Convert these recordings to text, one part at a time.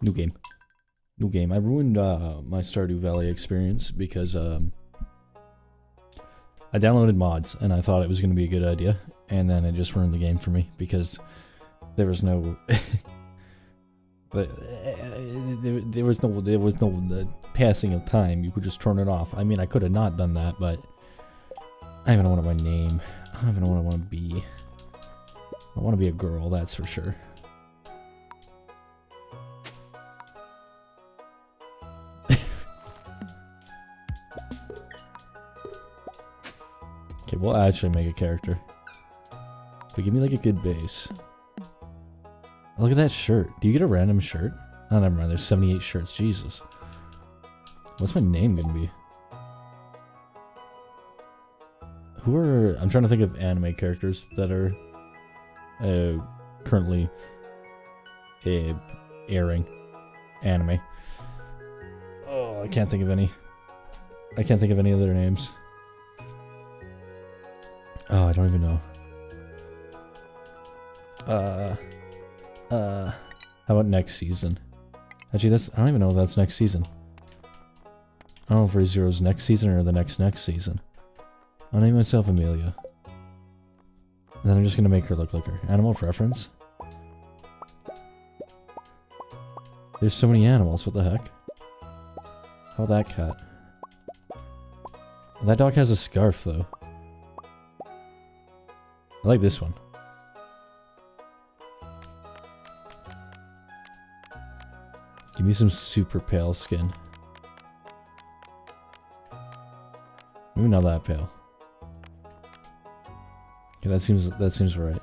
New game. New game. I ruined uh, my Stardew Valley experience because um, I downloaded mods and I thought it was going to be a good idea, and then it just ruined the game for me because there was no. but uh, there, there was no there was no uh, passing of time. You could just turn it off. I mean, I could have not done that, but I don't know what my name. I don't even know what I want to be. I want to be a girl, that's for sure. Okay, we'll actually make a character. But give me like a good base. Look at that shirt. Do you get a random shirt? Oh, never mind. There's 78 shirts. Jesus. What's my name gonna be? Who are... I'm trying to think of anime characters that are uh, currently uh, airing anime. Oh, I can't think of any. I can't think of any other names. Oh, I don't even know. Uh, uh, how about next season? Actually, that's, I don't even know if that's next season. I don't know if ReZero's next season or the next next season. I'll name myself Amelia. And then I'm just gonna make her look like her. Animal preference? There's so many animals, what the heck? How that cat? That dog has a scarf, though. I like this one. Give me some super pale skin. Maybe not that pale. Okay, that seems that seems right.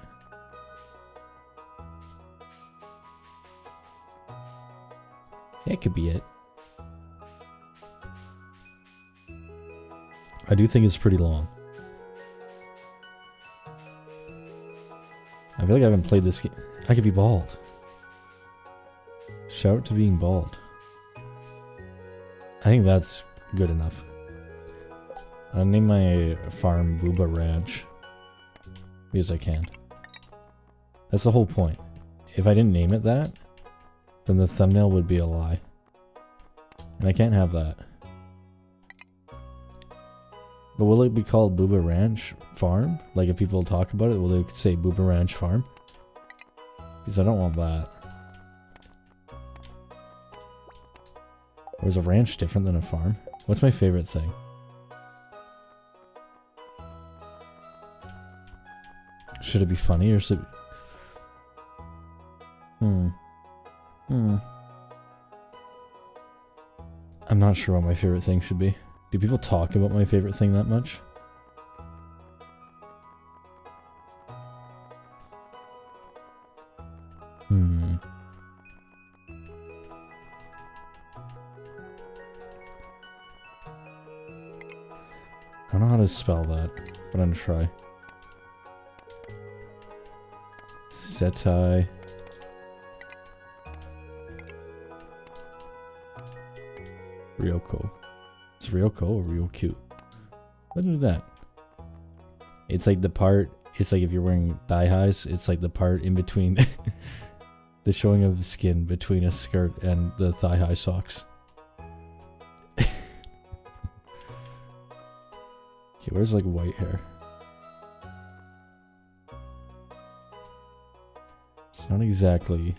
That could be it. I do think it's pretty long. I feel like I haven't played this game. I could be bald. Shout out to being bald. I think that's good enough. I'll name my farm Booba Ranch. Because I can. That's the whole point. If I didn't name it that, then the thumbnail would be a lie. And I can't have that. But will it be called Booba Ranch Farm? Like if people talk about it, will they say Booba Ranch Farm? Because I don't want that. Or is a ranch different than a farm? What's my favorite thing? Should it be funny or should. Hmm. Hmm. I'm not sure what my favorite thing should be. Do people talk about my favorite thing that much? Hmm. I don't know how to spell that, but I'm gonna try. Setai. Ryoko. It's Ryoko or Real cute. Look at that. It's like the part, it's like if you're wearing thigh highs, it's like the part in between the showing of skin between a skirt and the thigh high socks. okay, where's like white hair? It's not exactly.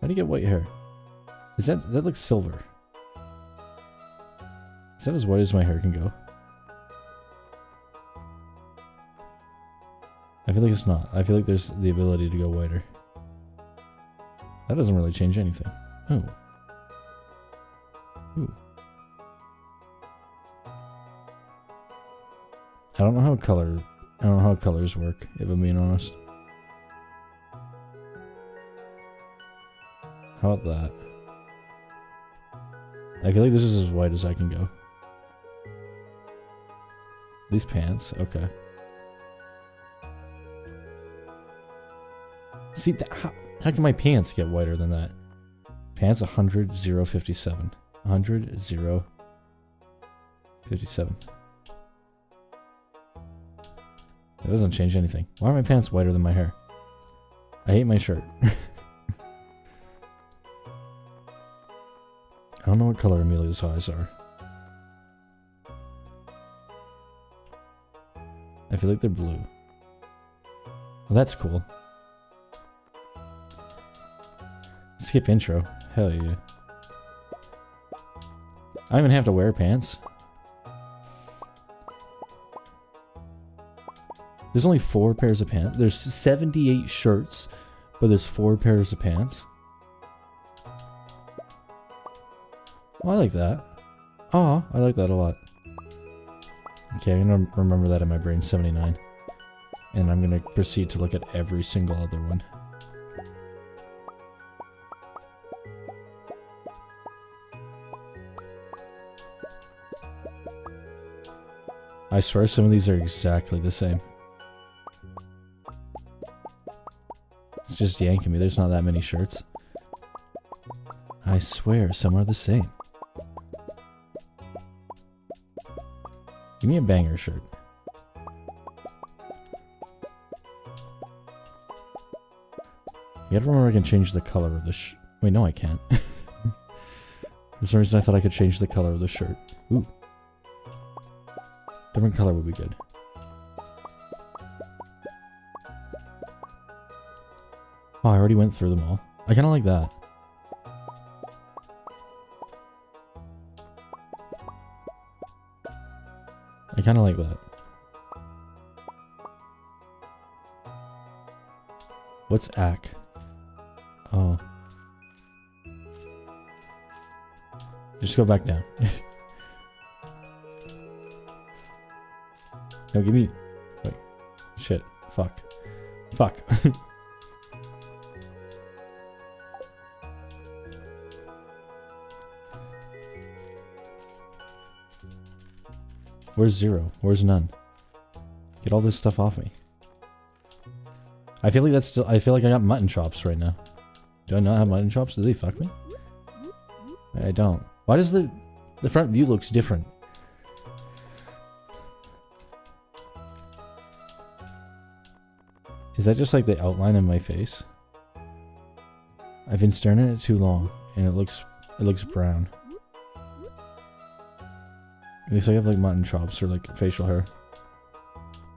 How do you get white hair? Is that that looks silver? Is that as white as my hair can go? I feel like it's not. I feel like there's the ability to go whiter. That doesn't really change anything. Oh. Ooh. I don't know how color I don't know how colors work, if I'm being honest. How about that? I feel like this is as white as I can go. These pants, okay. See, how, how can my pants get whiter than that? Pants 100, 0, 57. 100, 0, 57. It doesn't change anything. Why are my pants whiter than my hair? I hate my shirt. I don't know what color Amelia's eyes are. Feel like they're blue. Well, that's cool. Skip intro. Hell yeah. I don't even have to wear pants. There's only four pairs of pants. There's 78 shirts, but there's four pairs of pants. Oh, I like that. Oh, I like that a lot. Okay, I'm gonna remember that in my brain, 79. And I'm gonna proceed to look at every single other one. I swear some of these are exactly the same. It's just yanking me. There's not that many shirts. I swear some are the same. Give me a banger shirt. You gotta remember I can change the color of the sh- Wait, no I can't. For some reason I thought I could change the color of the shirt. Ooh. Different color would be good. Oh, I already went through them all. I kinda like that. I kinda like that. What's ack? Oh. Just go back down. no, give me... Wait. Shit. Fuck. Fuck. Where's zero? Where's none? Get all this stuff off me. I feel like that's still- I feel like I got mutton chops right now. Do I not have mutton chops? Do they fuck me? I don't. Why does the- the front view looks different? Is that just like the outline of my face? I've been staring at it too long, and it looks- it looks brown. At least I have like mutton chops or like facial hair.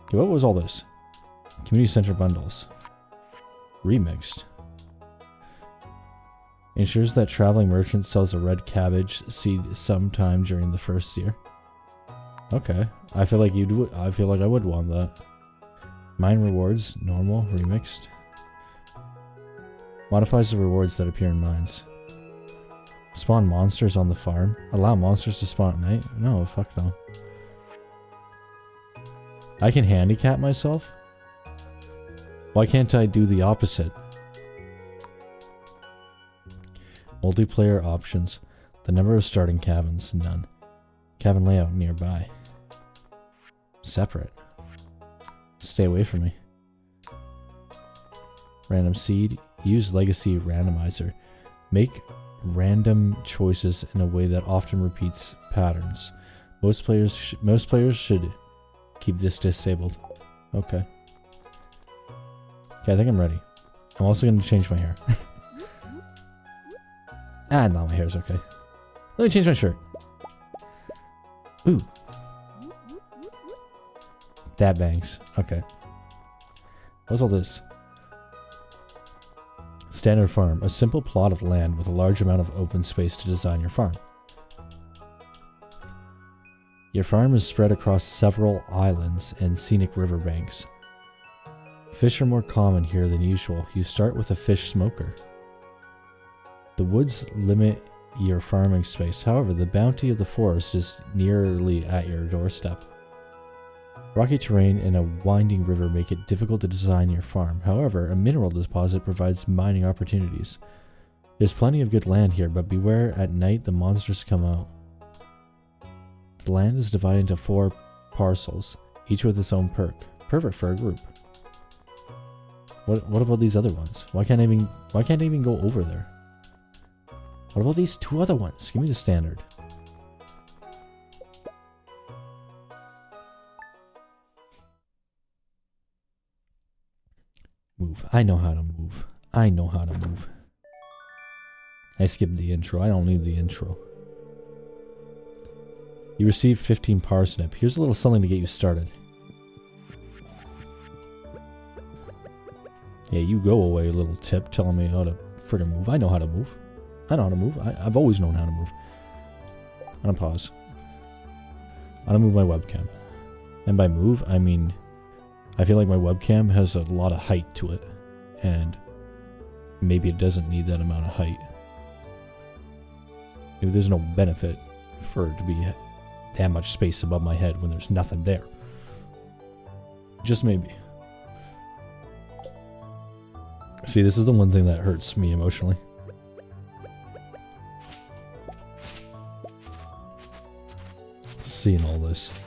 Okay, what was all this? Community center bundles. Remixed. Ensures that traveling merchant sells a red cabbage seed sometime during the first year. Okay. I feel like you'd I feel like I would want that. Mine rewards, normal, remixed. Modifies the rewards that appear in mines. Spawn monsters on the farm. Allow monsters to spawn at night? No, fuck no. I can handicap myself? Why can't I do the opposite? Multiplayer options. The number of starting cabins, none. Cabin layout nearby. Separate. Stay away from me. Random seed. Use legacy randomizer. Make random choices in a way that often repeats patterns. Most players most players should keep this disabled. Okay. Okay, I think I'm ready. I'm also going to change my hair. ah, no, my hair's okay. Let me change my shirt. Ooh. That bangs. Okay. What's all this? Standard farm. A simple plot of land with a large amount of open space to design your farm. Your farm is spread across several islands and scenic riverbanks. Fish are more common here than usual. You start with a fish smoker. The woods limit your farming space. However, the bounty of the forest is nearly at your doorstep. Rocky terrain and a winding river make it difficult to design your farm. However, a mineral deposit provides mining opportunities. There's plenty of good land here, but beware at night the monsters come out. The land is divided into four parcels, each with its own perk. Perfect for a group. What what about these other ones? Why can't I even why can't I even go over there? What about these two other ones? Give me the standard. Move. I know how to move. I know how to move. I skipped the intro. I don't need the intro. You received 15 parsnip. Here's a little something to get you started. Yeah, you go away, little tip, telling me how to friggin' move. I know how to move. I know how to move. I, have always known how to move. I'm gonna pause. I'm gonna move my webcam. And by move, I mean, I feel like my webcam has a lot of height to it. And maybe it doesn't need that amount of height. Maybe there's no benefit for it to be that much space above my head when there's nothing there. Just maybe. See, this is the one thing that hurts me emotionally. Seeing all this.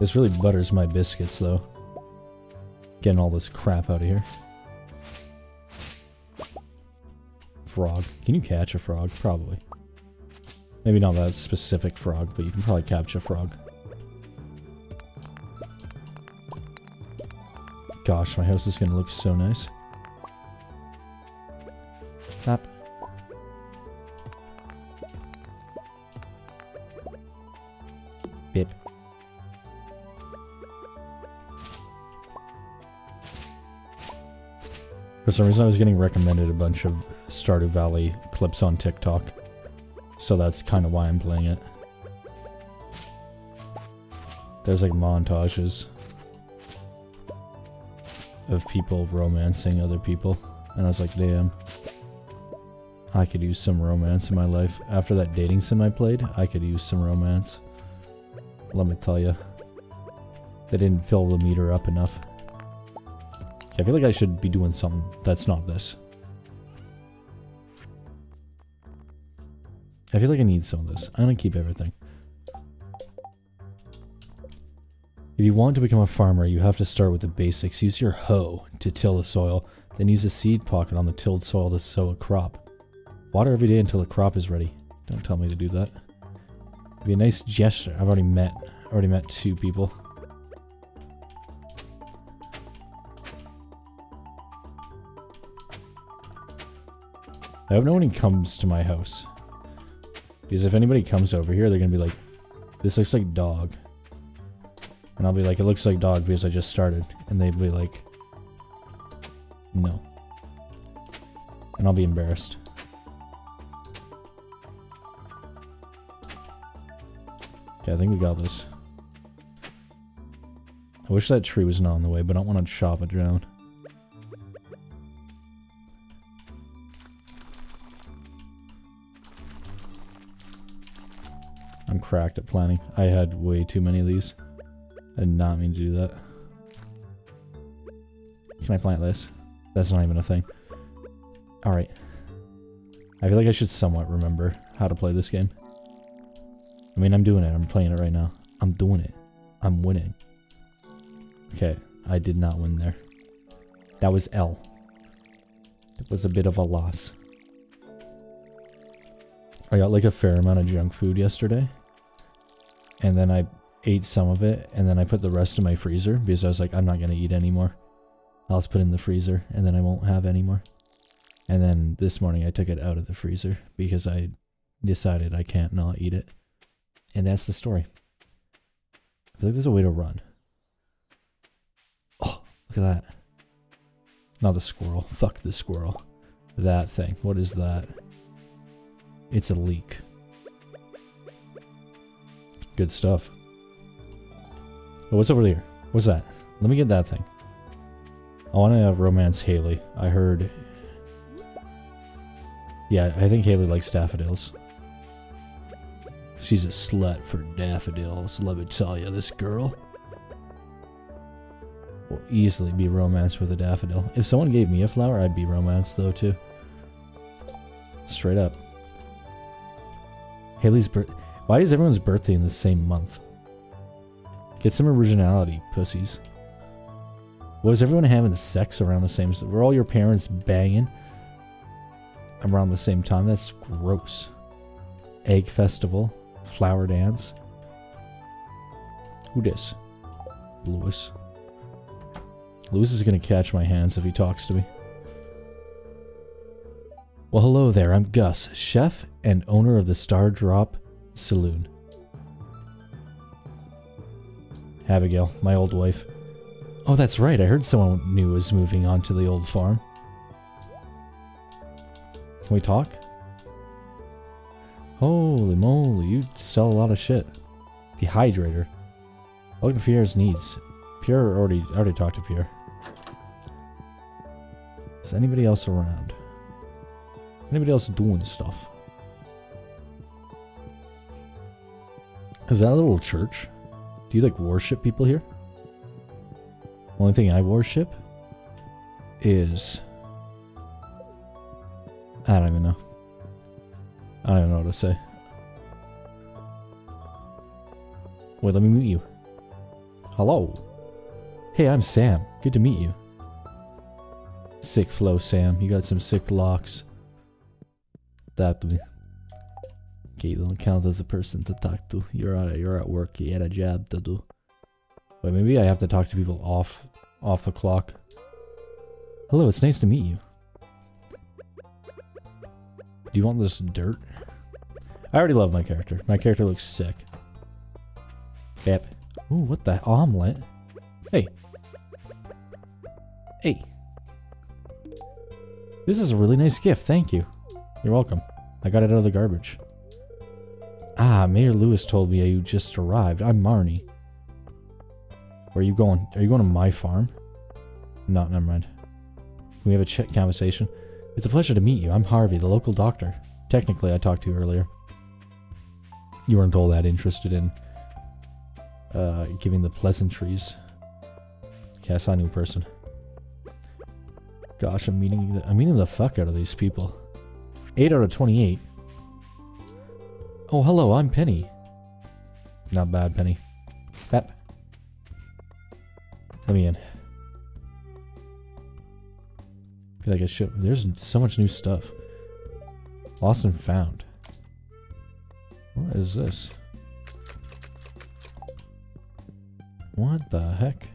This really butters my biscuits, though. Getting all this crap out of here. Frog. Can you catch a frog? Probably. Maybe not that specific frog, but you can probably catch a frog. Gosh, my house is gonna look so nice. Stop. For some reason I was getting recommended a bunch of Stardew Valley clips on TikTok. So that's kind of why I'm playing it. There's like montages of people romancing other people. And I was like, damn. I could use some romance in my life. After that dating sim I played, I could use some romance. Let me tell you. They didn't fill the meter up enough. I feel like I should be doing something that's not this. I feel like I need some of this. I'm gonna keep everything. If you want to become a farmer, you have to start with the basics. Use your hoe to till the soil, then use a seed pocket on the tilled soil to sow a crop. Water every day until the crop is ready. Don't tell me to do that. It'd be a nice gesture. I've already met already met two people. I hope no one comes to my house. Because if anybody comes over here, they're gonna be like, this looks like dog. And I'll be like, it looks like dog because I just started. And they'd be like, no. And I'll be embarrassed. Okay, I think we got this. I wish that tree was not on the way, but I don't want to chop it down. Cracked at planning. I had way too many of these. I did not mean to do that. Can I plant this? That's not even a thing. Alright. I feel like I should somewhat remember how to play this game. I mean, I'm doing it. I'm playing it right now. I'm doing it. I'm winning. Okay, I did not win there. That was L. It was a bit of a loss. I got like a fair amount of junk food yesterday. And then I ate some of it, and then I put the rest in my freezer because I was like, I'm not going to eat anymore. I'll just put it in the freezer, and then I won't have any more. And then this morning I took it out of the freezer because I decided I can't not eat it. And that's the story. I feel like there's a way to run. Oh, look at that. Not the squirrel. Fuck the squirrel. That thing. What is that? It's a leek. Good stuff. Oh, what's over there? What's that? Let me get that thing. I want to have romance Haley. I heard... Yeah, I think Haley likes daffodils. She's a slut for daffodils, let me tell you. This girl will easily be romanced with a daffodil. If someone gave me a flower, I'd be romanced though too. Straight up. Haley's birth... Why is everyone's birthday in the same month? Get some originality, pussies. Was everyone having sex around the same... Were all your parents banging around the same time? That's gross. Egg festival. Flower dance. Who dis? Lewis. Lewis is gonna catch my hands if he talks to me. Well, hello there. I'm Gus, chef and owner of the Stardrop Saloon. Abigail, my old wife. Oh, that's right. I heard someone new was moving on to the old farm. Can we talk? Holy moly, you sell a lot of shit. Dehydrator. Look at Pierre's needs. Pierre already already talked to Pierre. Is anybody else around? Anybody else doing stuff? Is that a little church? Do you like worship people here? Only thing I worship is I don't even know. I don't even know what to say. Wait, let me meet you. Hello. Hey, I'm Sam. Good to meet you. Sick flow, Sam. You got some sick locks. That. Okay, you don't count as a person to talk to. You're at you're at work. You had a job to do. But maybe I have to talk to people off off the clock. Hello, it's nice to meet you. Do you want this dirt? I already love my character. My character looks sick. Yep. Ooh, what the omelet? Hey. Hey. This is a really nice gift. Thank you. You're welcome. I got it out of the garbage. Ah, Mayor Lewis told me you just arrived. I'm Marnie. Where are you going? Are you going to my farm? No, never mind. Can we have a chat conversation? It's a pleasure to meet you. I'm Harvey, the local doctor. Technically, I talked to you earlier. You weren't all that interested in uh, giving the pleasantries. Okay, I saw a new person. Gosh, I'm meeting the, I'm meeting the fuck out of these people. 8 out of 28. Oh, hello, I'm Penny. Not bad, Penny. Pep. Let me in. feel like I should. There's so much new stuff. Lost and found. What is this? What the heck?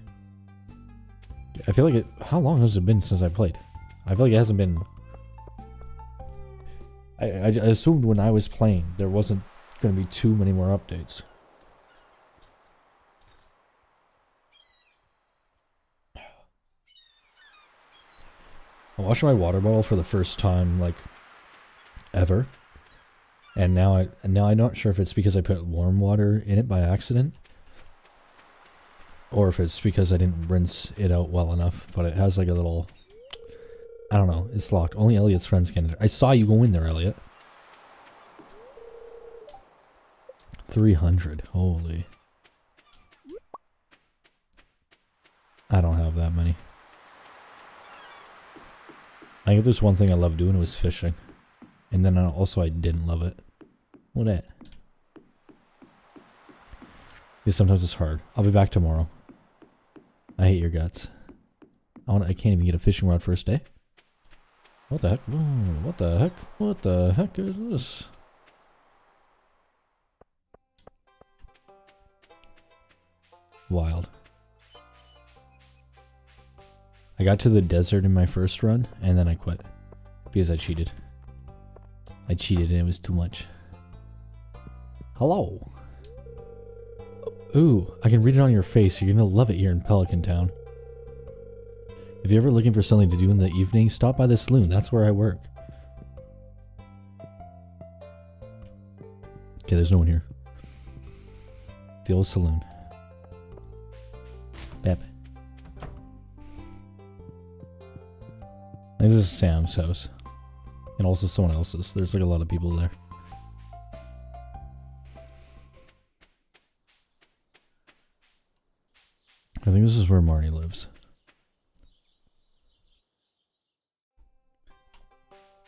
I feel like it. How long has it been since I played? I feel like it hasn't been I, I, assumed when I was playing there wasn't going to be too many more updates. I washed my water bottle for the first time, like, ever. And now I and now I'm not sure if it's because I put warm water in it by accident. Or if it's because I didn't rinse it out well enough. But it has like a little I don't know. It's locked. Only Elliot's friends can. enter. I saw you go in there, Elliot. 300. Holy. I don't have that many. I think there's one thing I love doing was fishing. And then also I didn't love it. What that? Yeah, sometimes it's hard. I'll be back tomorrow. I hate your guts. I want. I can't even get a fishing rod first day. What the heck? Hmm, what the heck? What the heck is this? Wild. I got to the desert in my first run, and then I quit. Because I cheated. I cheated and it was too much. Hello. Ooh, I can read it on your face. You're gonna love it here in Pelican Town. If you're ever looking for something to do in the evening, stop by the saloon. That's where I work. Okay, there's no one here. The old saloon. Bep. This is Sam's house. And also someone else's. There's like a lot of people there. I think this is where Marnie lives.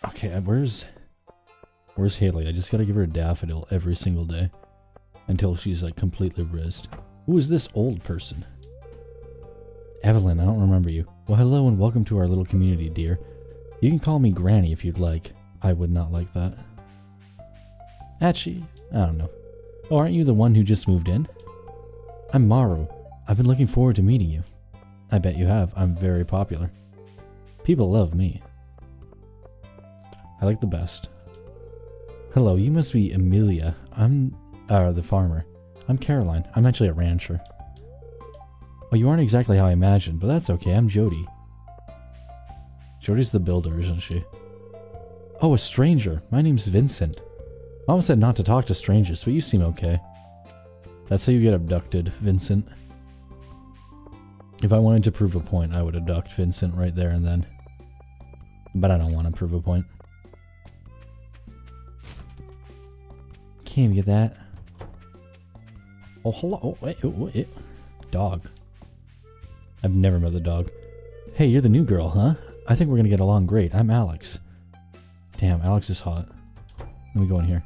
Okay, uh, where's... Where's Haley? I just gotta give her a daffodil every single day. Until she's like completely rizzed. Who is this old person? Evelyn, I don't remember you. Well, hello and welcome to our little community, dear. You can call me Granny if you'd like. I would not like that. Actually, I don't know. Oh, aren't you the one who just moved in? I'm Maru. I've been looking forward to meeting you. I bet you have. I'm very popular. People love me. I like the best. Hello, you must be Amelia. I'm, uh, the farmer. I'm Caroline. I'm actually a rancher. Well, you aren't exactly how I imagined, but that's okay. I'm Jodi. Jodi's the builder, isn't she? Oh, a stranger. My name's Vincent. Mama said not to talk to strangers, but you seem okay. That's how you get abducted, Vincent. If I wanted to prove a point, I would abduct Vincent right there and then. But I don't want to prove a point. Can't get that. Oh, hello. Oh, wait, oh, wait. Dog. I've never met the dog. Hey, you're the new girl, huh? I think we're gonna get along great. I'm Alex. Damn, Alex is hot. Let me go in here.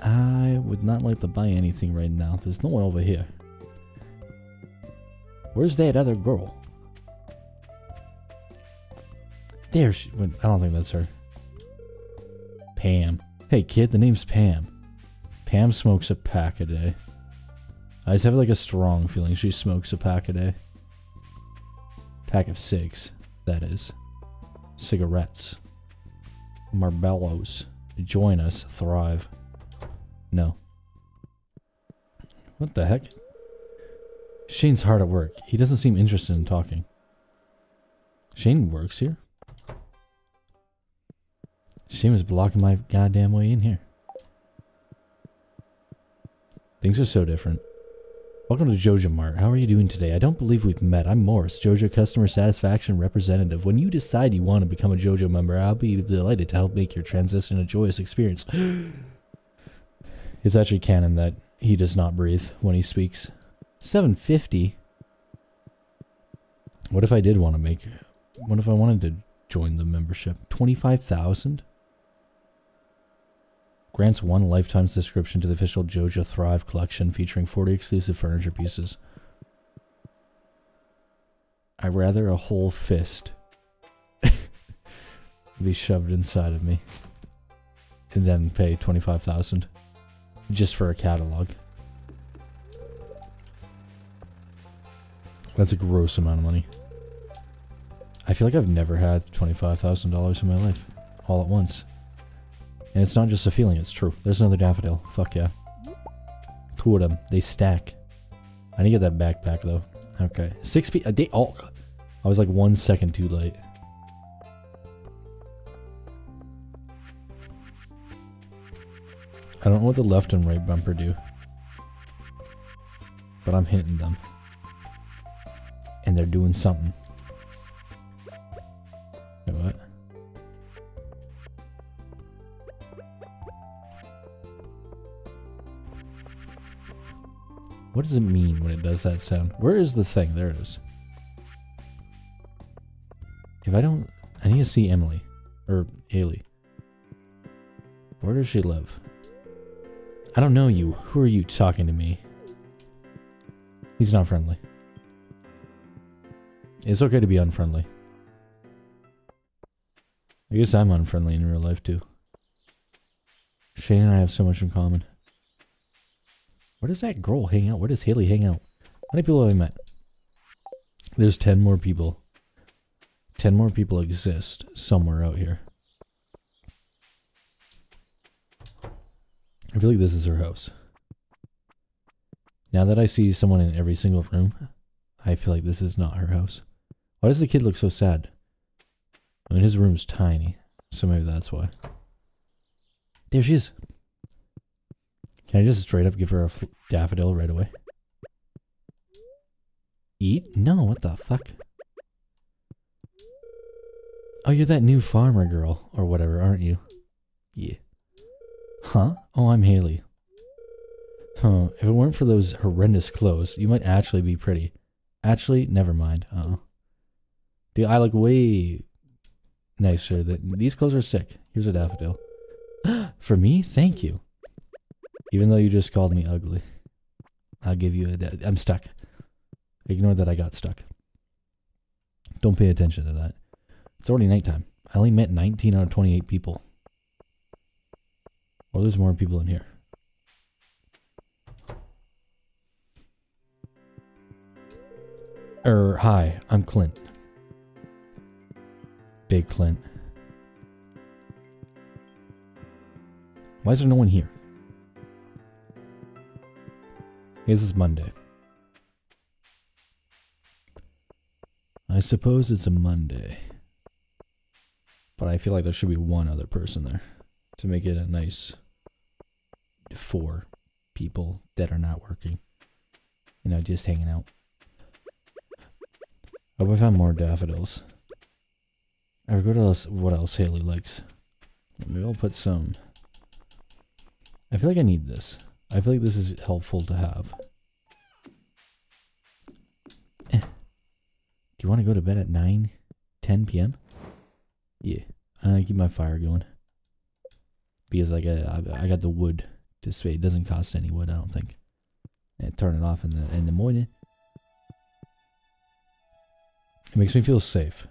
I would not like to buy anything right now. There's no one over here. Where's that other girl? There she I don't think that's her. Pam. Hey kid, the name's Pam. Pam smokes a pack a day. I just have like a strong feeling she smokes a pack a day. Pack of six, that is. Cigarettes. Marlboros. Join us, thrive. No. What the heck? Shane's hard at work. He doesn't seem interested in talking. Shane works here? Shane was blocking my goddamn way in here. Things are so different. Welcome to JojaMart. How are you doing today? I don't believe we've met. I'm Morris, Joja Customer Satisfaction Representative. When you decide you want to become a Joja member, I'll be delighted to help make your transition a joyous experience. it's actually canon that he does not breathe when he speaks. 750? What if I did want to make... What if I wanted to join the membership? 25,000? Grants one lifetime subscription to the official Joja Thrive collection featuring 40 exclusive furniture pieces. I'd rather a whole fist be shoved inside of me and then pay 25,000 just for a catalog. That's a gross amount of money. I feel like I've never had $25,000 in my life all at once. And it's not just a feeling, it's true. There's another daffodil. Fuck yeah. Two of them. They stack. I need to get that backpack though. Okay. Six feet a day. Oh, I was like one second too late. I don't know what the left and right bumper do. But I'm hitting them. And they're doing something. What? What does it mean when it does that sound? Where is the thing? There it is. If I don't... I need to see Emily. Or Ailey. Where does she live? I don't know you. Who are you talking to me? He's not friendly. It's okay to be unfriendly. I guess I'm unfriendly in real life too. Shane and I have so much in common. Where does that girl hang out? Where does Haley hang out? How many people have I met? There's 10 more people. 10 more people exist somewhere out here. I feel like this is her house. Now that I see someone in every single room, I feel like this is not her house. Why does the kid look so sad? I mean, his room's tiny, so maybe that's why. There she is. Can I just straight up give her a daffodil right away? Eat? No, what the fuck? Oh, you're that new farmer girl, or whatever, aren't you? Yeah. Huh? Oh, I'm Haley. Huh, if it weren't for those horrendous clothes, you might actually be pretty. Actually, never mind. Uh -oh. Dude, I look way nicer. Than, these clothes are sick. Here's a daffodil. for me? Thank you. Even though you just called me ugly. I'll give you a... I'm stuck. Ignore that I got stuck. Don't pay attention to that. It's already nighttime. I only met 19 out of 28 people. Or there's more people in here. Er, hi, I'm Clint. Big Clint. Why is there no one here? I guess it's Monday. I suppose it's a Monday. But I feel like there should be one other person there to make it a nice four people that are not working. You know, just hanging out. Oh, we found more daffodils. I forgot what else, what else Haley likes. Maybe I'll put some... I feel like I need this. I feel like this is helpful to have. Eh. Do you want to go to bed at 9, 10 p.m.? Yeah. I keep my fire going. Because like I, I got the wood to spade. It doesn't cost any wood, I don't think. And turn it off in the in the morning. It makes me feel safe.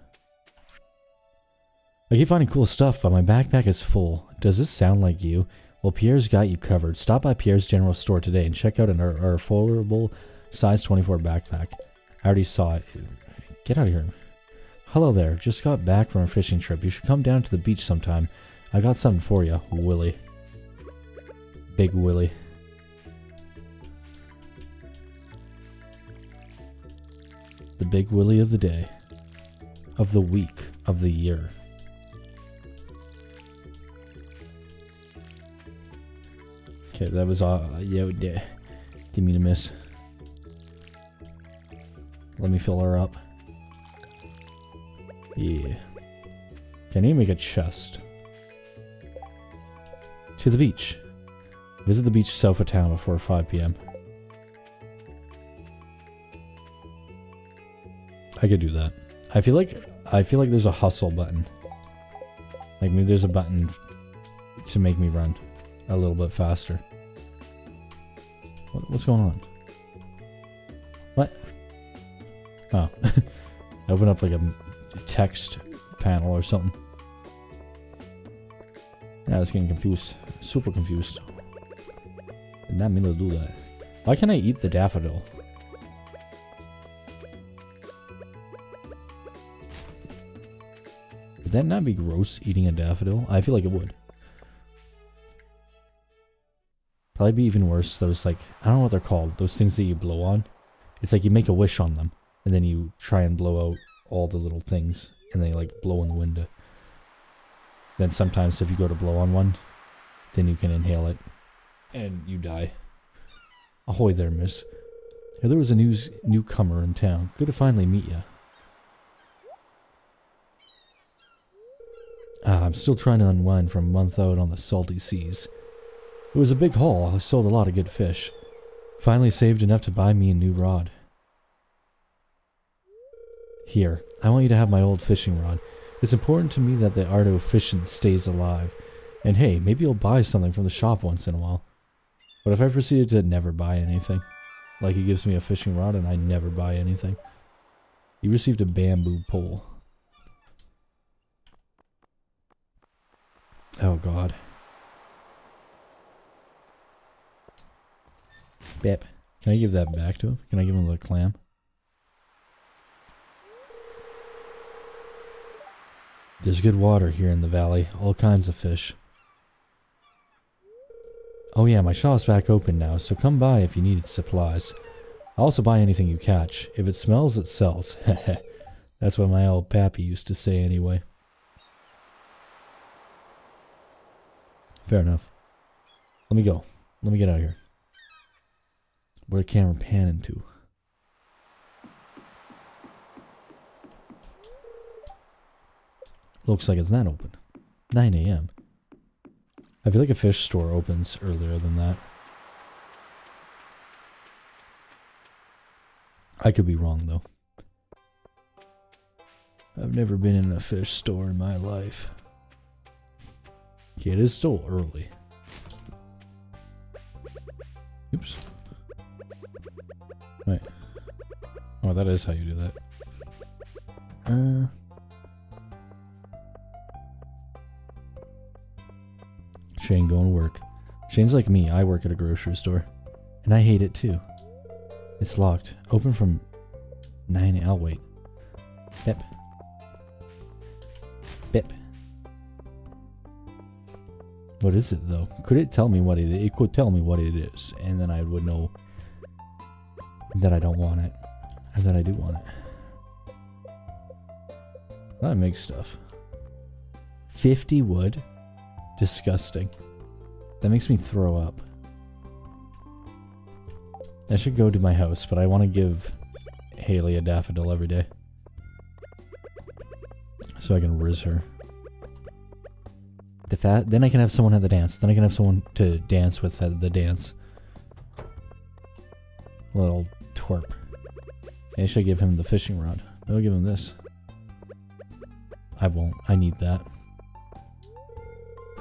I keep finding cool stuff, but my backpack is full. Does this sound like you? Well, Pierre's got you covered. Stop by Pierre's General Store today and check out an, our, our affordable size 24 backpack. I already saw it. Get out of here. Hello there. Just got back from a fishing trip. You should come down to the beach sometime. I got something for you, Willy. Big Willy. The big Willy of the day. Of the week. Of the year. Okay, that was all. Yeah, yeah. Didn't mean to miss. Let me fill her up. Yeah. Can you make a chest? To the beach. Visit the beach south of town before 5 p.m. I could do that. I feel like I feel like there's a hustle button. Like maybe there's a button to make me run a little bit faster. What, what's going on? What? Oh. Open up like a text panel or something. Yeah, I was getting confused. Super confused. Did not mean to do that. Why can't I eat the daffodil? Would that not be gross, eating a daffodil? I feel like it would. Probably be even worse, those like, I don't know what they're called, those things that you blow on. It's like you make a wish on them, and then you try and blow out all the little things, and they like blow in the window. Then sometimes if you go to blow on one, then you can inhale it, and you die. Ahoy there, miss. Here there was a new newcomer in town. Good to finally meet you. Ah, I'm still trying to unwind from a month out on the salty seas. It was a big haul. I sold a lot of good fish. Finally saved enough to buy me a new rod. Here, I want you to have my old fishing rod. It's important to me that the art of fishing stays alive. And hey, maybe you'll buy something from the shop once in a while. But if I proceeded to never buy anything, like he gives me a fishing rod and I never buy anything, he received a bamboo pole. Oh god. Bip. Can I give that back to him? Can I give him the clam? There's good water here in the valley. All kinds of fish. Oh yeah, my shop's back open now, so come by if you need supplies. I'll also buy anything you catch. If it smells, it sells. That's what my old pappy used to say anyway. Fair enough. Let me go. Let me get out of here. Where the camera panning to? Looks like it's not open. 9 a.m. I feel like a fish store opens earlier than that. I could be wrong though. I've never been in a fish store in my life. It is still early. Oops. Wait. Oh, that is how you do that. Uh. Shane going to work. Shane's like me, I work at a grocery store. And I hate it too. It's locked. Open from 9, I'll wait. Yep. Bip. What is it though? Could it tell me what it is? It could tell me what it is, and then I would know that I don't want it, and that I do want it. That makes stuff. 50 wood? Disgusting. That makes me throw up. I should go to my house, but I want to give Haley a daffodil every day. So I can riz her. The fat, then I can have someone at the dance. Then I can have someone to dance with at the dance. Little twerp. I should give him the fishing rod. I'll give him this. I won't. I need that.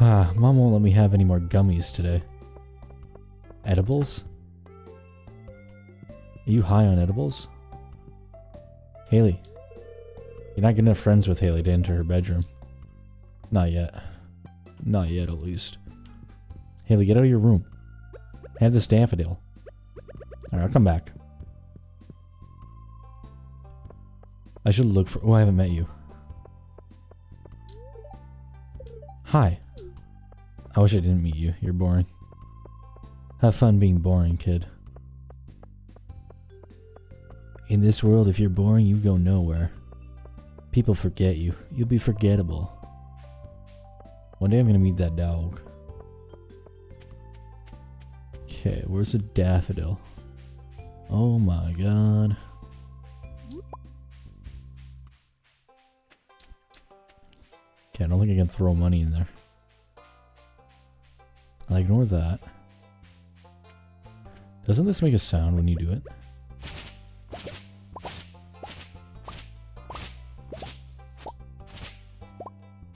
Ah, mom won't let me have any more gummies today. Edibles? Are you high on edibles? Haley. You're not good enough friends with Haley to enter her bedroom. Not yet. Not yet, at least. Haley, get out of your room. Have this daffodil. Alright, I'll come back. I should look for... Oh, I haven't met you. Hi. I wish I didn't meet you. You're boring. Have fun being boring, kid. In this world, if you're boring, you go nowhere. People forget you. You'll be forgettable. One day I'm gonna meet that dog. Okay, where's the daffodil? Oh my god. Okay, I don't think I can throw money in there. I ignore that. Doesn't this make a sound when you do it?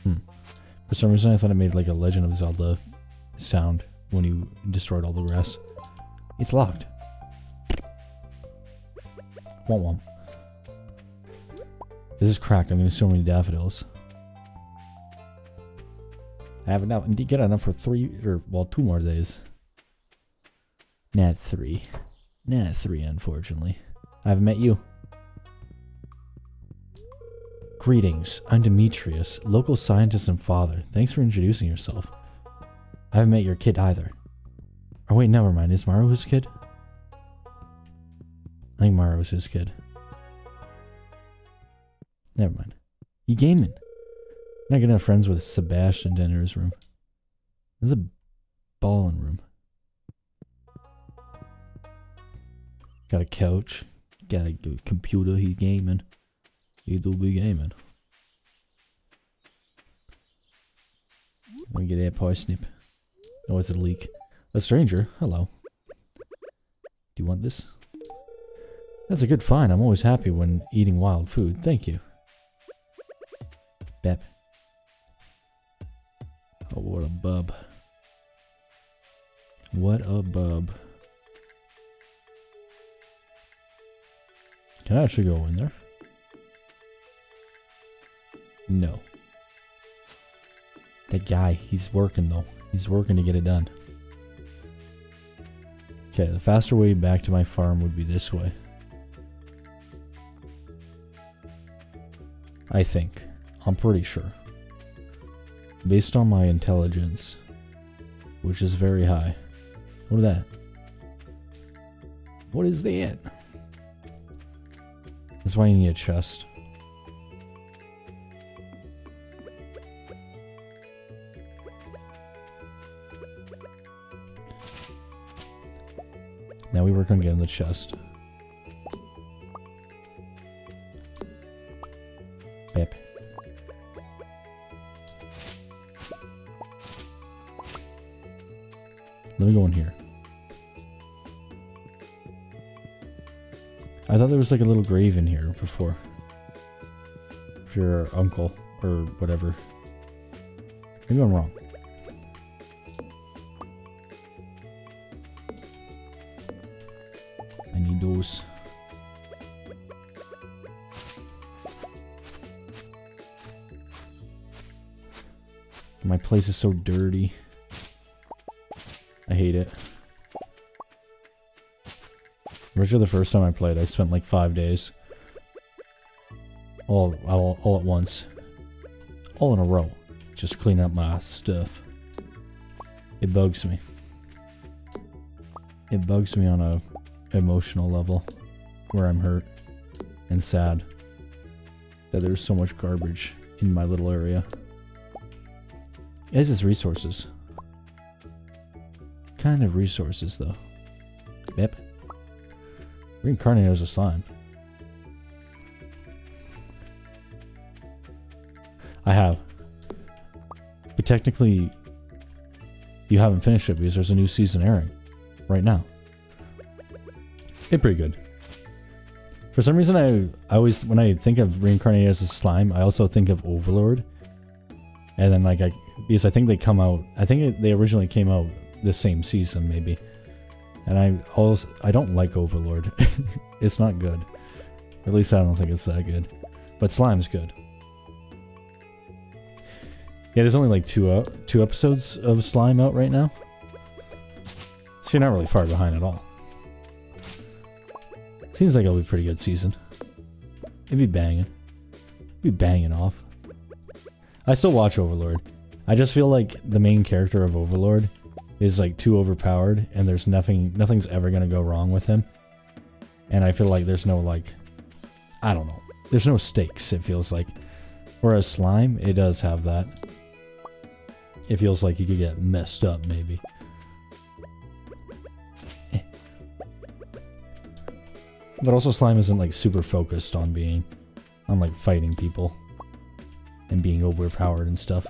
Hmm. For some reason I thought it made like a Legend of Zelda sound when you destroyed all the grass. It's locked. Womp womp. This is cracked. I'm getting so many daffodils. I have enough. Get enough for three, or, well, two more days. Not three. Not three, unfortunately. I haven't met you. Greetings, I'm Demetrius, local scientist and father. Thanks for introducing yourself. I haven't met your kid either. Oh wait, never mind. Is Maru his kid? I think Maru was his kid. Never mind. You gaming? Not gonna have friends with Sebastian to enter his room. This is a ballin' room. Got a couch. Got a computer. He's gaming. He do be gaming. Let me get that parsnip. Oh, it's a leek. A stranger. Hello. Do you want this? That's a good find. I'm always happy when eating wild food. Thank you. Oh, what a bub. What a bub. Can I actually go in there? No. That guy, he's working though. He's working to get it done. Okay, the faster way back to my farm would be this way. I think. I'm pretty sure. Based on my intelligence, which is very high. What is that? What is that? That's why you need a chest. Now we work on getting the chest. Let me go in here. I thought there was like a little grave in here before. For your uncle or whatever. Maybe I'm wrong. I need those. My place is so dirty. I'm sure the first time I played, I spent like five days. All, all, all at once. all in a row. Just clean up my stuff. It bugs me. It bugs me on a emotional level where I'm hurt and sad that there's so much garbage in my little area. It has its resources. Kind of resources though. Reincarnated as a slime. I have. But technically, you haven't finished it because there's a new season airing right now. It's pretty good. For some reason, I, I always, when I think of reincarnated as a slime, I also think of Overlord. And then, like, I, because I think they come out, I think it, they originally came out the same season, maybe. And I also, I don't like Overlord. it's not good. At least I don't think it's that good. But Slime's good. Yeah, there's only like two uh, two episodes of Slime out right now. So you're not really far behind at all. Seems like it'll be a pretty good season. It'd be banging. It'd be banging off. I still watch Overlord. I just feel like the main character of Overlord is like too overpowered and there's nothing nothing's ever gonna go wrong with him. And I feel like there's no like I don't know. There's no stakes, it feels like. Whereas Slime, it does have that it feels like you could get messed up, maybe. Eh. But also Slime isn't like super focused on being, on like fighting people and being overpowered and stuff.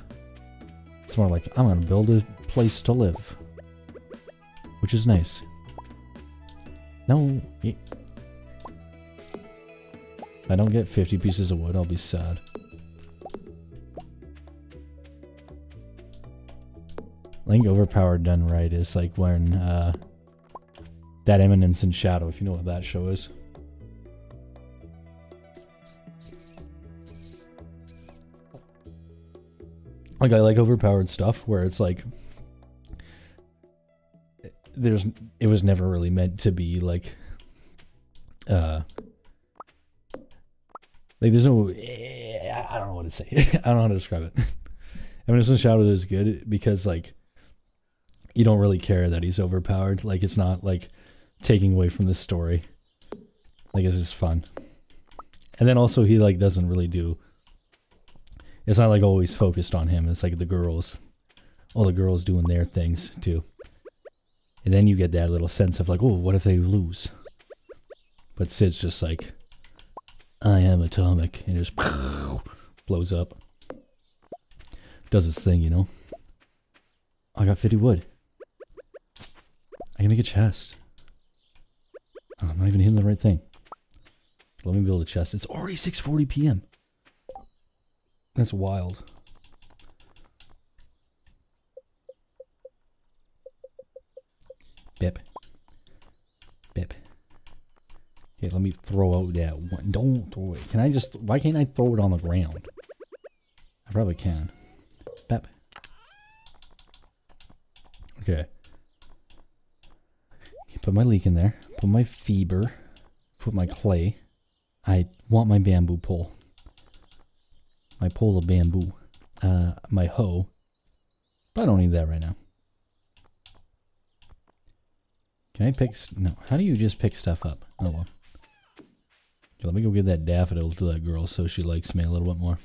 It's more like, I'm gonna build a place to live. Which is nice. No. If I don't get 50 pieces of wood, I'll be sad. I think overpowered done right is like when uh, that Eminence in Shadow, if you know what that show is. Like I like overpowered stuff where it's like there's it was never really meant to be like uh like there's no I don't know what to say. I don't know how to describe it. Eminence in Shadow is good because like you don't really care that he's overpowered. Like it's not like taking away from the story. Like it's just fun. And then also he like doesn't really do it's not like always focused on him. It's like the girls. All the girls doing their things too. And then you get that little sense of like, oh, what if they lose? But Cid's just like, I am atomic, and just blows up. Does its thing, you know? I got 50 wood. I can make a chest. Oh, I'm not even hitting the right thing. Let me build a chest. It's already 6.40 p.m. That's wild. Bip. Bip. Okay, let me throw out that one. Don't throw it. Can I just... Why can't I throw it on the ground? I probably can. Bep. Okay. Put my leek in there. Put my fiber. Put my clay. I want my bamboo pole. My pole of bamboo. Uh, my hoe. But I don't need that right now. Can I pick... No. How do you just pick stuff up? Oh well. Okay, let me go give that daffodil to that girl so she likes me a little bit more.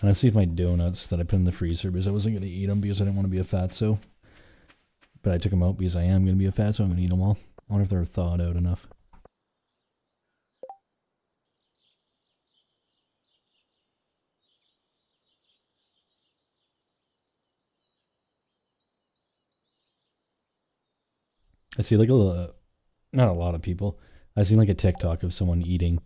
And I see my donuts that I put in the freezer because I wasn't going to eat them because I didn't want to be a fatso. But I took them out because I am going to be a fat, so I'm going to eat them all. I wonder if they're thawed out enough. I see like a lot, not a lot of people. I seen like a TikTok of someone eating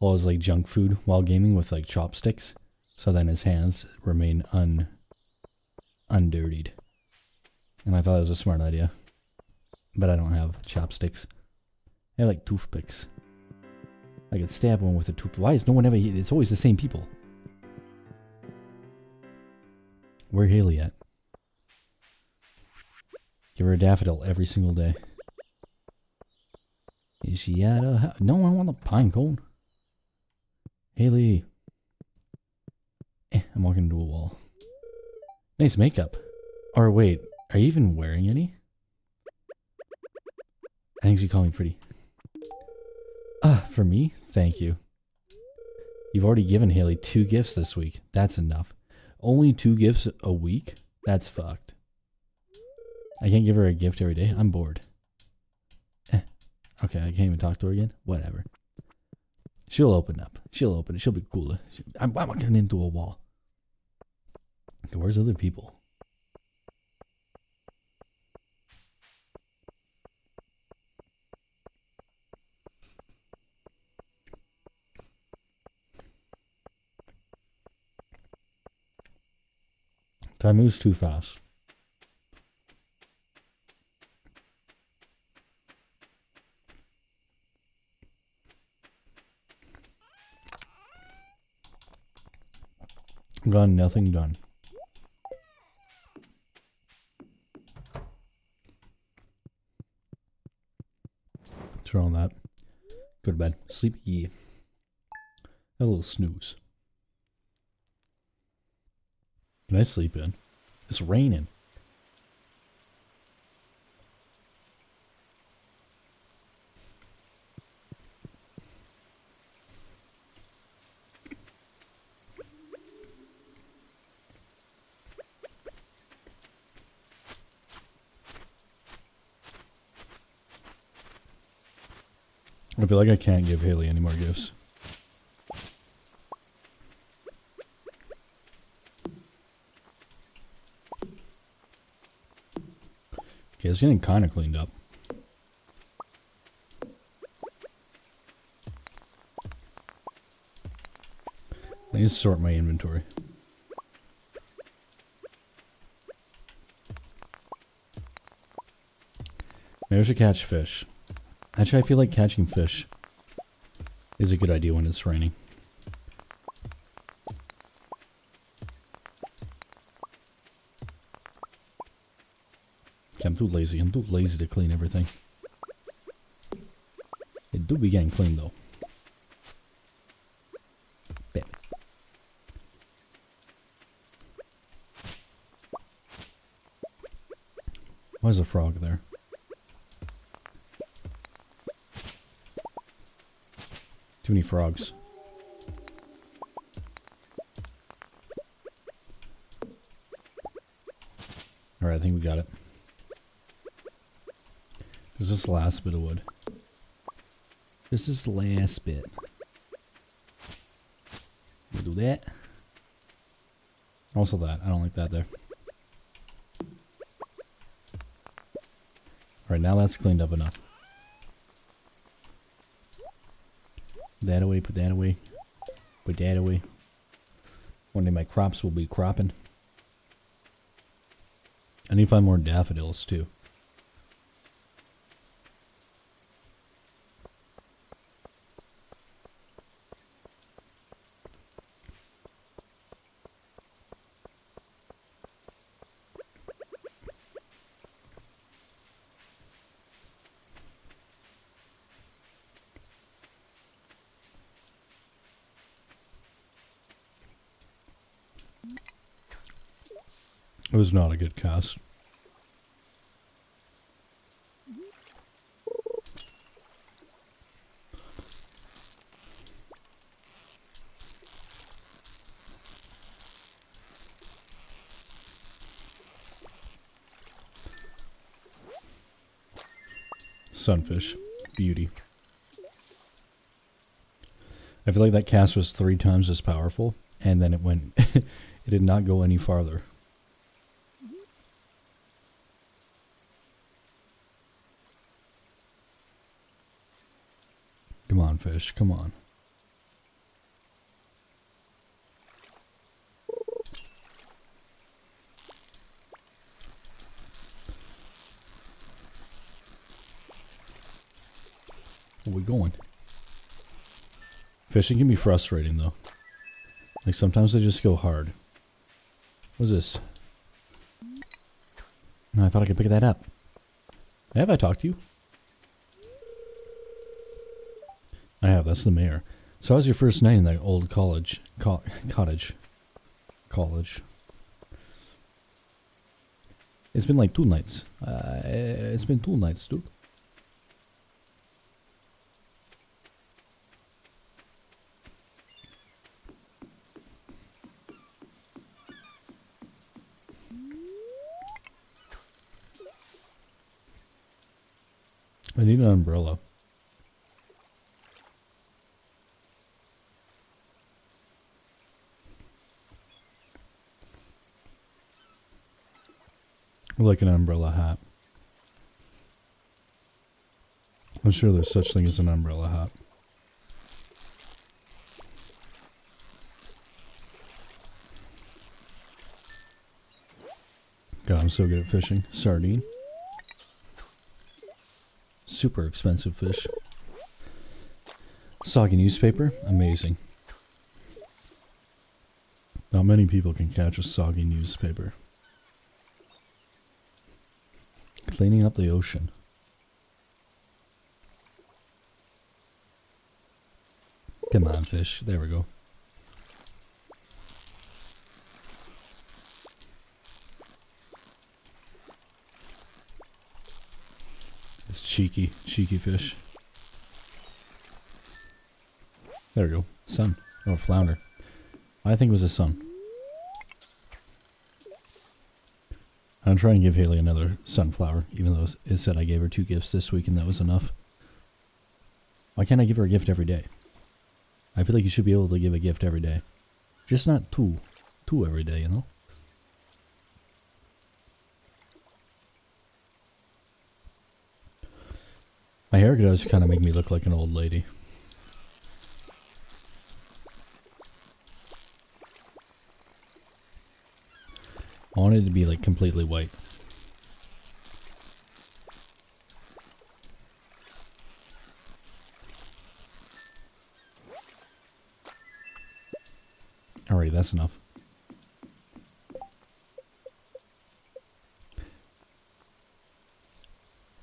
all his like junk food while gaming with like chopsticks, so then his hands remain un undirtied. And I thought it was a smart idea. But I don't have chopsticks. I have like toothpicks. I could stab one with a tooth. Why is no one ever? It's always the same people. Where Haley at? Give her a daffodil every single day. Is she at a No, I want the pine cone. Haley. Eh, I'm walking into a wall. Nice makeup. Or wait, are you even wearing any? I think you call me pretty. Ah, for me? Thank you. You've already given Haley two gifts this week. That's enough. Only two gifts a week? That's fucked. I can't give her a gift every day. I'm bored. Eh. Okay, I can't even talk to her again. Whatever. She'll open up. She'll open it. She'll be cooler. I'm, I'm getting into a wall. Where's other people? Time moves too fast. Gone, nothing done. Turn on that. Go to bed. Sleepy. Have a little snooze. Can I sleep in? It's raining. Feel like I can't give Haley any more gifts. Okay, it's getting kind of cleaned up. I need to sort my inventory. Maybe I should catch fish. Actually, I feel like catching fish is a good idea when it's raining. Okay, I'm too lazy. I'm too lazy to clean everything. It do be getting clean though. Bam. Why is a frog there? Too many frogs. Alright, I think we got it. There's this last bit of wood. This is the last bit. We'll do that. Also that. I don't like that there. Alright, now that's cleaned up enough. That away, put that away, put that away. One day my crops will be cropping. I need to find more daffodils too. Not a good cast. Sunfish. Beauty. I feel like that cast was three times as powerful, and then it went... it did not go any farther. Fish. Come on. Where we going? Fishing can be frustrating, though. Like, sometimes they just go hard. What's this? I thought I could pick that up. Have I talked to you? I have. That's the mayor. So how's your first night in that old college co cottage? college. It's been like two nights. Uh, it's been two nights, dude. I need an umbrella. Like an umbrella hat. I'm sure there's such thing as an umbrella hat. God, I'm so good at fishing. Sardine. Super expensive fish. Soggy newspaper. Amazing. Not many people can catch a soggy newspaper. Cleaning up the ocean. Come on, fish. There we go. It's cheeky, cheeky fish. There we go. Sun. Or flounder. I think it was a sun. I'm trying to give Haley another sunflower, even though it said I gave her two gifts this week and that was enough. Why can't I give her a gift every day? I feel like you should be able to give a gift every day. Just not two. Two every day, you know? My hair does kind of make me look like an old lady. I wanted it to be like completely white. Alrighty, that's enough.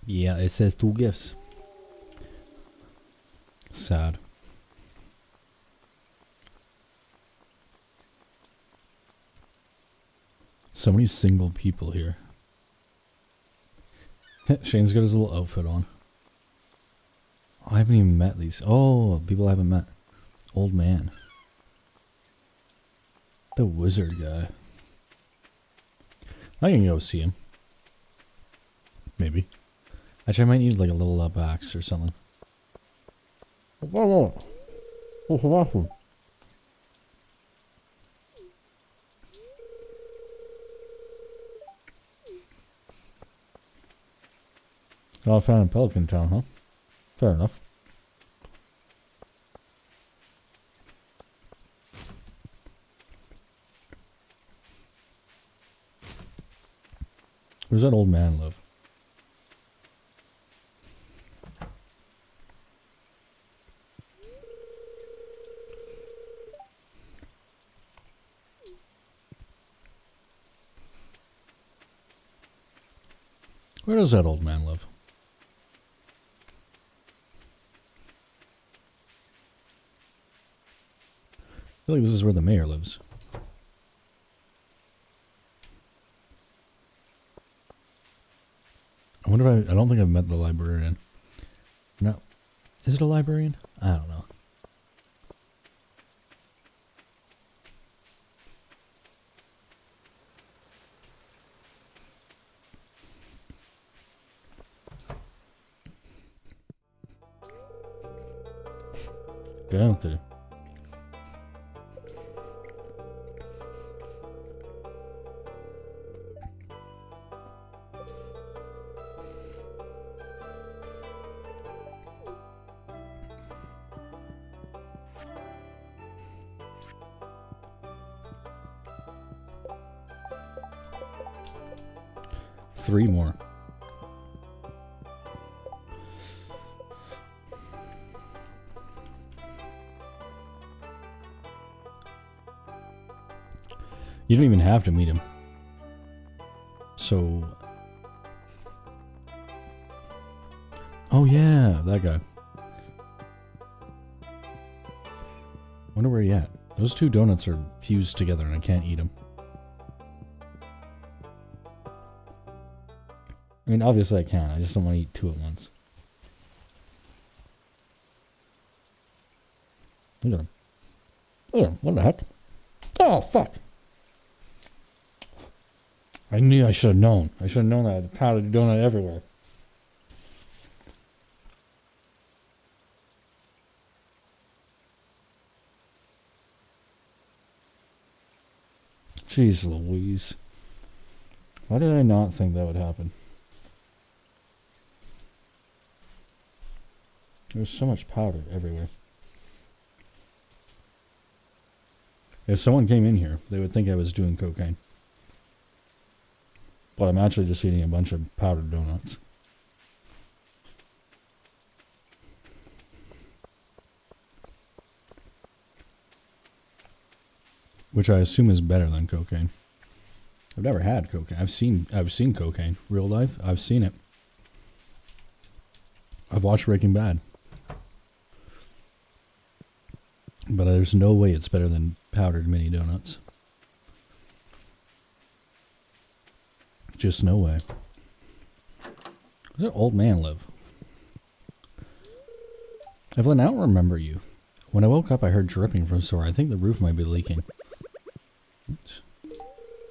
Yeah, it says two gifts. Sad. So many single people here. Shane's got his little outfit on. I haven't even met these. Oh, people I haven't met. Old man. The wizard guy. I can go see him. Maybe. Actually, I might need like a little uh, up axe or something. All found in Pelican Town, huh? Fair enough. Where's that old man live? Where does that old man live? Feel like this is where the mayor lives. I wonder if I, I don't think I've met the librarian. No. Is it a librarian? I don't know. Gunther. Three more. You don't even have to meet him. So... Oh yeah, that guy. Wonder where he at. Those two donuts are fused together and I can't eat them. I mean, obviously I can. I just don't want to eat two at once. Look at him. Look at him. What the heck? Oh, fuck. I knew I should have known. I should have known that I had powdered donut everywhere. Jeez Louise. Why did I not think that would happen? There's so much powder everywhere. If someone came in here, they would think I was doing cocaine. But I'm actually just eating a bunch of powdered donuts. Which I assume is better than cocaine. I've never had cocaine. I've seen I've seen cocaine. Real life, I've seen it. I've watched Breaking Bad. But there's no way it's better than powdered mini donuts. Just no way. Where's that old man live? Evelyn, I don't remember you. When I woke up, I heard dripping from somewhere. I think the roof might be leaking.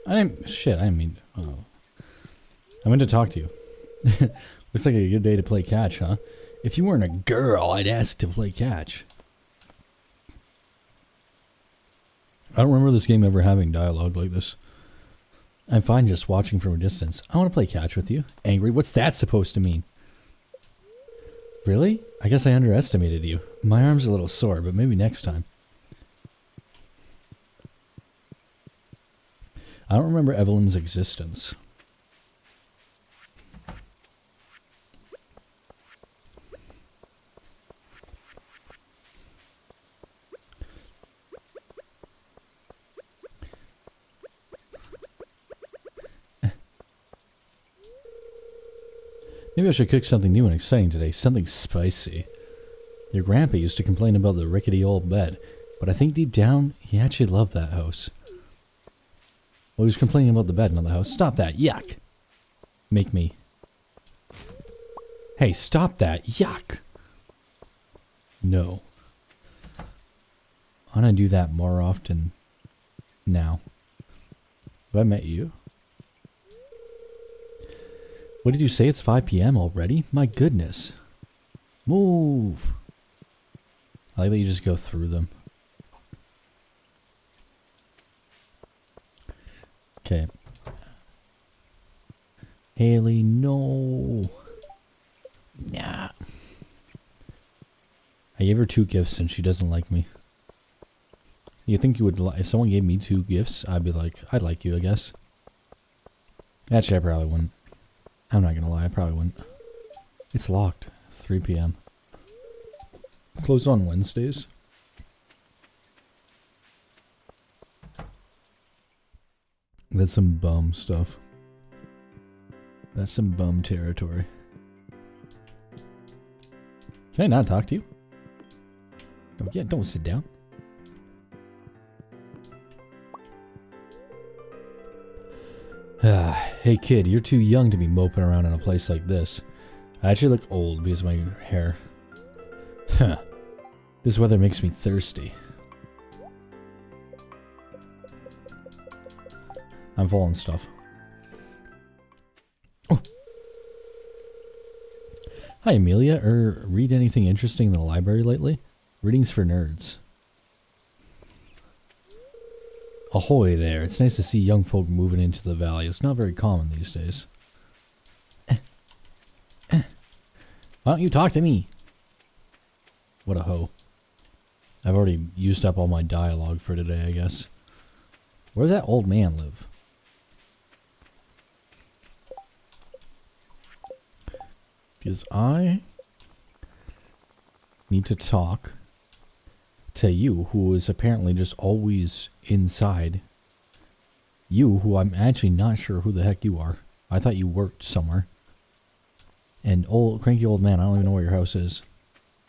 I didn't. Shit, I didn't mean. Oh. I meant to talk to you. Looks like a good day to play catch, huh? If you weren't a girl, I'd ask to play catch. I don't remember this game ever having dialogue like this. I'm fine just watching from a distance. I want to play catch with you. Angry? What's that supposed to mean? Really? I guess I underestimated you. My arm's a little sore, but maybe next time. I don't remember Evelyn's existence. Maybe I should cook something new and exciting today, something spicy. Your grandpa used to complain about the rickety old bed, but I think deep down, he actually loved that house. Well, he was complaining about the bed, not the house. Stop that, yuck! Make me. Hey, stop that, yuck! No. I'm gonna do that more often now. Have I met you? What did you say? It's 5 p.m. already? My goodness. Move. I like that you just go through them. Okay. Haley, no. Nah. I gave her two gifts and she doesn't like me. You think you would, like, if someone gave me two gifts, I'd be like, I'd like you, I guess. Actually, I probably wouldn't. I'm not gonna lie, I probably wouldn't. It's locked. 3 p.m. Closed on Wednesdays. That's some bum stuff. That's some bum territory. Can I not talk to you? Oh, yeah, don't sit down. hey kid, you're too young to be moping around in a place like this. I actually look old because of my hair. Huh. This weather makes me thirsty. I'm falling stuff. Oh. Hi Amelia, er, read anything interesting in the library lately? Readings for nerds. Ahoy there. It's nice to see young folk moving into the valley. It's not very common these days. Eh. Eh. Why don't you talk to me? What a hoe. I've already used up all my dialogue for today, I guess. Where does that old man live? Because I need to talk to you, who is apparently just always inside. You, who I'm actually not sure who the heck you are. I thought you worked somewhere. And old, cranky old man, I don't even know where your house is.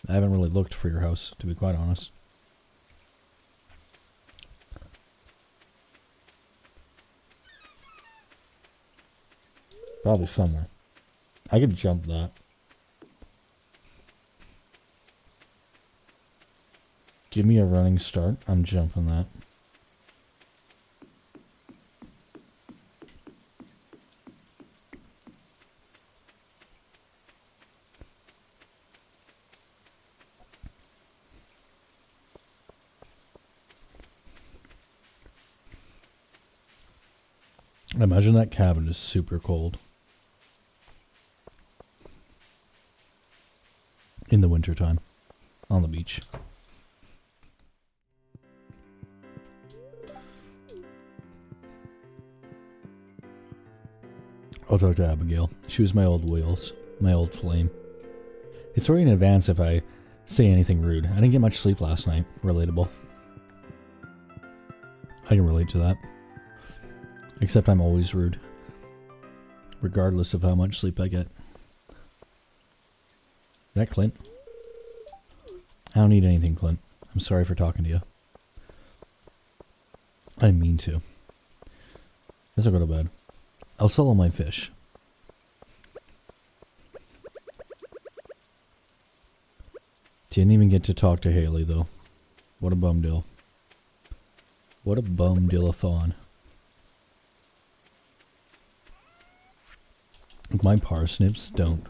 I haven't really looked for your house, to be quite honest. Probably somewhere. I could jump that. Give me a running start. I'm jumping that. Imagine that cabin is super cold. In the wintertime. On the beach. I'll talk to Abigail. She was my old wheels. My old flame. It's sorry in advance if I say anything rude. I didn't get much sleep last night. Relatable. I can relate to that. Except I'm always rude. Regardless of how much sleep I get. Is that Clint? I don't need anything, Clint. I'm sorry for talking to you. I mean to. Guess I'll go to bed. I'll sell all my fish. Didn't even get to talk to Haley, though. What a bum deal. What a bum deal-a-thon. My parsnips don't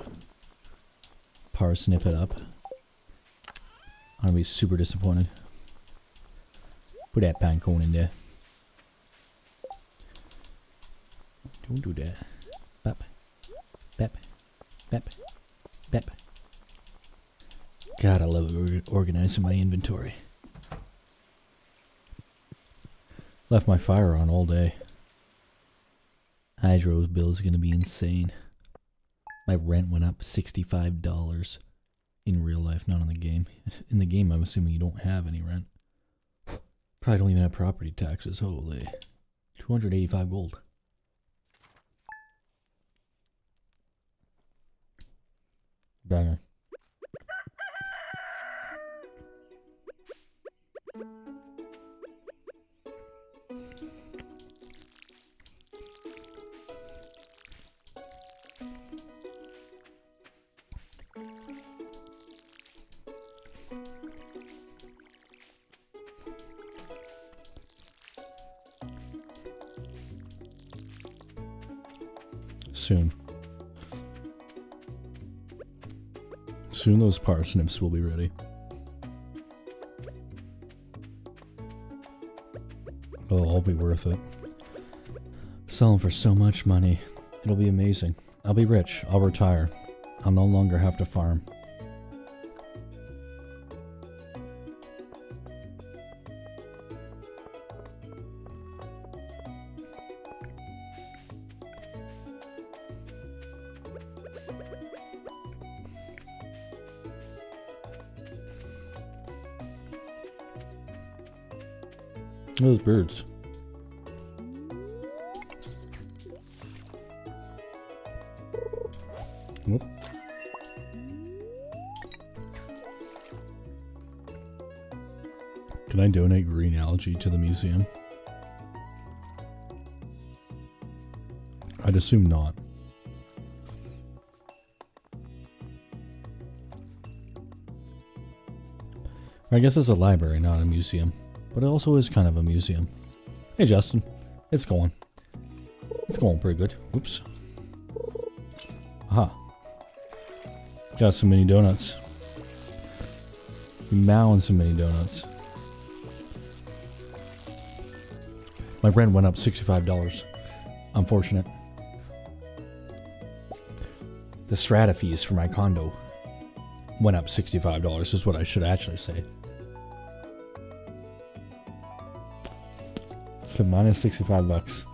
parsnip it up. I'm gonna be super disappointed. Put that pine cone in there. Don't do that. Bap. Bap. Bap. Bap. God, I love organizing my inventory. Left my fire on all day. Hydro's bill is going to be insane. My rent went up $65 in real life, not in the game. In the game, I'm assuming you don't have any rent. Probably don't even have property taxes. Holy. 285 gold. Banger. Soon those parsnips will be ready. It'll all be worth it. Sell them for so much money. It'll be amazing. I'll be rich. I'll retire. I'll no longer have to farm. Birds. Whoop. Can I donate green algae to the museum? I'd assume not. I guess it's a library, not a museum but it also is kind of a museum. Hey, Justin. It's going. It's going pretty good. Oops. Aha. Got some mini donuts. Mowing some mini donuts. My rent went up $65. Unfortunate. The strata fees for my condo went up $65 is what I should actually say. Minus 65 bucks.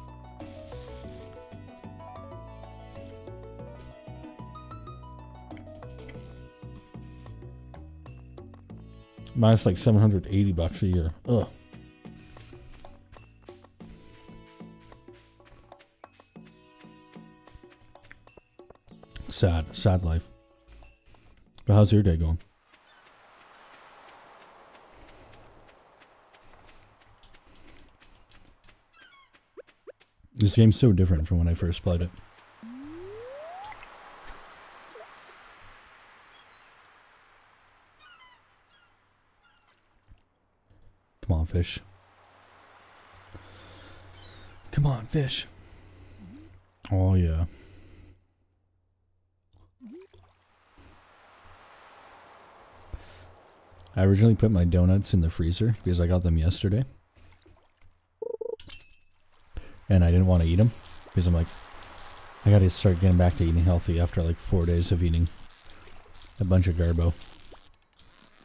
Minus like 780 bucks a year. Ugh. Sad, sad life. But how's your day going? This game's so different from when I first played it. Come on, fish. Come on, fish. Oh, yeah. I originally put my donuts in the freezer because I got them yesterday. And I didn't want to eat them because I'm like, I gotta start getting back to eating healthy after like four days of eating a bunch of garbo.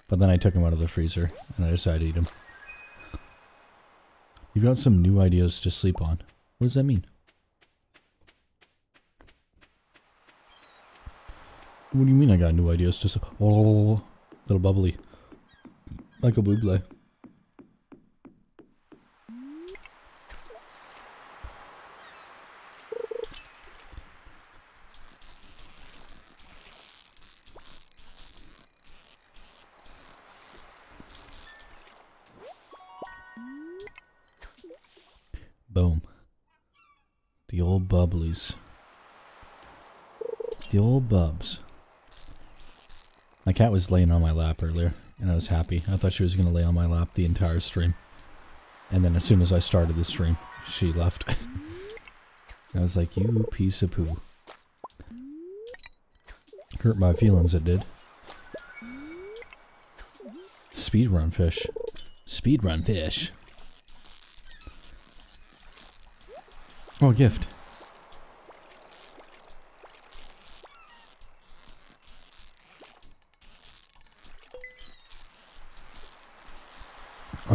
But then I took them out of the freezer and I decided to eat them. You've got some new ideas to sleep on. What does that mean? What do you mean I got new ideas to sleep? Oh, little bubbly. Like a. Boom. Old bubblies. The old bubs. My cat was laying on my lap earlier, and I was happy. I thought she was going to lay on my lap the entire stream. And then as soon as I started the stream, she left. I was like, you piece of poo. Hurt my feelings, it did. Speedrun fish. Speedrun fish. Oh, gift.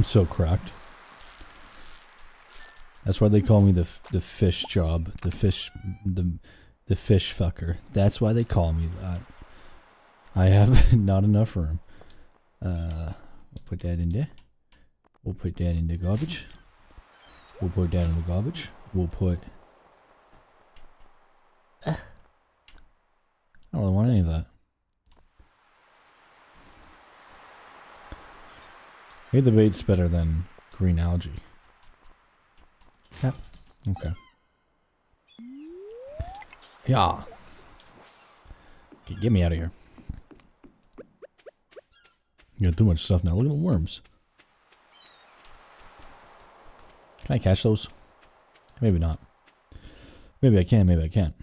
So cracked. That's why they call me the the fish job, the fish the the fish fucker. That's why they call me that. I have not enough room. Uh, we'll put that in there. We'll put that in the garbage. We'll put that in the garbage. We'll put. I don't really want any of that. Maybe the bait's better than green algae. Yep. Okay. Yeah. Okay, get me out of here. You got too much stuff now. Look at the worms. Can I catch those? Maybe not. Maybe I can, maybe I can't.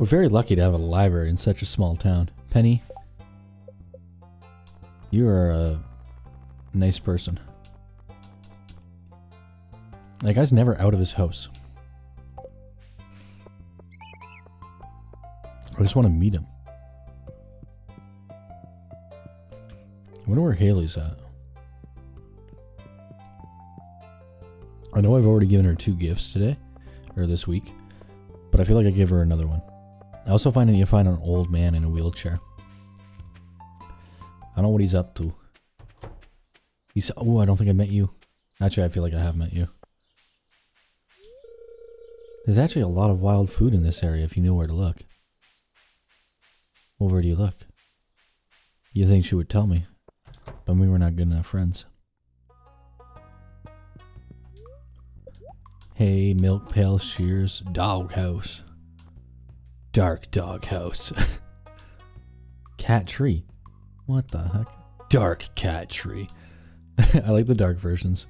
We're very lucky to have a library in such a small town. Penny, you are a nice person. That guy's never out of his house. I just want to meet him. I wonder where Haley's at. I know I've already given her two gifts today, or this week, but I feel like I gave her another one. I also find you find an old man in a wheelchair. I don't know what he's up to. He's oh, I don't think I met you. Actually, I feel like I have met you. There's actually a lot of wild food in this area if you knew where to look. Well, where do you look? You think she would tell me, but we were not good enough friends. Hey, Milk Pail Shears Doghouse. Dark Doghouse. cat Tree. What the heck? Dark Cat Tree. I like the dark versions.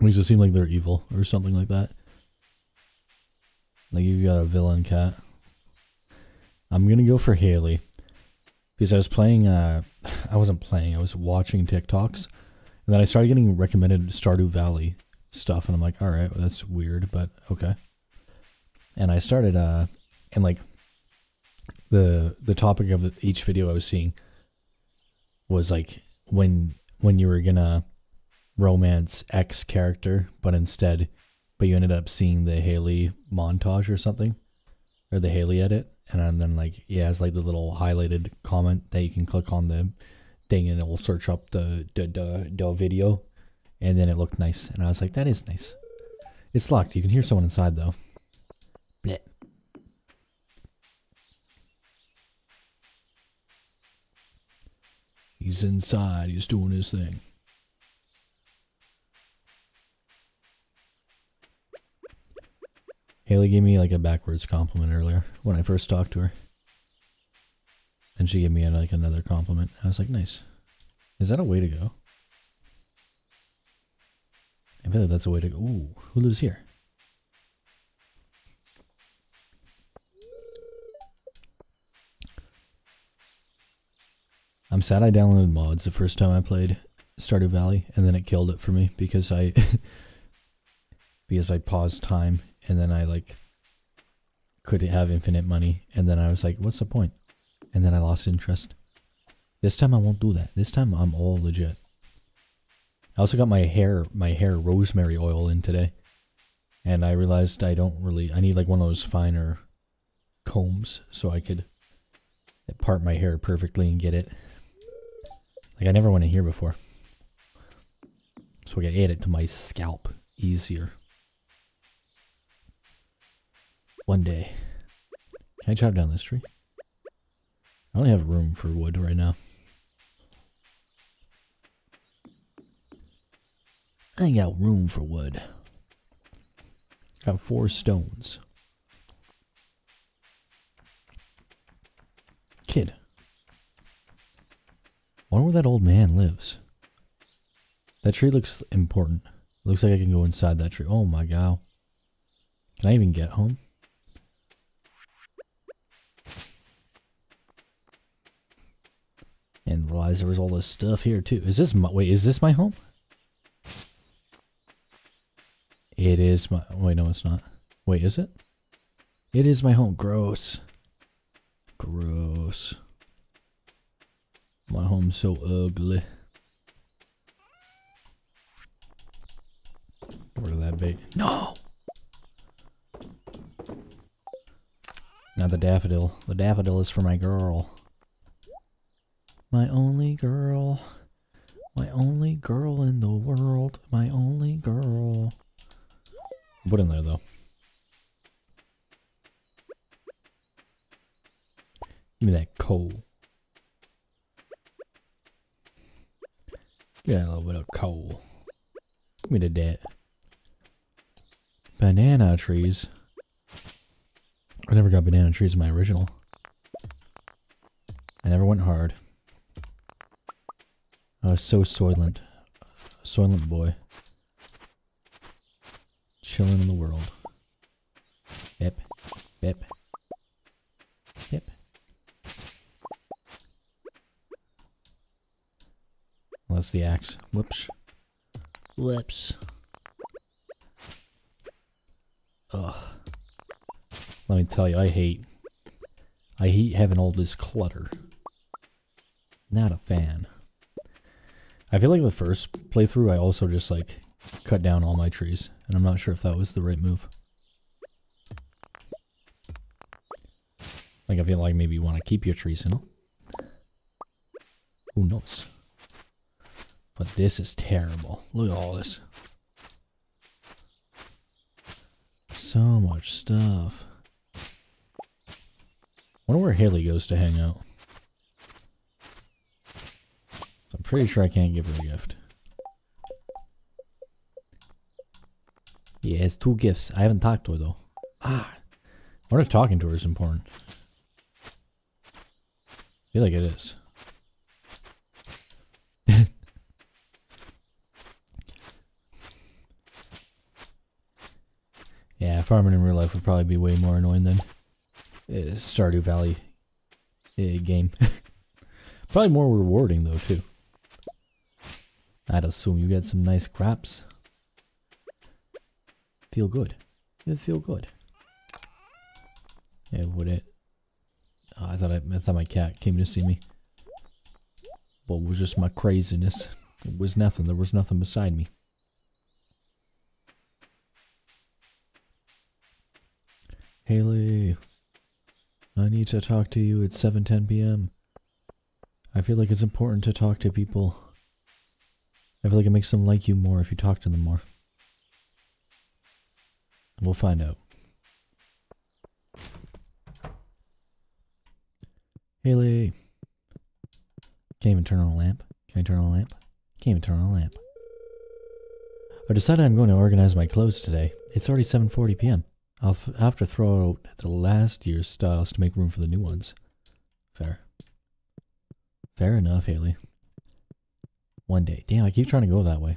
Makes it seem like they're evil or something like that. Like you've got a villain cat. I'm gonna go for Haley. Because I was playing uh I wasn't playing, I was watching TikToks. And then I started getting recommended Stardew Valley stuff and I'm like, alright, well, that's weird, but okay. And I started uh and like the the topic of each video I was seeing was like when when you were gonna romance X character, but instead but you ended up seeing the Haley montage or something. Or the Haley edit. And then like yeah, it's like the little highlighted comment that you can click on the thing and it will search up the the, the, the video and then it looked nice and I was like that is nice. It's locked. You can hear someone inside though. Blech. He's inside. He's doing his thing. Haley gave me like a backwards compliment earlier when I first talked to her. And she gave me like another compliment. I was like, nice. Is that a way to go? I feel like that's a way to go. Ooh, who lives here? I'm sad I downloaded mods the first time I played Stardew Valley, and then it killed it for me because I because I paused time and then I like couldn't have infinite money, and then I was like, what's the point? And then I lost interest. This time I won't do that. This time I'm all legit. I also got my hair my hair rosemary oil in today, and I realized I don't really I need like one of those finer combs so I could part my hair perfectly and get it like I never went in here before. So I can add it to my scalp easier. One day. Can I chop down this tree? I only have room for wood right now. I ain't got room for wood. Got four stones. Kid. Wonder where that old man lives. That tree looks important. Looks like I can go inside that tree. Oh my god. Can I even get home? And realize there was all this stuff here too. Is this my, wait, is this my home? It is my, wait, no it's not. Wait, is it? It is my home. Gross. Gross. My home's so ugly. Did that bait? No! Now the daffodil. The daffodil is for my girl. My only girl. My only girl in the world. My only girl. Put in there though. Give me that coal. Got a little bit of coal. Give me the debt. Banana trees. I never got banana trees in my original. I never went hard. I was so soylent. Soylent boy. Chilling in the world. Yep. Yep. Yep. that's the axe. Whoops. Whoops. Ugh. Let me tell you, I hate... I hate having all this clutter. Not a fan. I feel like the first playthrough I also just like cut down all my trees, and I'm not sure if that was the right move. Like I feel like maybe you want to keep your trees, you know? Who knows? But this is terrible. Look at all this. So much stuff. wonder where Haley goes to hang out. I'm pretty sure I can't give her a gift. Yeah, it's two gifts. I haven't talked to her though. Ah. I wonder if talking to her is important. I feel like it is. Yeah, farming in real life would probably be way more annoying than uh, Stardew Valley uh, game. probably more rewarding though too. I'd assume you get some nice crops. Feel good. It feel good. Yeah, would it? Oh, I thought I, I thought my cat came to see me. But it was just my craziness. It was nothing. There was nothing beside me. Haley, I need to talk to you at 7:10 p.m. I feel like it's important to talk to people. I feel like it makes them like you more if you talk to them more. We'll find out. Haley. Can't even turn on a lamp. Can I turn on a lamp? Can't even turn on a lamp. I decided I'm going to organize my clothes today. It's already 7.40 p.m. I'll have to throw out the last year's styles to make room for the new ones. Fair. Fair enough, Haley. One day. Damn, I keep trying to go that way.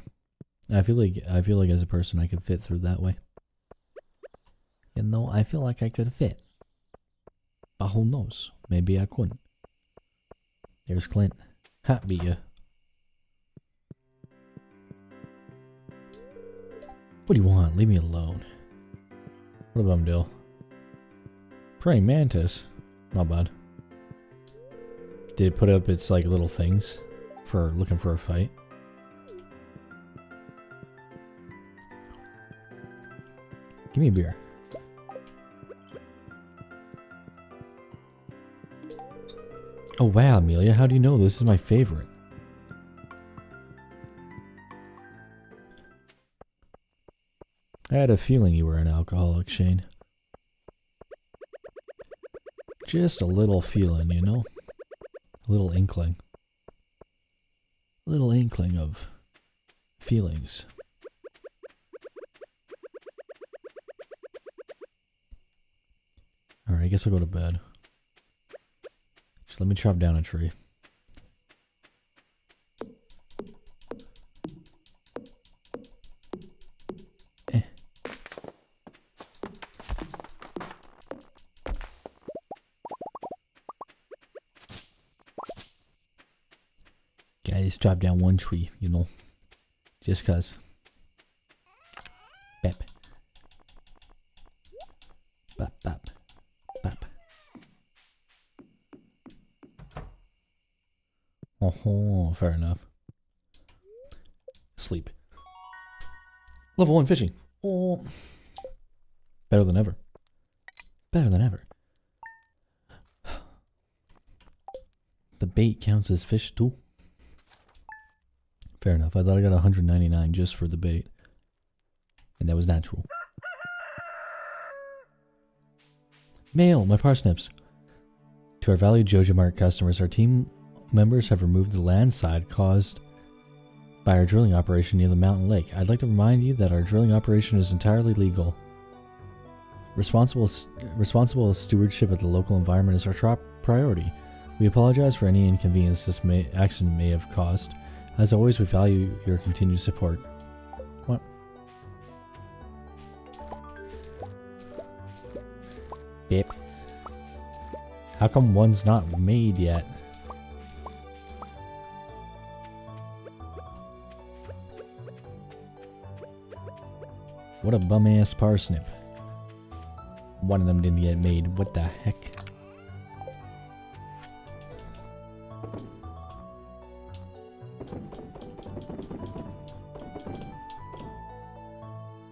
I feel like I feel like as a person I could fit through that way. You know, I feel like I could fit. But who knows? Maybe I couldn't. There's Clint. Happy ya. What do you want? Leave me alone. What about Dill? Praying mantis. Not bad. Did it put up its like little things for looking for a fight? Give me a beer. Oh wow, Amelia, how do you know this is my favorite? I had a feeling you were an alcoholic, Shane. Just a little feeling, you know? A little inkling. A little inkling of feelings. Alright, I guess I'll go to bed. Just let me chop down a tree. Eh. Guys, chop down one tree, you know. Just cuz. Fair enough. Sleep. Level 1 fishing. Oh. Better than ever. Better than ever. The bait counts as fish too. Fair enough. I thought I got 199 just for the bait. And that was natural. Mail, my parsnips. To our valued JojaMart customers, our team members have removed the landslide caused by our drilling operation near the mountain lake. I'd like to remind you that our drilling operation is entirely legal. Responsible, responsible stewardship of the local environment is our top priority. We apologize for any inconvenience this may, accident may have caused. As always, we value your continued support. What? Yep. How come one's not made yet? What a bum ass parsnip. One of them didn't get made. What the heck?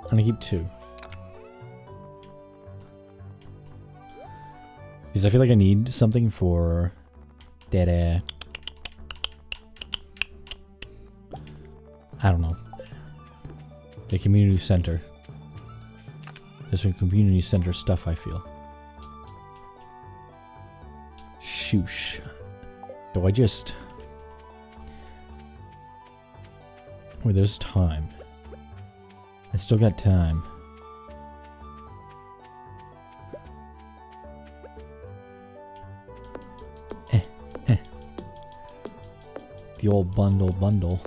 I'm gonna keep two. Because I feel like I need something for that, uh, I don't know. The community center. There's some community center stuff I feel. Shoosh. Do I just... Wait, there's time. I still got time. Eh, eh. The old bundle bundle.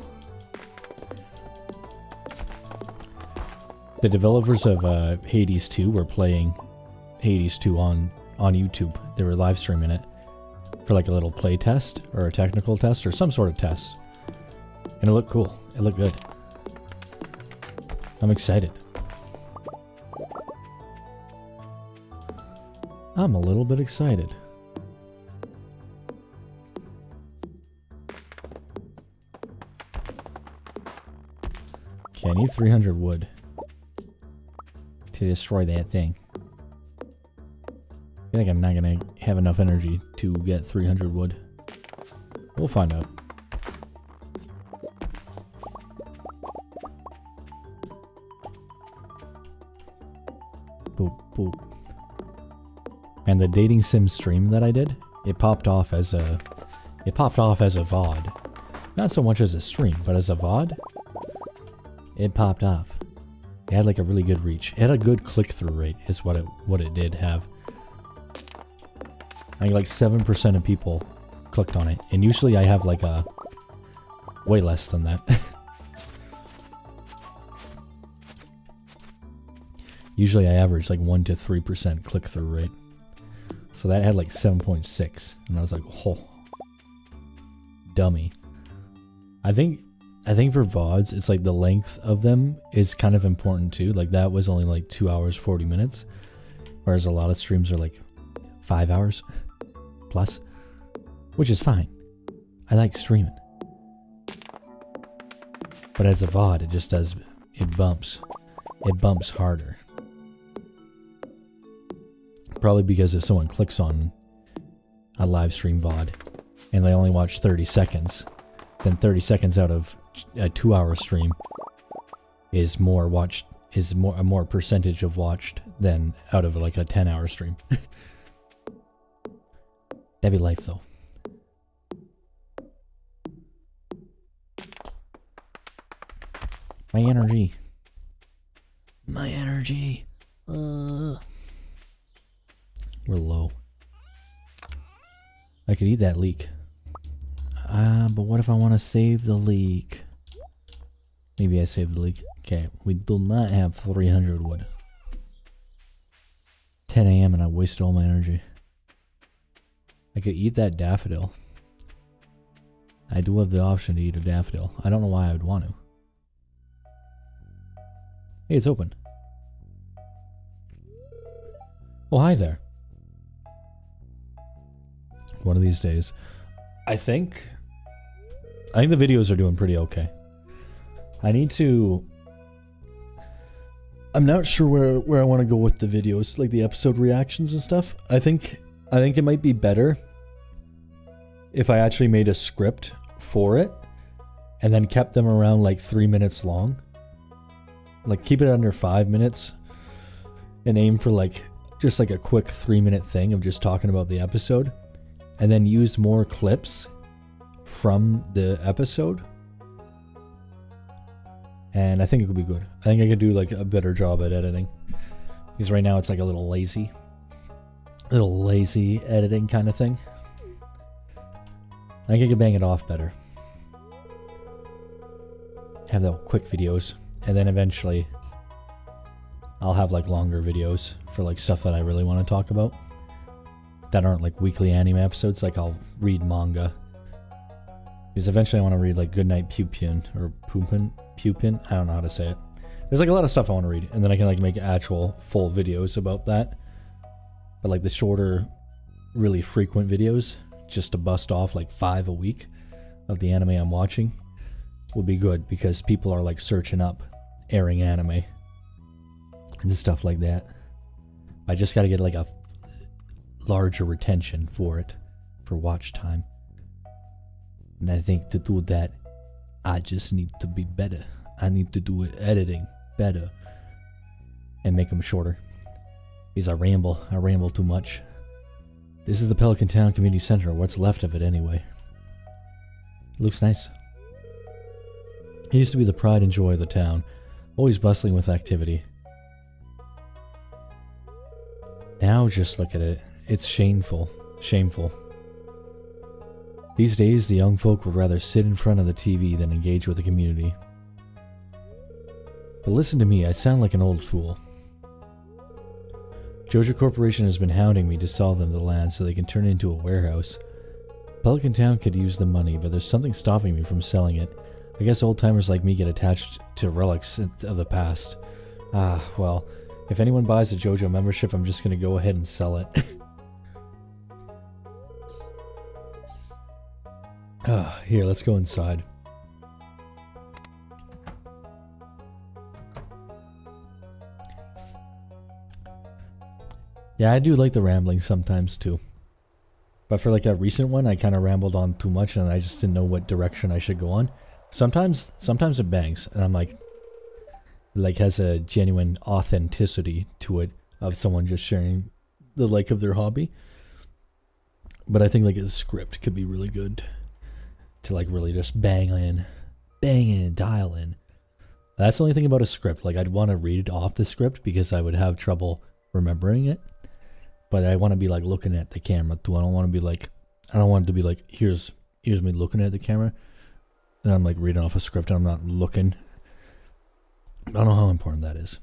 The developers of uh, Hades 2 were playing Hades 2 on, on YouTube. They were live streaming it for like a little play test or a technical test or some sort of test. And it looked cool. It looked good. I'm excited. I'm a little bit excited. Okay, I need 300 wood to destroy that thing. I think I'm not gonna have enough energy to get 300 wood. We'll find out. Boop, boop. And the dating sim stream that I did, it popped off as a, it popped off as a VOD. Not so much as a stream, but as a VOD, it popped off. It had like a really good reach. It had a good click-through rate is what it what it did have. I think like 7% of people clicked on it. And usually I have like a way less than that. usually I average like 1 to 3% click-through rate. So that had like 7.6 and I was like, "Oh, dummy." I think I think for VODs, it's like the length of them is kind of important too. Like that was only like 2 hours 40 minutes whereas a lot of streams are like 5 hours plus, which is fine. I like streaming. But as a VOD, it just does it bumps. It bumps harder. Probably because if someone clicks on a live stream VOD and they only watch 30 seconds, then 30 seconds out of a two hour stream is more watched, is more a more percentage of watched than out of like a 10 hour stream. That'd be life though. My energy. My energy. Uh. We're low. I could eat that leek. Ah, uh, but what if I want to save the leek? Maybe I saved leek. Okay, we do not have 300 wood. 10 a.m. and I wasted all my energy. I could eat that daffodil. I do have the option to eat a daffodil. I don't know why I would want to. Hey, it's open. Oh, hi there one of these days. I think I think the videos are doing pretty okay. I need to I'm not sure where where I want to go with the videos, like the episode reactions and stuff. I think I think it might be better if I actually made a script for it and then kept them around like 3 minutes long. Like keep it under 5 minutes and aim for like just like a quick 3 minute thing of just talking about the episode and then use more clips from the episode. And I think it could be good. I think I could do like a better job at editing. Because right now it's like a little lazy. Little lazy editing kind of thing. I think I could bang it off better. Have the quick videos. And then eventually I'll have like longer videos for like stuff that I really want to talk about that aren't like weekly anime episodes. Like I'll read manga. Because eventually I want to read like Goodnight Pupin or Pupin Pupin. I don't know how to say it. There's like a lot of stuff I want to read, and then I can like make actual full videos about that. But like the shorter, really frequent videos, just to bust off like five a week of the anime I'm watching, would be good because people are like searching up airing anime and stuff like that. I just got to get like a larger retention for it, for watch time. And I think to do that, I just need to be better. I need to do editing better and make them shorter. Because I ramble, I ramble too much. This is the Pelican Town Community Center, what's left of it anyway. It looks nice. It used to be the pride and joy of the town, always bustling with activity. Now just look at it. It's shameful. Shameful. These days, the young folk would rather sit in front of the TV than engage with the community. But listen to me, I sound like an old fool. Joja Corporation has been hounding me to sell them the land so they can turn it into a warehouse. Pelican Town could use the money, but there's something stopping me from selling it. I guess old timers like me get attached to relics of the past. Ah, well, if anyone buys a Joja membership, I'm just gonna go ahead and sell it. Uh, here, let's go inside. Yeah, I do like the rambling sometimes too. But for like that recent one, I kind of rambled on too much and I just didn't know what direction I should go on. Sometimes, sometimes it bangs and I'm like, like has a genuine authenticity to it of someone just sharing the like of their hobby. But I think like a script could be really good to like really just bang in, bang in, dial in. That's the only thing about a script. Like I'd want to read it off the script because I would have trouble remembering it. But I want to be like looking at the camera too. I don't want to be like I don't want it to be like here's here's me looking at the camera and I'm like reading off a script and I'm not looking. I don't know how important that is.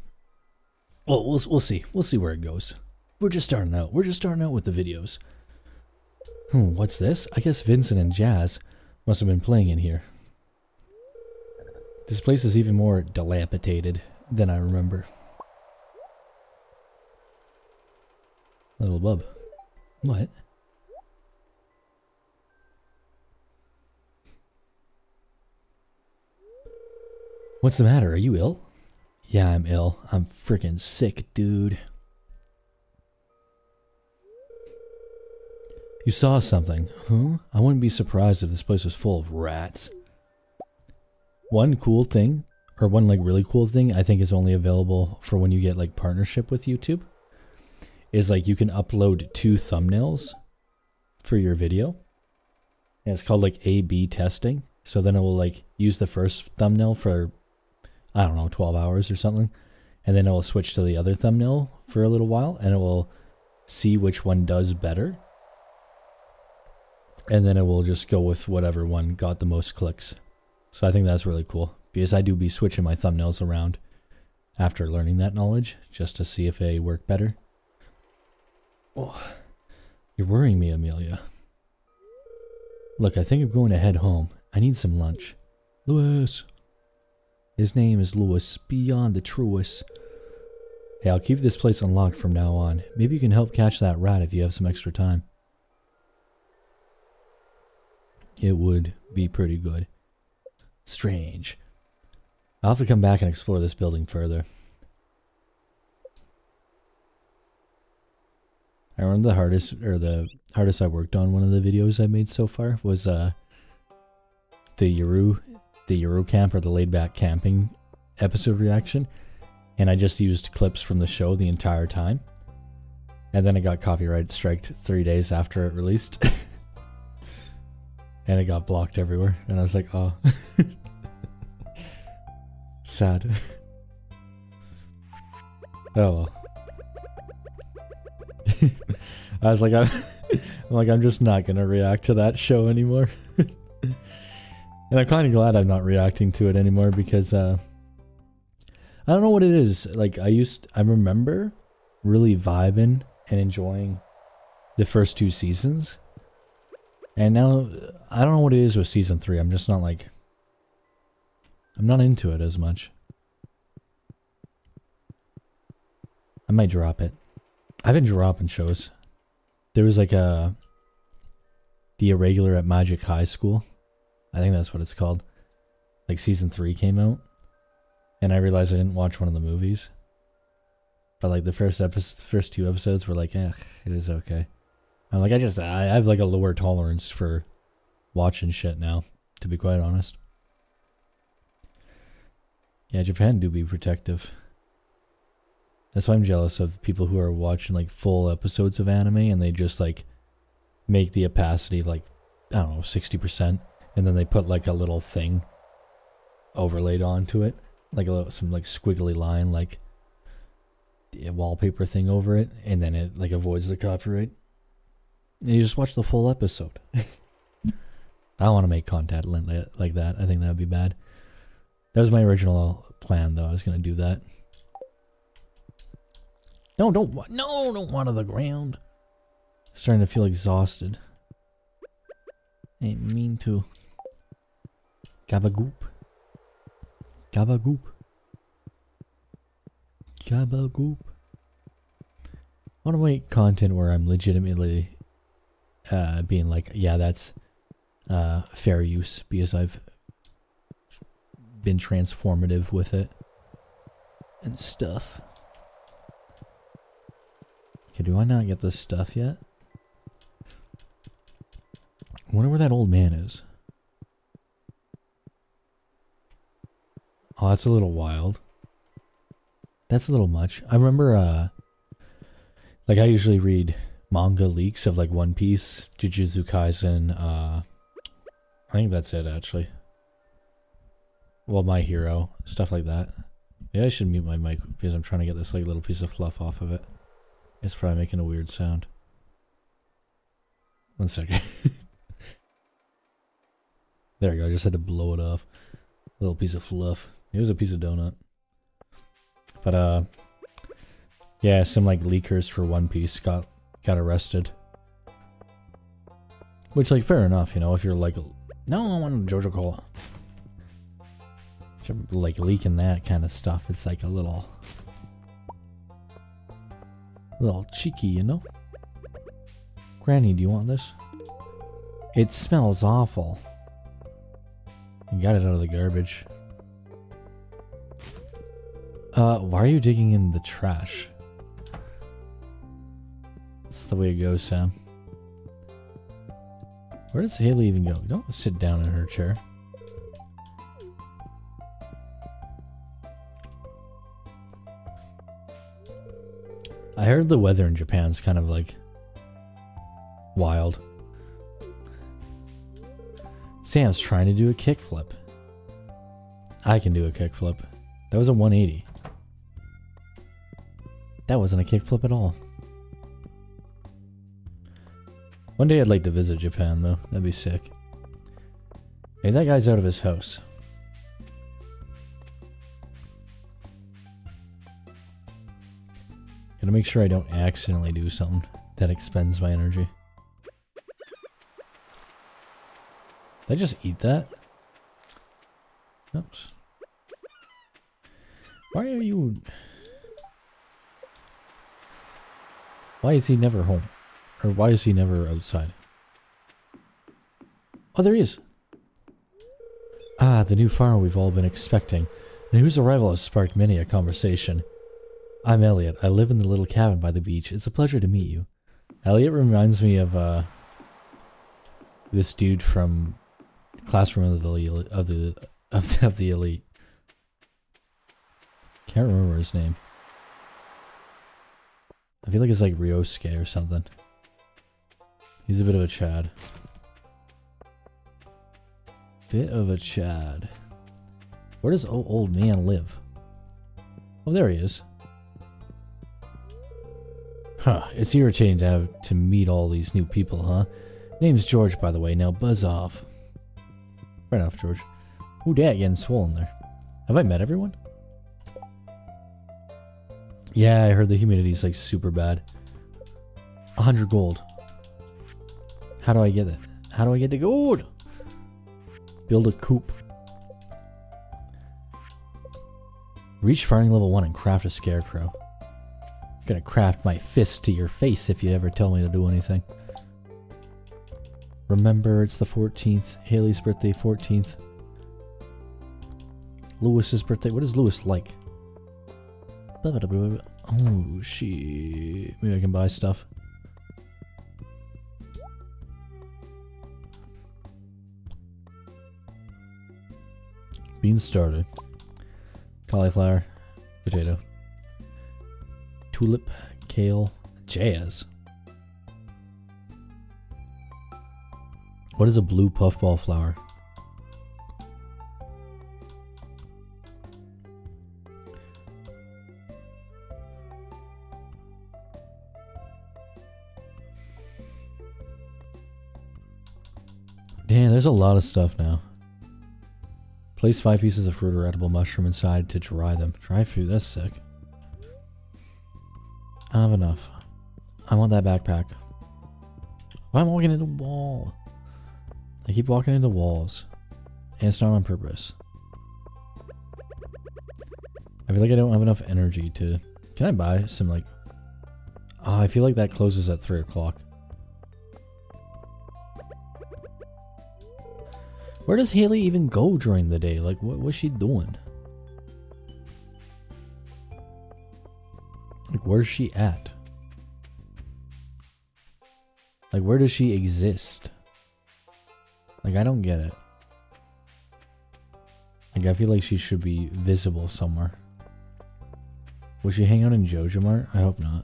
Well, we'll we'll see. We'll see where it goes. We're just starting out. We're just starting out with the videos. Hmm, what's this? I guess Vincent and Jas must have been playing in here. This place is even more dilapidated than I remember. Little bub. What? What's the matter? Are you ill? Yeah, I'm ill. I'm freaking sick, dude. You saw something, huh? I wouldn't be surprised if this place was full of rats. One cool thing, or one like really cool thing, I think is only available for when you get like partnership with YouTube, is like you can upload two thumbnails for your video. And it's called like A-B testing. So then it will like use the first thumbnail for I don't know, 12 hours or something. And then it will switch to the other thumbnail for a little while and it will see which one does better. And then it will just go with whatever one got the most clicks. So I think that's really cool because I do be switching my thumbnails around after learning that knowledge just to see if they work better. Oh, you're worrying me, Amelia. Look, I think I'm going to head home. I need some lunch. Louis. His name is Louis, beyond the truest. Hey, I'll keep this place unlocked from now on. Maybe you can help catch that rat if you have some extra time. It would be pretty good. Strange. I'll have to come back and explore this building further. I remember the hardest, or the hardest I worked on one of the videos I made so far was uh, the Yuru the Yuru Camp or the laid back camping episode reaction, and I just used clips from the show the entire time. And then it got copyright striked three days after it released. and it got blocked everywhere. And I was like, oh. Sad. oh well. I was like, I'm, I'm like, I'm just not gonna react to that show anymore. And I'm kind of glad I'm not reacting to it anymore because uh, I don't know what it is. Like I used, I remember really vibing and enjoying the first two seasons. And now I don't know what it is with season three. I'm just not like, I'm not into it as much. I might drop it. I've been dropping shows. There was like a the irregular at Magic High School. I think that's what it's called. Like season three came out, and I realized I didn't watch one of the movies. But like the first episode, first two episodes were like, eh, it is okay. Like, I just, I have like a lower tolerance for watching shit now, to be quite honest. Yeah, Japan do be protective. That's why I'm jealous of people who are watching like full episodes of anime and they just like make the opacity like I don't know, 60% and then they put like a little thing overlaid onto it, like a little, some like squiggly line, like wallpaper thing over it, and then it like avoids the copyright. You just watch the full episode. I don't want to make content like that. I think that would be bad. That was my original plan, though. I was gonna do that. No, don't no, don't water the ground. Starting to feel exhausted. Ain't mean to. Gabagoop. Gabagoop. Gabagoop. I want to make content where I'm legitimately uh, being like, yeah, that's uh, fair use because I've been transformative with it and stuff. Okay, do I not get this stuff yet? I wonder where that old man is. Oh, that's a little wild. That's a little much. I remember, uh, like I usually read manga leaks of like One Piece, Jujutsu Kaisen, uh, I think that's it actually. well, my hero, stuff like that. Yeah, I should mute my mic because I'm trying to get this like little piece of fluff off of it. It's probably making a weird sound. One second. there we go. I just had to blow it off. Little piece of fluff. It was a piece of donut. But uh, yeah, some like leakers for One Piece got got arrested. Which like fair enough, you know, if you're like, no, I want Joja Cola. Like leaking that kind of stuff, it's like a little, little cheeky, you know. Granny, do you want this? It smells awful. You got it out of the garbage. Uh, why are you digging in the trash? The way it goes, Sam. Where does Haley even go? Don't sit down in her chair. I heard the weather in Japan's kind of like wild. Sam's trying to do a kickflip. I can do a kickflip. That was a 180. That wasn't a kickflip at all. One day I'd like to visit Japan though. That'd be sick. Hey, that guy's out of his house. Gotta make sure I don't accidentally do something that expends my energy. Did I just eat that? Oops. Why are you... Why is he never home? Or why is he never outside? Oh, there he is. Ah, the new farmer we've all been expecting, and whose arrival has sparked many a conversation. I'm Elliot. I live in the little cabin by the beach. It's a pleasure to meet you. Elliot reminds me of uh, this dude from the Classroom of the of the of the, of the elite. Can't remember his name. I feel like it's like Ryosuke or something. He's a bit of a Chad. Bit of a Chad. Where does old, man live? Oh, there he is. Huh, it's irritating to have to meet all these new people, huh? Name's George, by the way. Now buzz off. Right off, George. Ooh, dad getting swollen there. Have I met everyone? Yeah, I heard the humidity's like super bad. 100 gold. How do I get it? How do I get the gold? Build a coop. Reach farming level 1 and craft a scarecrow. I'm gonna craft my fist to your face if you ever tell me to do anything. Remember, it's the 14th. Haley's birthday, 14th. Lewis's birthday. What is Lewis like? Oh, she. Maybe I can buy stuff. Beans started. Cauliflower. Potato. Tulip. Kale. Jazz. What is a blue puffball flower? Damn, there's a lot of stuff now. Place five pieces of fruit or edible mushroom inside to dry them. Dry food, that's sick. I have enough. I want that backpack. Why am I walking into the wall? I keep walking into walls. And it's not on purpose. I feel like I don't have enough energy to... Can I buy some, like... Oh, I feel like that closes at 3 o'clock. Where does Haley even go during the day? Like, what was she doing? Like, where's she at? Like, where does she exist? Like, I don't get it. Like, I feel like she should be visible somewhere. Will she hang out in JojaMart? I hope not.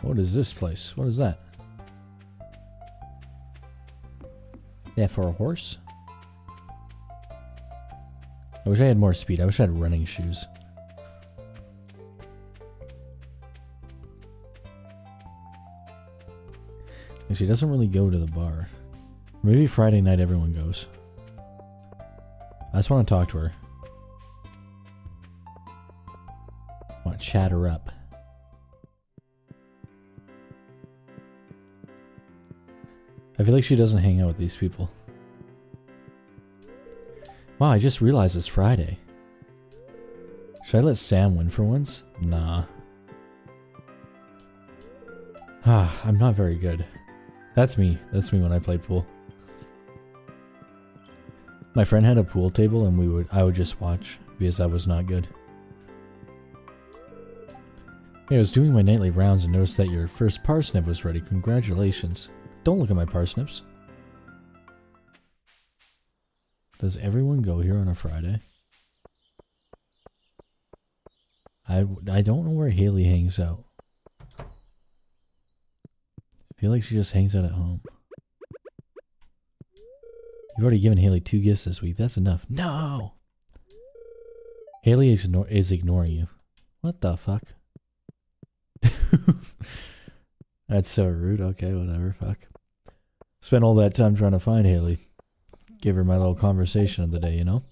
What is this place? What is that? Yeah, for a horse? I wish I had more speed. I wish I had running shoes. She doesn't really go to the bar. Maybe Friday night everyone goes. I just want to talk to her. I want to chat her up. I feel like she doesn't hang out with these people. Wow, I just realized it's Friday. Should I let Sam win for once? Nah. Ah, I'm not very good. That's me. That's me when I play pool. My friend had a pool table and we would I would just watch because I was not good. Hey, I was doing my nightly rounds and noticed that your first parsnip was ready. Congratulations. Don't look at my parsnips. Does everyone go here on a Friday? I, I don't know where Haley hangs out. I feel like she just hangs out at home. You've already given Haley two gifts this week. That's enough. No! Haley is, is ignoring you. What the fuck? That's so rude. Okay, whatever. Fuck. Spent all that time trying to find Haley. Give her my little conversation of the day, you know?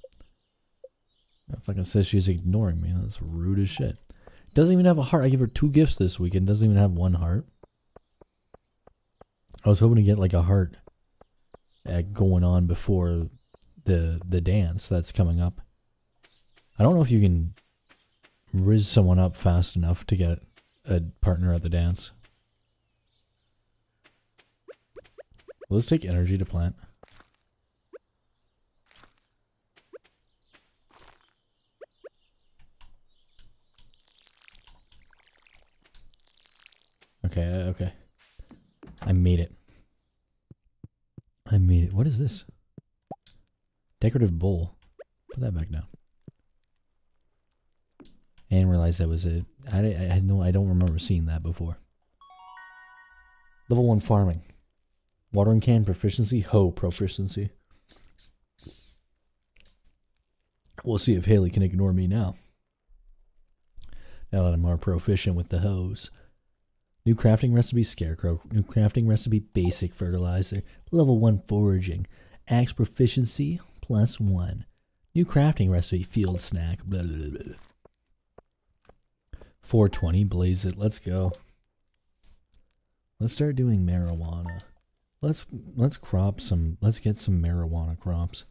I fucking says she's ignoring me. That's rude as shit. Doesn't even have a heart. I give her two gifts this weekend. Doesn't even have one heart. I was hoping to get like a heart going on before the the dance that's coming up. I don't know if you can riz someone up fast enough to get a partner at the dance. Let's take energy to plant. Okay, uh, okay. I made it. I made it. What is this? Decorative bowl. Put that back down. I didn't realize that was a. I, I had no. I don't remember seeing that before. Level one farming. Watering can proficiency. Hoe proficiency. We'll see if Haley can ignore me now. Now that I'm more proficient with the hose. New crafting recipe Scarecrow. New crafting recipe Basic Fertilizer. Level 1 Foraging. Axe Proficiency plus 1. New crafting recipe Field Snack. Blah, blah, blah. 420 Blaze it. Let's go. Let's start doing marijuana. Let's let's crop some let's get some marijuana crops.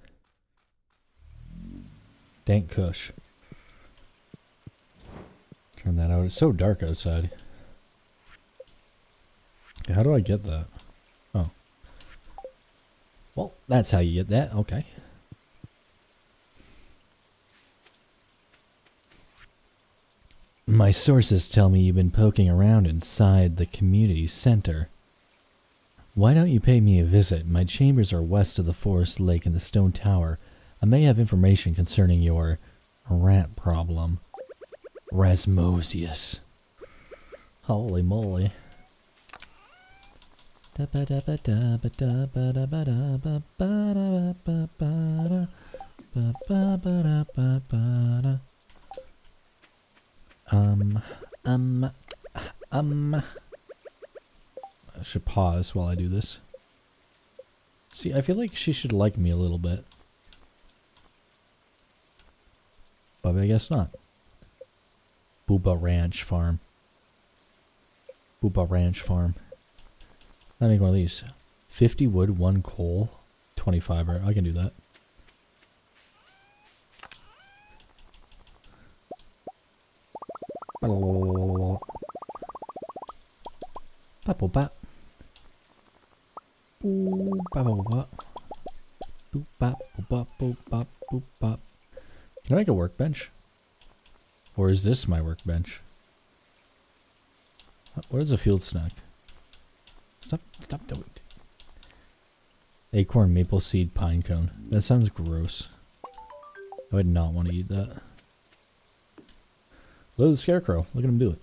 Dank Kush. Turn that out. It's so dark outside. How do I get that? Oh. Well, that's how you get that. Okay. My sources tell me you've been poking around inside the community center. Why don't you pay me a visit? My chambers are west of the forest lake and the stone tower. I may have information concerning your rat problem. Rasmodius. Holy moly. Um, um, um. I should pause while I do this. See, I feel like she should like me a little bit. But I guess not. Booba Ranch Farm. Booba Ranch Farm. I make one of these. 50 wood, 1 coal, 20 fiber. I can do that. Bap. Boop bap bap. Boop bap boop boop bap boop bap. Can I make a workbench? Or is this my workbench? What is a field snack? Stop, stop doing it. Acorn maple seed pine cone. That sounds gross. I would not want to eat that. Look at the scarecrow. Look at him do it.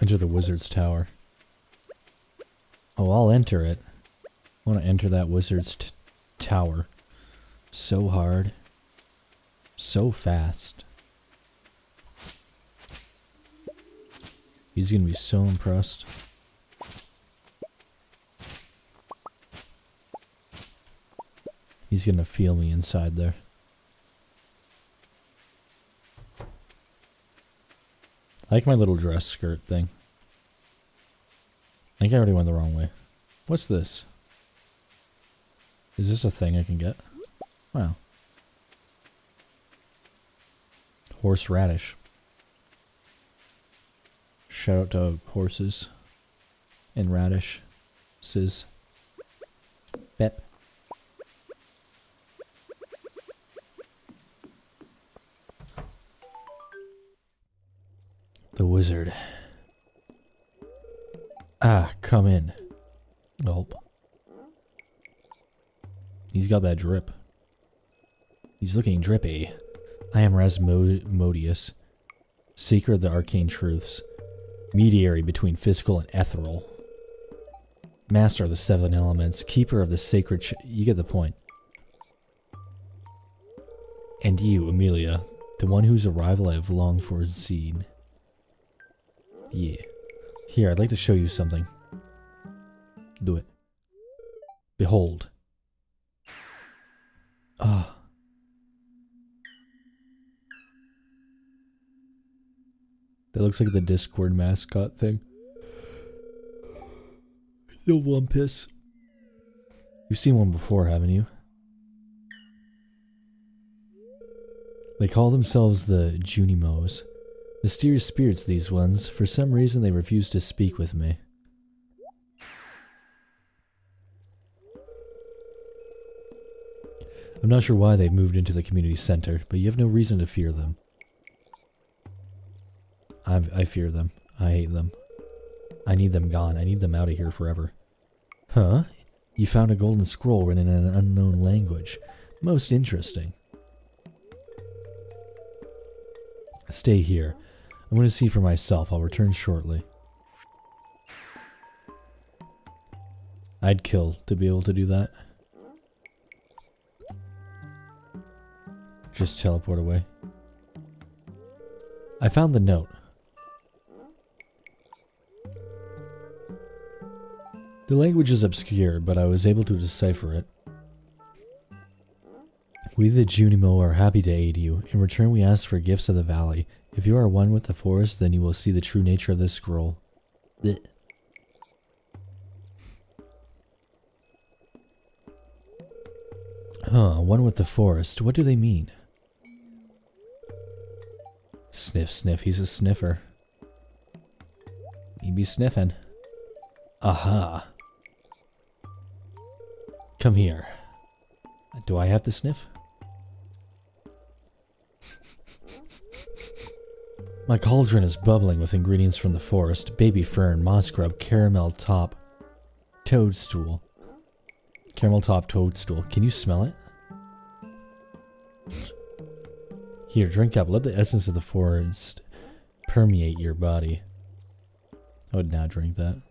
Enter the wizard's tower. Oh, I'll enter it. I want to enter that wizard's tower. So hard. So fast. He's gonna be so impressed. He's gonna feel me inside there. I like my little dress skirt thing. I think I already went the wrong way. What's this? Is this a thing I can get? Wow. Horseradish. Shout out to horses and radish. Sis. Bep. The wizard. Ah, come in. Gulp. He's got that drip. He's looking drippy. I am Rasmodius, seeker of the arcane truths, mediator between physical and ethereal, master of the seven elements, keeper of the sacred. you get the point. And you, Amelia, the one whose arrival I have long foreseen. Yeah. Here, I'd like to show you something. Do it. Behold. Ah. That looks like the Discord mascot thing. The Wumpus. You've seen one before, haven't you? They call themselves the Junimos. Mysterious spirits, these ones. For some reason, they refuse to speak with me. I'm not sure why they've moved into the community center, but you have no reason to fear them. I, I fear them. I hate them. I need them gone. I need them out of here forever. Huh? You found a golden scroll written in an unknown language. Most interesting. Stay here. I'm going to see for myself. I'll return shortly. I'd kill to be able to do that. Just teleport away. I found the note. The language is obscure, but I was able to decipher it. We the Junimo are happy to aid you. In return we ask for gifts of the valley. If you are one with the forest, then you will see the true nature of this scroll. Blech. Huh, one with the forest. What do they mean? Sniff, sniff. He's a sniffer. He be sniffing. Aha. Come here. Do I have to sniff? My cauldron is bubbling with ingredients from the forest. Baby fern, moss grub, caramel top, toadstool. Caramel top toadstool. Can you smell it? Here, drink up. Let the essence of the forest permeate your body. I would now drink that.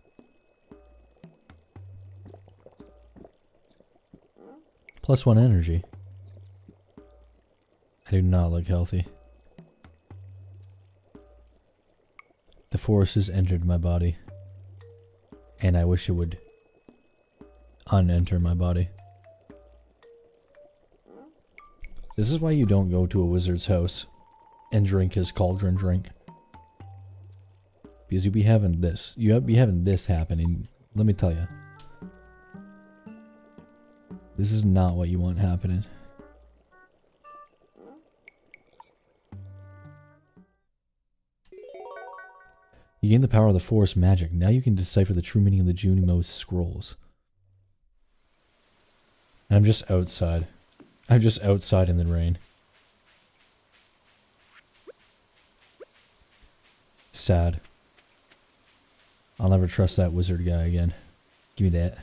Plus one energy. I do not look healthy. The force has entered my body. And I wish it would unenter my body. This is why you don't go to a wizard's house and drink his cauldron drink. Because you'll be having this. You'll be having this happening. Let me tell you. This is not what you want happening. You gain the power of the forest magic. Now you can decipher the true meaning of the Junimo scrolls. And I'm just outside. I'm just outside in the rain. Sad. I'll never trust that wizard guy again. Give me that.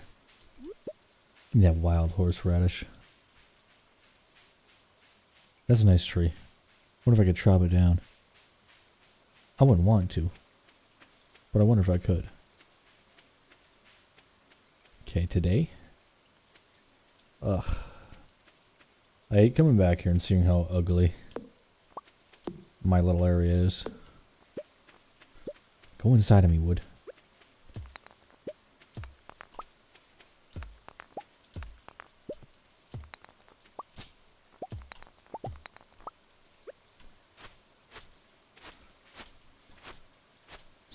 Give me that wild horseradish. That's a nice tree. What if I could chop it down? I wouldn't want to. But I wonder if I could. Okay, today. Ugh. I hate coming back here and seeing how ugly my little area is. Go inside of me, Wood.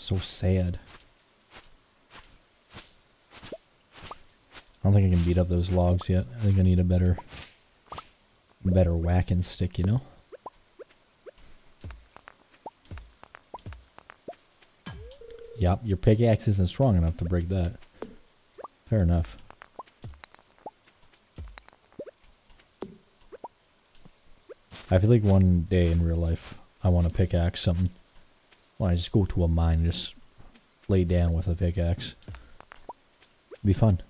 So sad. I don't think I can beat up those logs yet. I think I need a better, better whacking stick, you know? Yup, your pickaxe isn't strong enough to break that. Fair enough. I feel like one day in real life, I want to pickaxe something. Why just go to a mine and just lay down with a pickaxe. Be fun.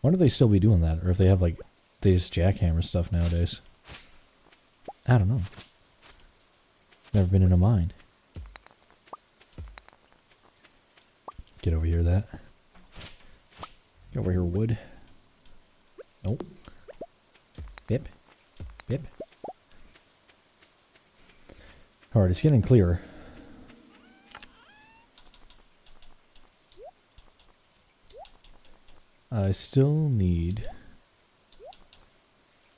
Why do they still be doing that? Or if they have like, they just jackhammer stuff nowadays. I don't know. Never been in a mine. Get over here, that. Get over here, wood. Nope. Bip. Bip. Alright, it's getting clearer. I still need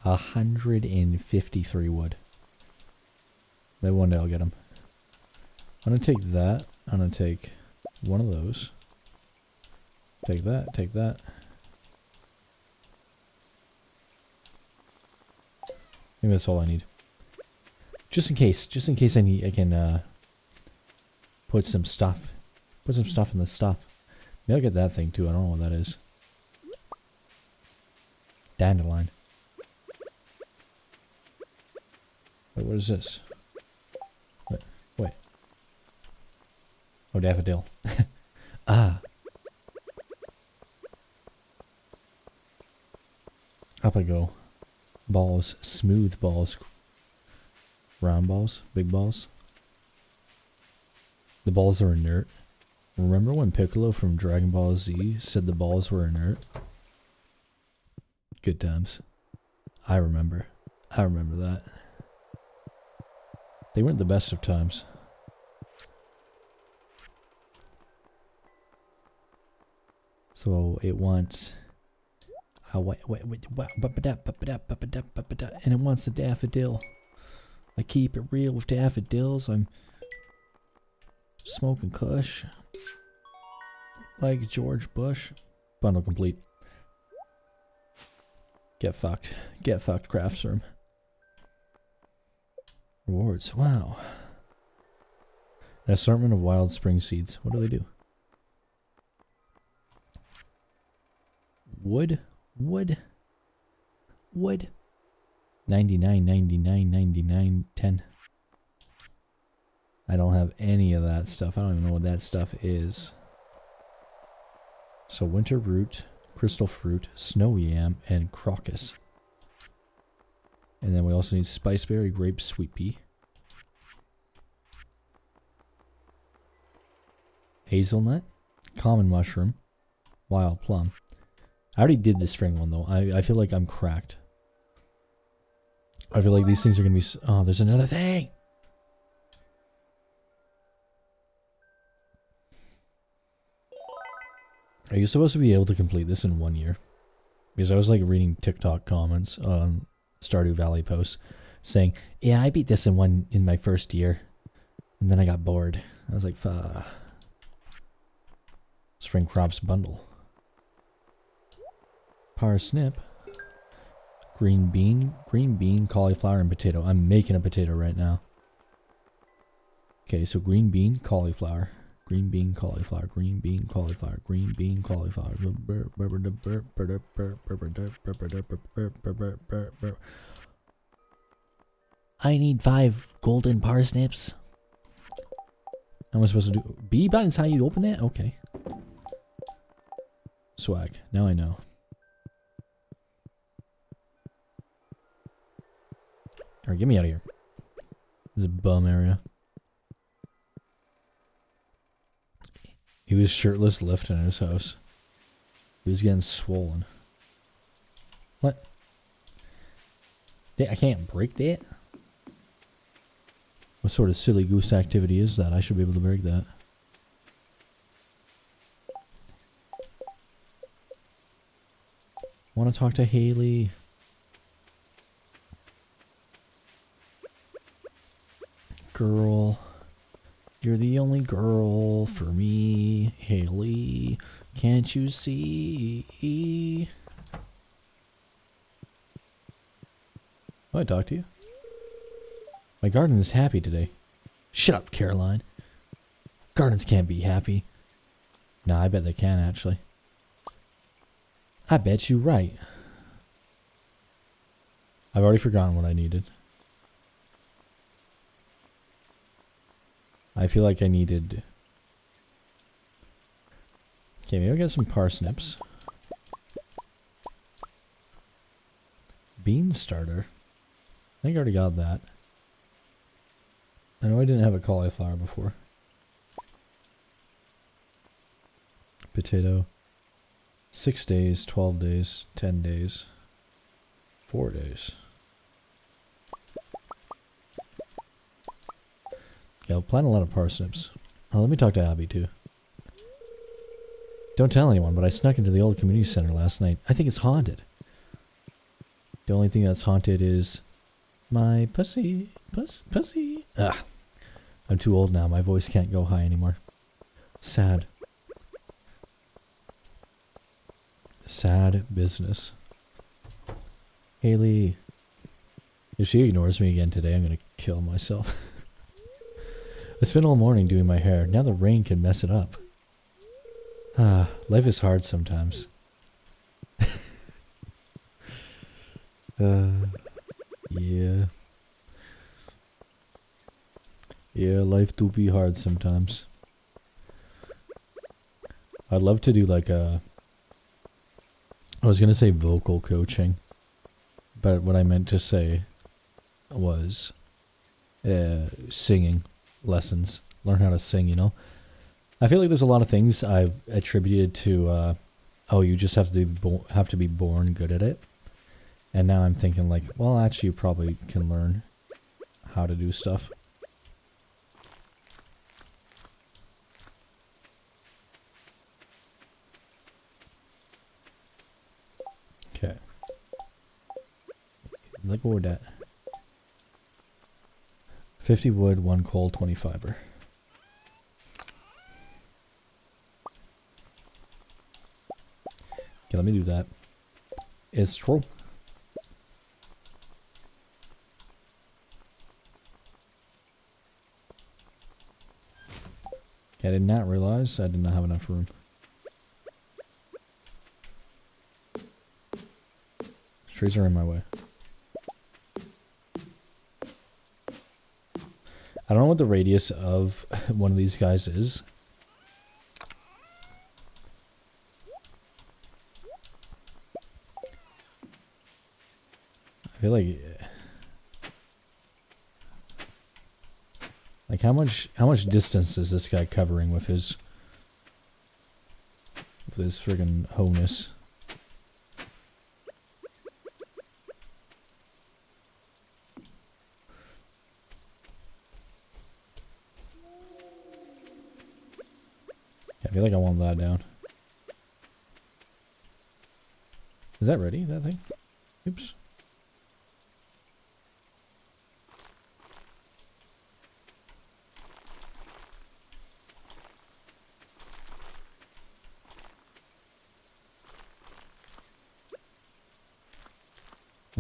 a hundred and fifty-three wood. Maybe one day I'll get them. I'm gonna take that. I'm gonna take one of those. Take that, take that. I think that's all I need. Just in case, just in case I need, I can uh, put some stuff, put some stuff in the stuff. Maybe I'll get that thing too. I don't know what that is. Dandelion. Wait, what is this? Wait, wait. Oh, daffodil. ah. Up I go. Balls, smooth balls. Round balls, big balls. The balls are inert. Remember when Piccolo from Dragon Ball Z said the balls were inert? Good times. I remember. I remember that. They weren't the best of times. So it wants uh, wait, wait, wait, and it wants a daffodil. I keep it real with daffodils. I'm smoking kush like George Bush. Bundle complete. Get fucked. Get fucked, crafts room. Rewards. Wow. An assortment of wild spring seeds. What do they do? Wood? Wood? Wood? 99, 99, 99, 10. I don't have any of that stuff. I don't even know what that stuff is. So winter root, crystal fruit, snow yam, and crocus. And then we also need spiceberry, grape, sweet pea. Hazelnut, common mushroom, wild plum. I already did the spring one though. I, I feel like I'm cracked. I feel like these things are going to be... Oh, there's another thing! Are you supposed to be able to complete this in one year? Because I was like reading TikTok comments on Stardew Valley posts saying, yeah, I beat this in one in my first year. And then I got bored. I was like, Fuh. Spring crops bundle. Parsnip. Green bean, green bean, cauliflower, and potato. I'm making a potato right now. Okay, so green bean, cauliflower. Green bean, cauliflower, green bean, cauliflower, green bean, cauliflower. I need five golden parsnips. How am I supposed to do? B button's how you open that? Okay. Swag. Now I know. Alright, get me out of here. This is a bum area. He was shirtless lifting in his house. He was getting swollen. What? I can't break that? What sort of silly goose activity is that? I should be able to break that. Want to talk to Haley? Girl. You're the only girl for me, Haley. Can't you see? Oh, I talk to you? My garden is happy today. Shut up, Caroline. Gardens can't be happy. Nah, I bet they can, actually. I bet you right. I've already forgotten what I needed. I feel like I needed... Okay, maybe I'll get some parsnips. Bean starter. I think I already got that. I know I didn't have a cauliflower before. Potato. Six days, 12 days, 10 days, 4 days. Yeah, I'll plant a lot of parsnips. Oh, let me talk to Abby too. Don't tell anyone, but I snuck into the old community center last night. I think it's haunted. The only thing that's haunted is my pussy, puss, pussy. Ah, I'm too old now. My voice can't go high anymore. Sad. Sad business. Haley. If she ignores me again today, I'm gonna kill myself. I spent all morning doing my hair. Now the rain can mess it up. Ah, life is hard sometimes. uh, yeah. Yeah, life do be hard sometimes. I'd love to do like a... I was gonna say vocal coaching. But what I meant to say was uh, singing lessons. Learn how to sing, you know? I feel like there's a lot of things I've attributed to, uh, oh, you just have to be have to be born good at it. And now I'm thinking like, well, actually, you probably can learn how to do stuff. Okay. Go of that. 50 wood, 1 coal, 20 fiber. Okay, let me do that. It's true. I did not realize I did not have enough room. Trees are in my way. I don't know what the radius of one of these guys is. I feel like eh, like how much how much distance is this guy covering with his with his friggin' honus? I feel like I want that down. Is that ready, that thing? Oops.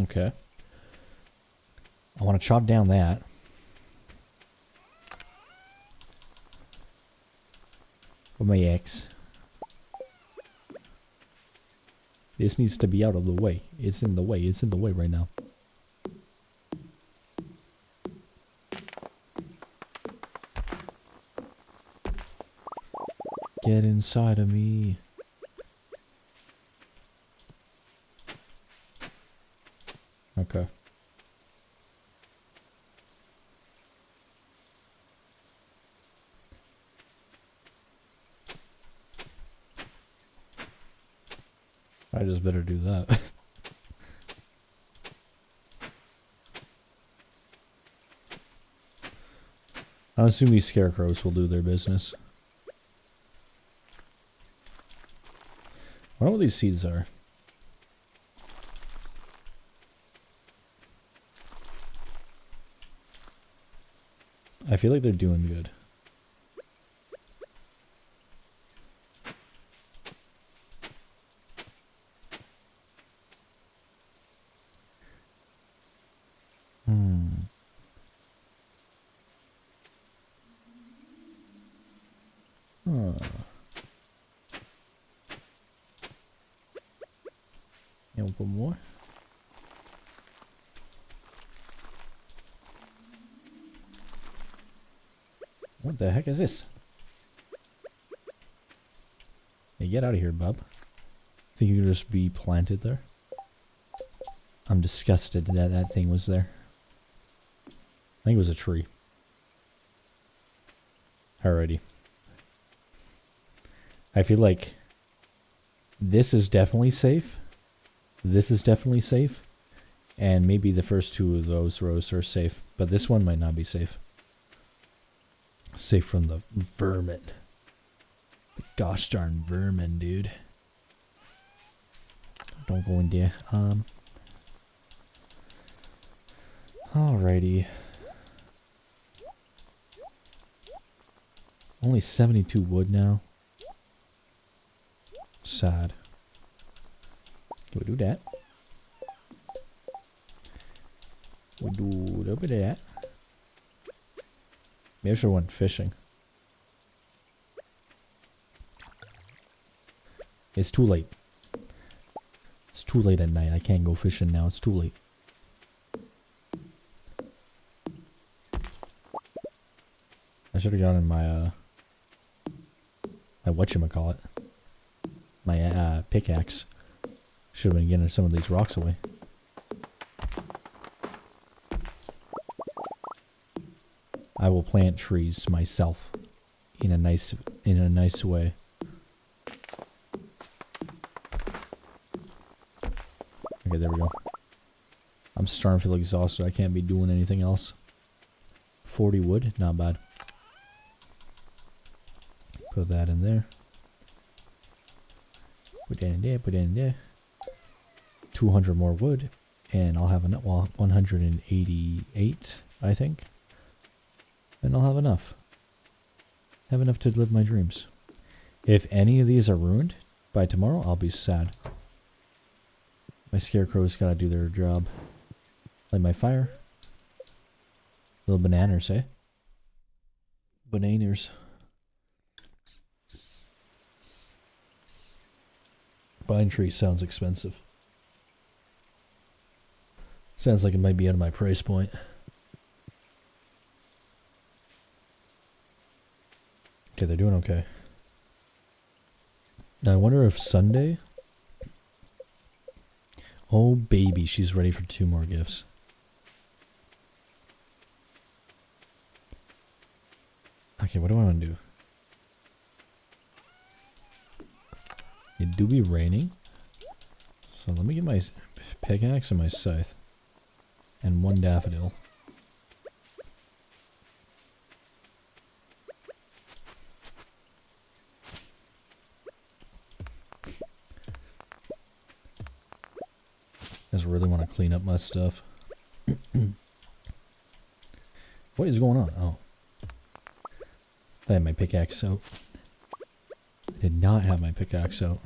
Okay. I want to chop down that. With my axe. This needs to be out of the way. It's in the way. It's in the way right now. Get inside of me. Okay. I just better do that. I assume these scarecrows will do their business. I wonder what these seeds are. I feel like they're doing good. Hmm. Huh. Yeah, we'll put more. What the heck is this? Hey, get out of here, bub. Think you could just be planted there? I'm disgusted that that thing was there. I think it was a tree. Alrighty. I feel like this is definitely safe. This is definitely safe. And maybe the first two of those rows are safe. But this one might not be safe. Safe from the vermin. The gosh darn vermin, dude. Don't go in there. Um. Alrighty. Only 72 wood now. Sad. We do that. We do a little bit of that. Maybe I should went fishing. It's too late. It's too late at night. I can't go fishing now. It's too late. I should have gotten my, uh... My whatchamacallit. My, uh, pickaxe. Should have been getting some of these rocks away. I will plant trees myself in a nice in a nice way. Okay, there we go. I'm starting to feel exhausted. I can't be doing anything else. 40 wood, not bad. Put that in there. Put that in there, put that in there. 200 more wood, and I'll have enough, well, 188, I think. And I'll have enough. Have enough to live my dreams. If any of these are ruined by tomorrow, I'll be sad. My scarecrows gotta do their job. Light my fire. Little bananas, eh? Bananas. Pine tree sounds expensive. Sounds like it might be out of my price point. Okay, they're doing okay. Now I wonder if Sunday... Oh baby, she's ready for two more gifts. Okay, what do I want to do? It do be raining. So let me get my pickaxe and my scythe. And one daffodil. I just really want to clean up my stuff. what is going on? Oh. I had my pickaxe out. I did not have my pickaxe out.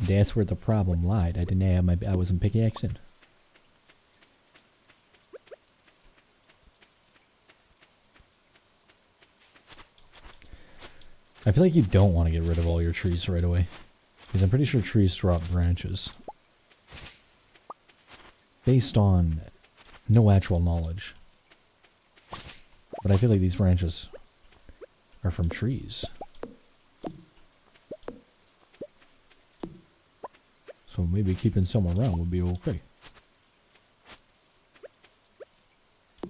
That's where the problem lied. I didn't have my I wasn't pickaxing. I feel like you don't want to get rid of all your trees right away. Because I'm pretty sure trees drop branches. Based on no actual knowledge. But I feel like these branches are from trees. So maybe keeping some around would be okay.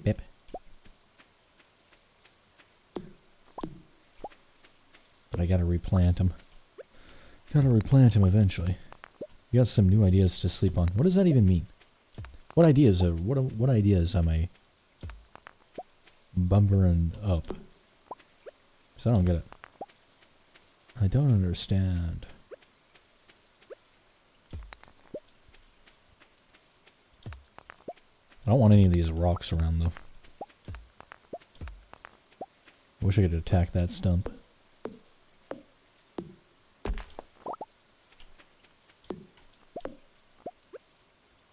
Yep. But I gotta replant them. Gotta replant them eventually. You got some new ideas to sleep on. What does that even mean? What ideas are what what ideas am I bumpering up? Cause I don't get it. I don't understand. I don't want any of these rocks around though. Wish I could attack that stump.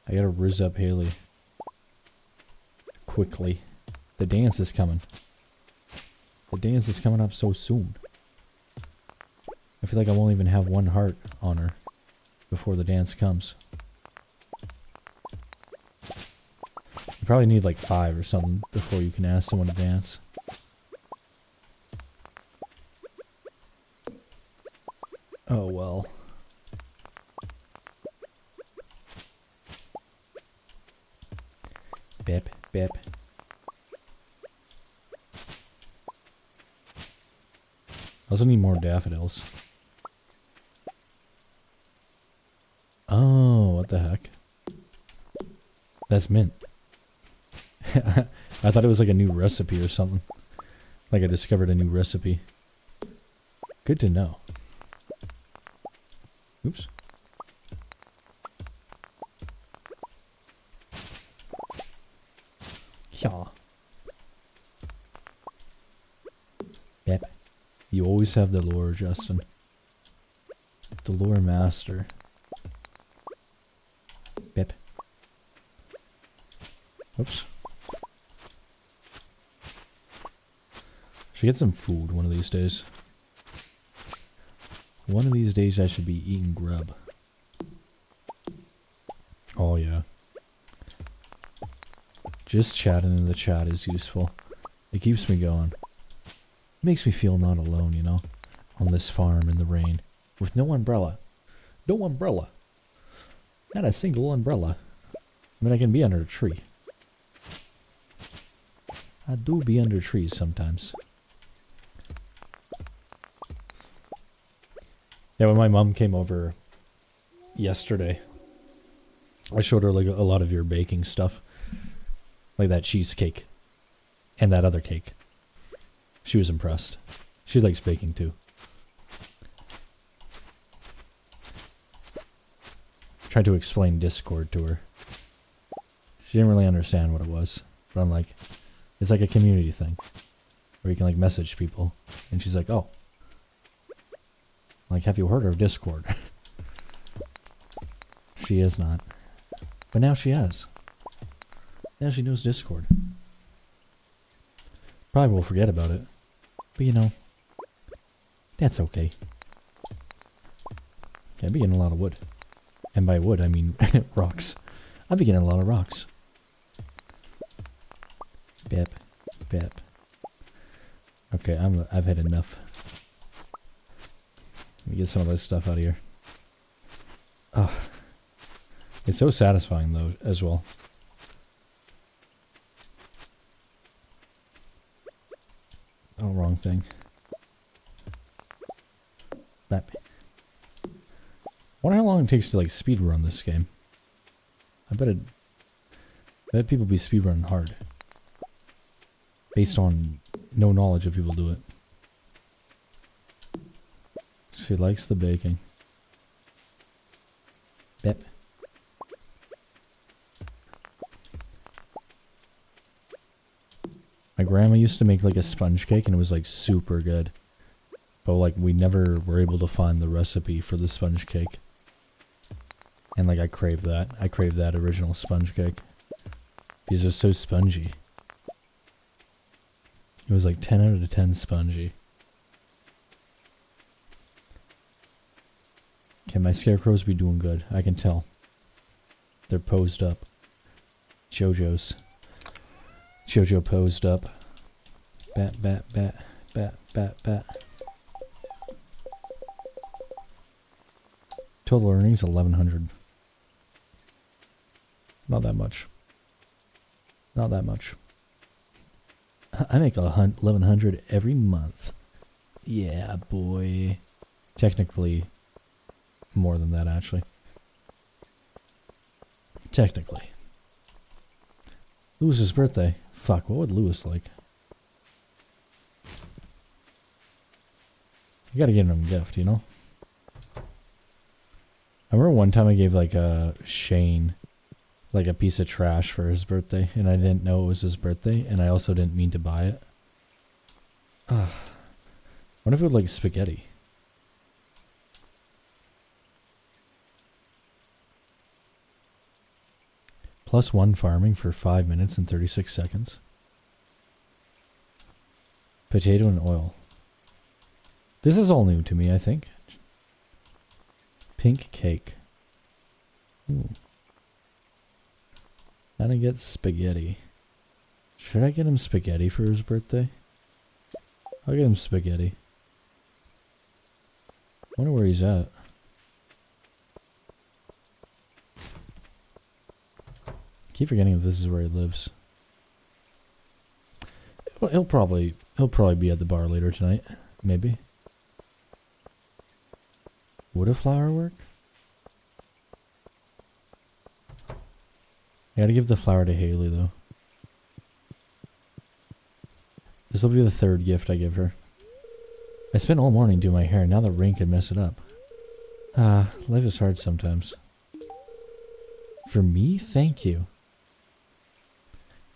I gotta riz up Haley. Quickly. The dance is coming. The dance is coming up so soon. I feel like I won't even have one heart on her before the dance comes. You probably need like five or something before you can ask someone to dance. Oh well. Bip. I also need more daffodils. Oh, what the heck? That's mint. I thought it was like a new recipe or something. Like I discovered a new recipe. Good to know. Oops. Yeah. Yep. You always have the lore, Justin. The lore master. Bip. Oops. Should get some food one of these days. One of these days I should be eating grub. Oh yeah. Just chatting in the chat is useful. It keeps me going. Makes me feel not alone, you know? On this farm in the rain. With no umbrella. No umbrella. Not a single umbrella. I mean, I can be under a tree. I do be under trees sometimes. Yeah, when my mom came over yesterday, I showed her like a lot of your baking stuff. Like that cheesecake. And that other cake. She was impressed. She likes baking too. Tried to explain Discord to her. She didn't really understand what it was. But I'm like, it's like a community thing. Where you can like message people. And she's like, oh. Like, have you heard of Discord? she is not. But now she has. Now she knows Discord. Probably will forget about it. But you know, that's okay. Yeah, I've been getting a lot of wood. And by wood, I mean rocks. I've been getting a lot of rocks. Bip, bip. Okay, I'm, I've had enough. Let me get some of this stuff out of here. Oh. It's so satisfying, though, as well. Oh, wrong thing. That. Wonder how long it takes to like speed run this game. I bet it. I bet people be speed running hard. Based on no knowledge of people do it. She likes the baking. Bep. My grandma used to make like a sponge cake and it was like super good. But like we never were able to find the recipe for the sponge cake. And like I crave that. I crave that original sponge cake. These are so spongy. It was like 10 out of 10 spongy. Can my scarecrows be doing good? I can tell. They're posed up. Jojo's. Jojo posed up. Bat, bat, bat, bat, bat, bat. Total earnings 1100. Not that much. Not that much. I make a 1100 every month. Yeah, boy. Technically, more than that, actually. Technically. Lewis's birthday. Fuck, what would Lewis like? You gotta get him a gift, you know? I remember one time I gave like a uh, Shane like a piece of trash for his birthday and I didn't know it was his birthday and I also didn't mean to buy it. Ah. What if it would like spaghetti? Plus one farming for 5 minutes and 36 seconds. Potato and oil. This is all new to me, I think. Pink cake. Ooh. How to get spaghetti. Should I get him spaghetti for his birthday? I'll get him spaghetti. wonder where he's at. Keep forgetting if this is where he lives. Well, He'll probably he'll probably be at the bar later tonight, maybe. Would a flower work? I gotta give the flower to Haley though. This will be the third gift I give her. I spent all morning doing my hair, now the rain could mess it up. Ah, life is hard sometimes. For me? Thank you.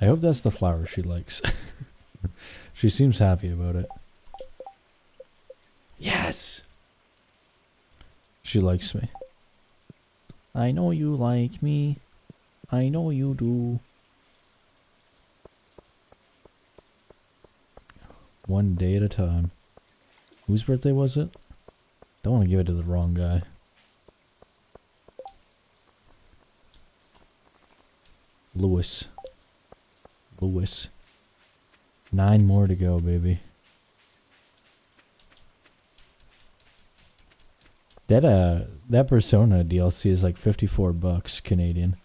I hope that's the flower she likes. she seems happy about it. Yes! She likes me. I know you like me. I know you do. One day at a time. Whose birthday was it? Don't want to give it to the wrong guy. Lewis. Lewis. Nine more to go, baby. That uh that Persona DLC is like 54 bucks Canadian,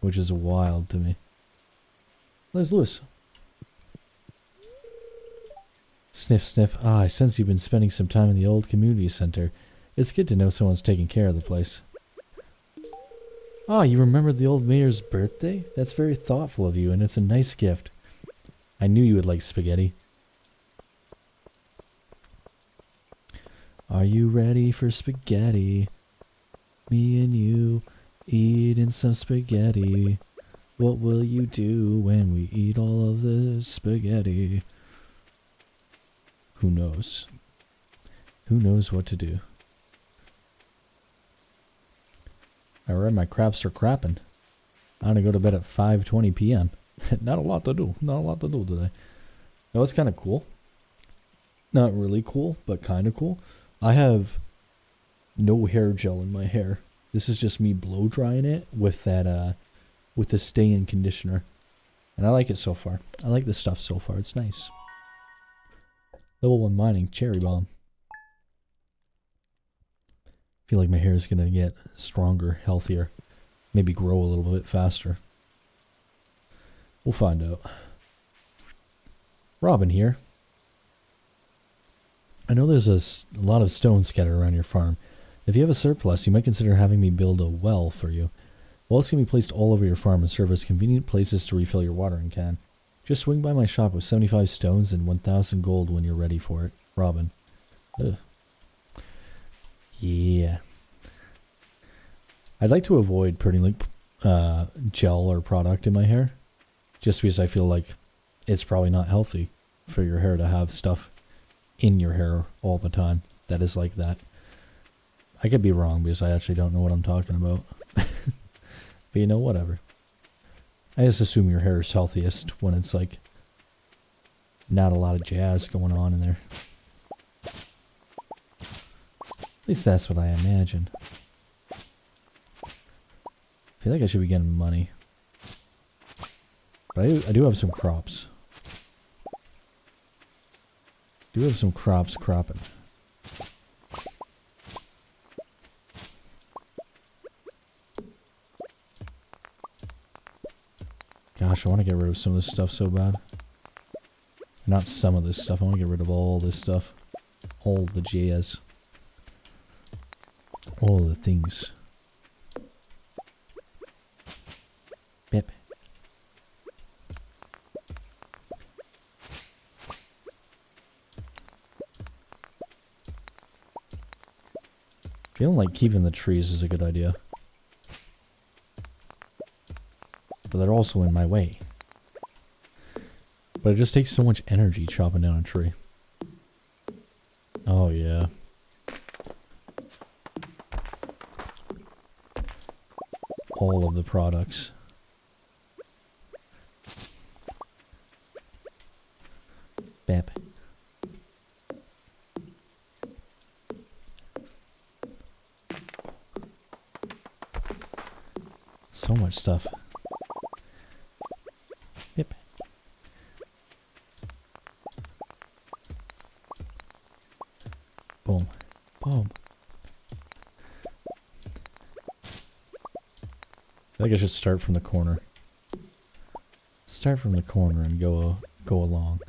which is wild to me. Where's Lewis? Sniff, sniff. Ah, I sense you've been spending some time in the old community center. It's good to know someone's taking care of the place. Ah, you remember the old mayor's birthday? That's very thoughtful of you, and it's a nice gift. I knew you would like spaghetti. Are you ready for spaghetti? Me and you eating some spaghetti. What will you do when we eat all of this spaghetti? Who knows? Who knows what to do? I read my craps are crapping. I'm gonna go to bed at 5:20 p.m. Not a lot to do. Not a lot to do today. No, it's kind of cool. Not really cool, but kind of cool. I have no hair gel in my hair. This is just me blow drying it with that uh with the stay-in conditioner. And I like it so far. I like this stuff so far. It's nice. Level 1 mining, cherry bomb. Feel like my hair is going to get stronger, healthier. Maybe grow a little bit faster. We'll find out. Robin here. I know there's a, lot of stone scattered around your farm. If you have a surplus, you might consider having me build a well for you. Wells can be placed all over your farm and serve as convenient places to refill your watering can. Just swing by my shop with 75 stones and 1,000 gold when you're ready for it. Robin. Ugh. Yeah. I'd like to avoid putting like uh, gel or product in my hair. Just because I feel like it's probably not healthy for your hair to have stuff in your hair all the time that is like that. I could be wrong because I actually don't know what I'm talking about. but you know, whatever. I just assume your hair is healthiest when it's like not a lot of jazz going on in there. At least that's what I imagine. I feel like I should be getting money. But I do, I do have some crops. do have some crops cropping. Gosh, I want to get rid of some of this stuff so bad. Not some of this stuff, I want to get rid of all this stuff. all the jazz. All the things. Feeling like keeping the trees is a good idea. But they're also in my way. But it just takes so much energy chopping down a tree. Oh yeah. All of the products. Bep. So much stuff. Yep. Boom. Boom. I think I should start from the corner. Start from the corner and go uh, go along.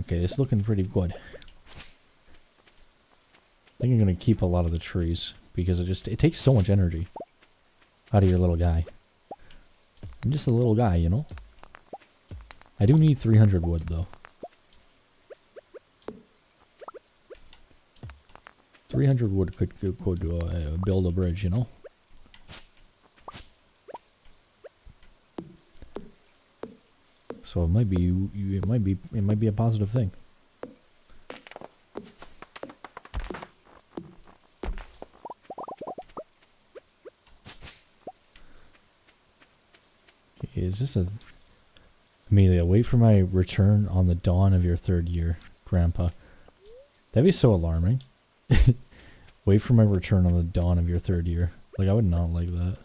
Okay, it's looking pretty good. I think I'm gonna keep a lot of the trees because it just it takes so much energy out of your little guy. I'm just a little guy, you know. I do need 300 wood though. 300 wood could could, could uh, build a bridge, you know. So it might be it might be it might be a positive thing. Is this a Amelia, wait for my return on the dawn of your third year, Grandpa. That'd be so alarming. wait for my return on the dawn of your third year. Like, I would not like that.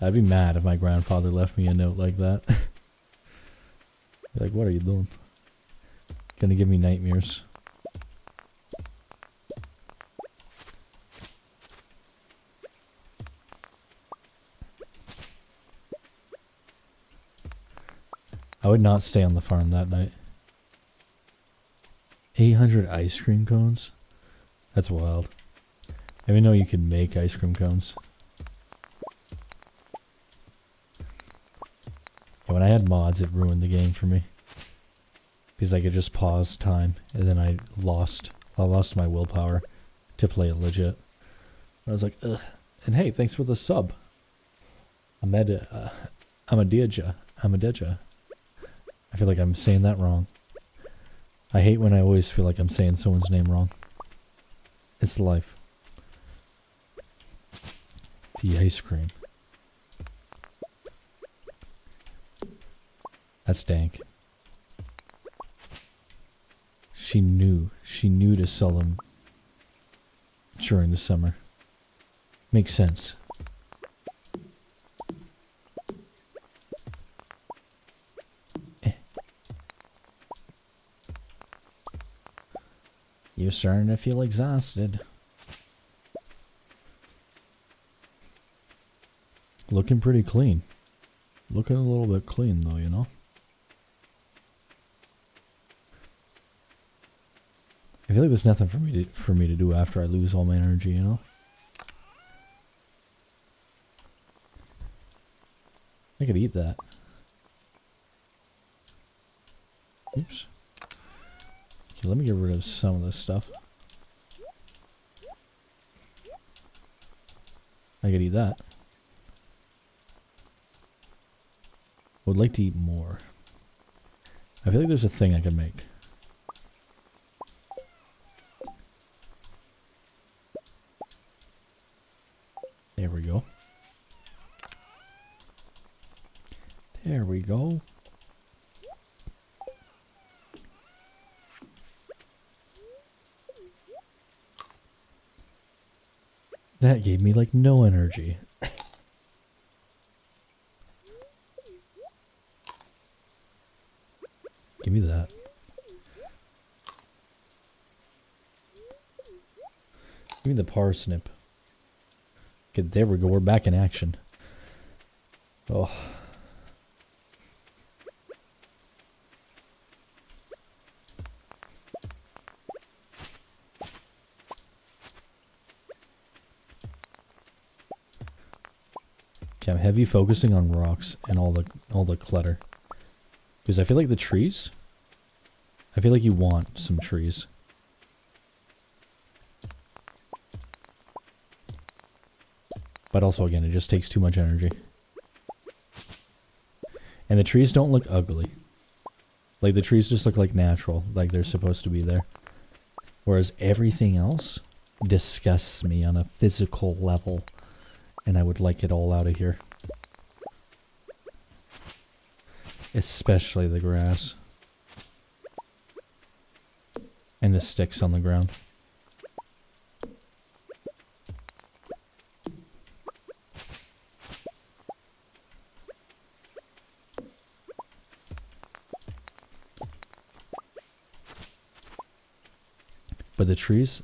I'd be mad if my grandfather left me a note like that. like, what are you doing? Gonna give me nightmares. I would not stay on the farm that night. 800 ice cream cones? That's wild. I didn't know you could make ice cream cones. When I had mods, it ruined the game for me. Because I could just pause time, and then I lost, I lost my willpower to play it legit. I was like, ugh. And hey, thanks for the sub. Ahmed, uh, Ahmadiyya, Ahmadiyya. I feel like I'm saying that wrong. I hate when I always feel like I'm saying someone's name wrong. It's life. The ice cream. That's dank. She knew. She knew to sell them during the summer. Makes sense. You're starting to feel exhausted. Looking pretty clean. Looking a little bit clean though, you know? I feel like there's nothing for me to for me to do after I lose all my energy, you know? I could eat that. Oops. Okay, let me get rid of some of this stuff. I could eat that. I Would like to eat more. I feel like there's a thing I can make. There we go. There we go. That gave me like no energy. Give me that. Give me the parsnip. Okay, there we go. We're back in action. Oh. Okay, I'm heavy focusing on rocks and all the all the clutter. Because I feel like the trees I feel like you want some trees. But also again, it just takes too much energy. And the trees don't look ugly. Like the trees just look like natural, like they're supposed to be there. Whereas everything else disgusts me on a physical level. And I would like it all out of here. Especially the grass. And the sticks on the ground. But the trees,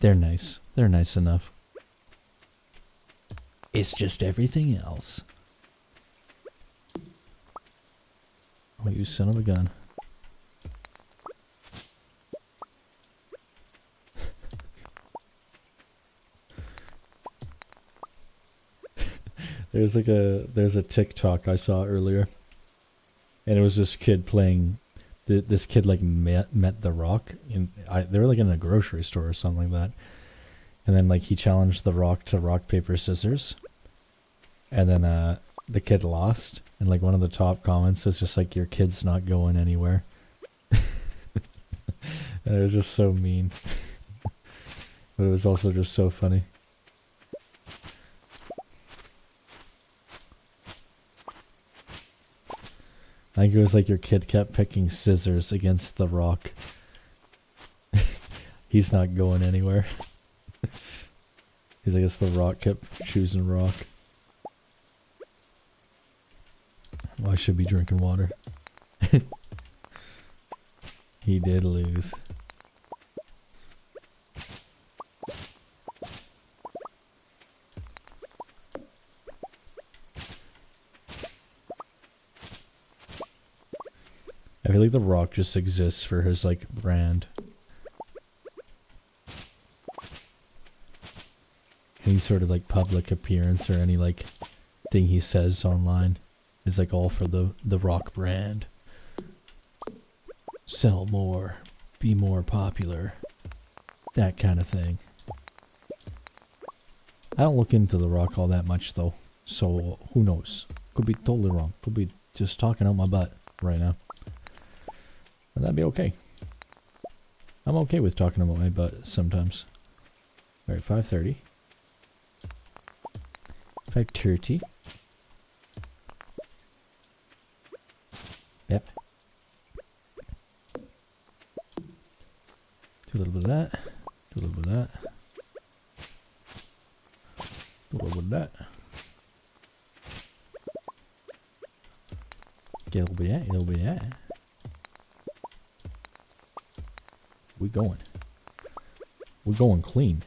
they're nice. They're nice enough. It's just everything else. Oh, you son of a gun. there's like a there's a TikTok I saw earlier. And it was this kid playing the, this kid like met met the rock in I, they were like in a grocery store or something like that and then like he challenged the rock to rock paper scissors and then uh the kid lost and like one of the top comments was just like your kid's not going anywhere and it was just so mean but it was also just so funny I think it was like your kid kept picking scissors against the rock. He's not going anywhere. He's I guess the rock kept choosing rock. Oh, I should be drinking water. he did lose. I feel like The Rock just exists for his, like, brand. Any sort of, like, public appearance or any, like, thing he says online is, like, all for the, the Rock brand. Sell more. Be more popular. That kind of thing. I don't look into The Rock all that much, though. So, who knows? Could be totally wrong. Could be just talking out my butt right now. And that'd be okay. I'm okay with talking about my butt sometimes. Alright, 5.30. 5.30. Yep. Do a little bit of that. Do a little bit of that. Do a little bit of that. Get a little bit of that, a little bit of that. We going. We're going clean.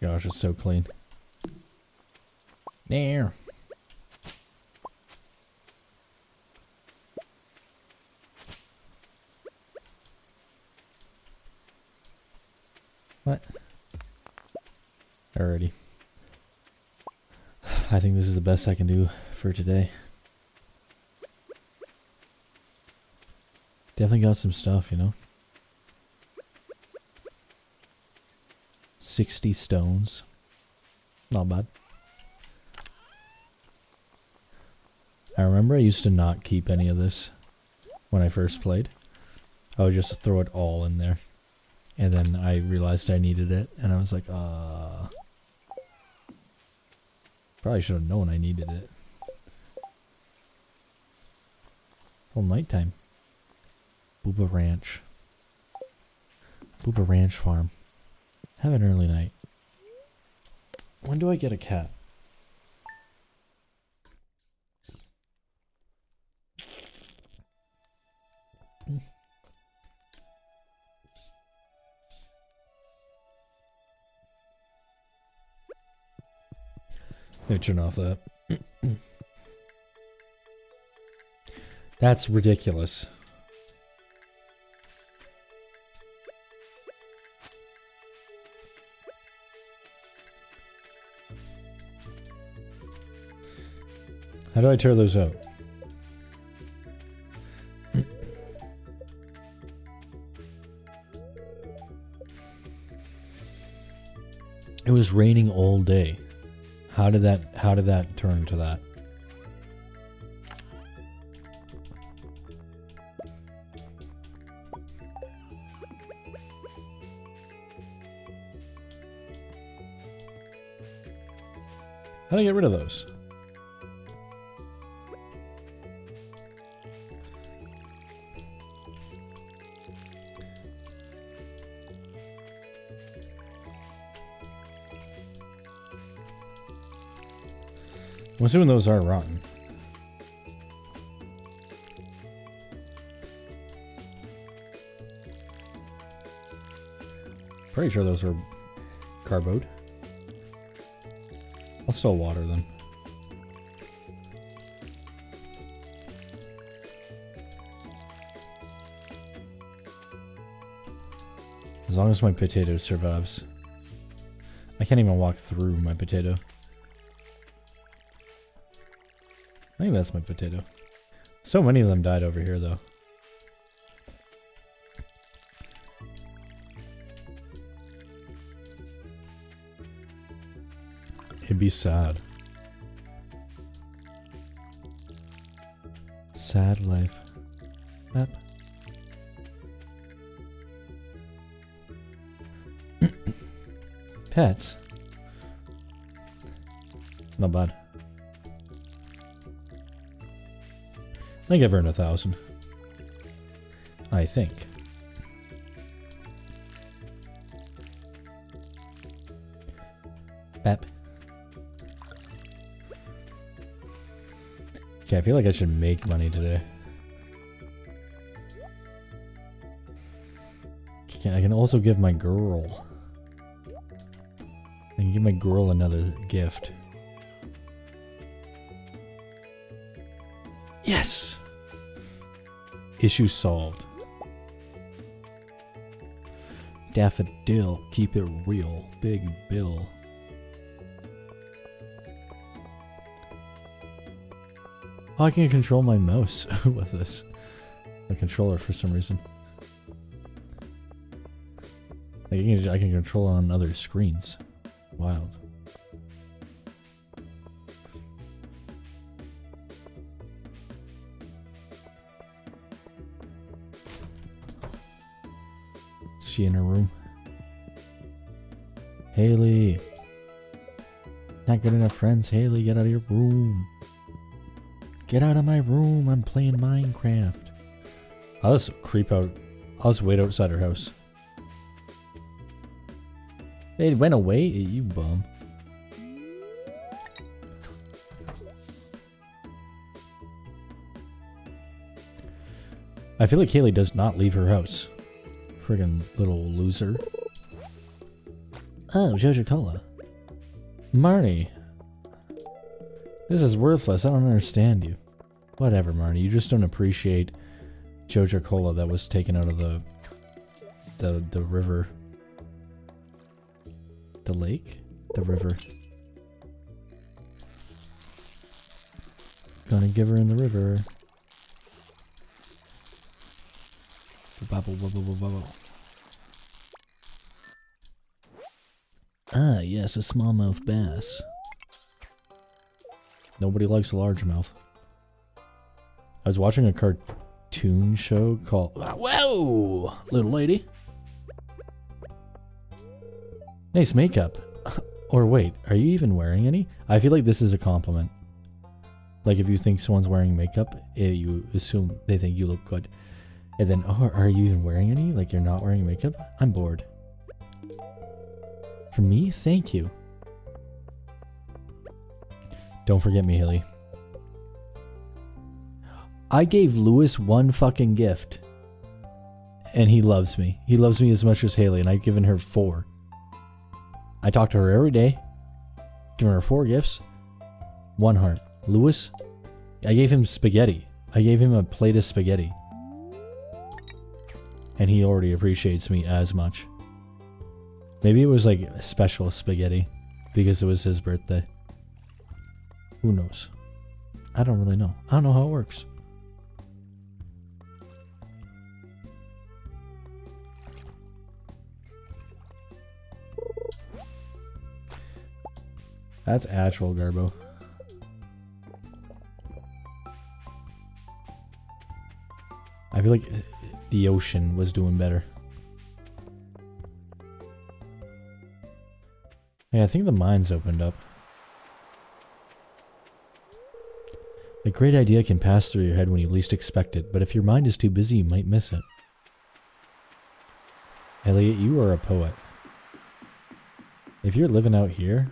Gosh, it's so clean. There. What? Alrighty. I think this is the best I can do for today. Definitely got some stuff, you know. 60 stones. Not bad. I remember I used to not keep any of this when I first played. I would just throw it all in there. And then I realized I needed it, and I was like, uh... Probably should have known I needed it. Well, nighttime. Booba Ranch. Booba Ranch Farm. Have an early night. When do I get a cat? Let me turn off that. That's ridiculous. How do I tear those out? It was raining all day. How did that how did that turn to that? How do I get rid of those? I'm assuming those are rotten. Pretty sure those are carboed. I'll still water them. As long as my potato survives. I can't even walk through my potato. Think that's my potato. So many of them died over here, though. It'd be sad. Sad life. Map. Pets. Not bad. I think I've earned a thousand. I think. Bap. Okay, I feel like I should make money today. Okay, I can also give my girl. I can give my girl another gift. Issue solved. Daffodil, keep it real. Big Bill. Oh, I can control my mouse with this. My controller for some reason. I can, I can control it on other screens. Wild. She in her room? Haley. Not good enough friends. Haley, get out of your room. Get out of my room. I'm playing Minecraft. I'll just creep out. I'll just wait outside her house. It went away? You bum. I feel like Haley does not leave her house. Friggin' little loser. Oh, Joja Cola. Marnie. This is worthless. I don't understand you. Whatever, Marnie. You just don't appreciate Joja Cola that was taken out of the the the river. The lake? The river. Gonna give her in the river. Bubble, bubble, bubble, bubble. Ah, yes, a smallmouth bass. Nobody likes a largemouth. I was watching a cartoon show called Whoa, little lady. Nice makeup. or wait, are you even wearing any? I feel like this is a compliment. Like if you think someone's wearing makeup, eh, you assume they think you look good. And then, oh, are you even wearing any? Like you're not wearing makeup? I'm bored. For me? Thank you. Don't forget me, Haley. I gave Lewis one fucking gift. And he loves me. He loves me as much as Haley, and I've given her four. I talk to her every day. Given her four gifts. One heart. Lewis? I gave him spaghetti. I gave him a plate of spaghetti. And he already appreciates me as much. Maybe it was like a special spaghetti because it was his birthday. Who knows? I don't really know. I don't know how it works. That's actual Garbo. I feel like the ocean was doing better. Yeah, I think the mines opened up. A great idea can pass through your head when you least expect it, but if your mind is too busy, you might miss it. Elliot, you are a poet. If you're living out here,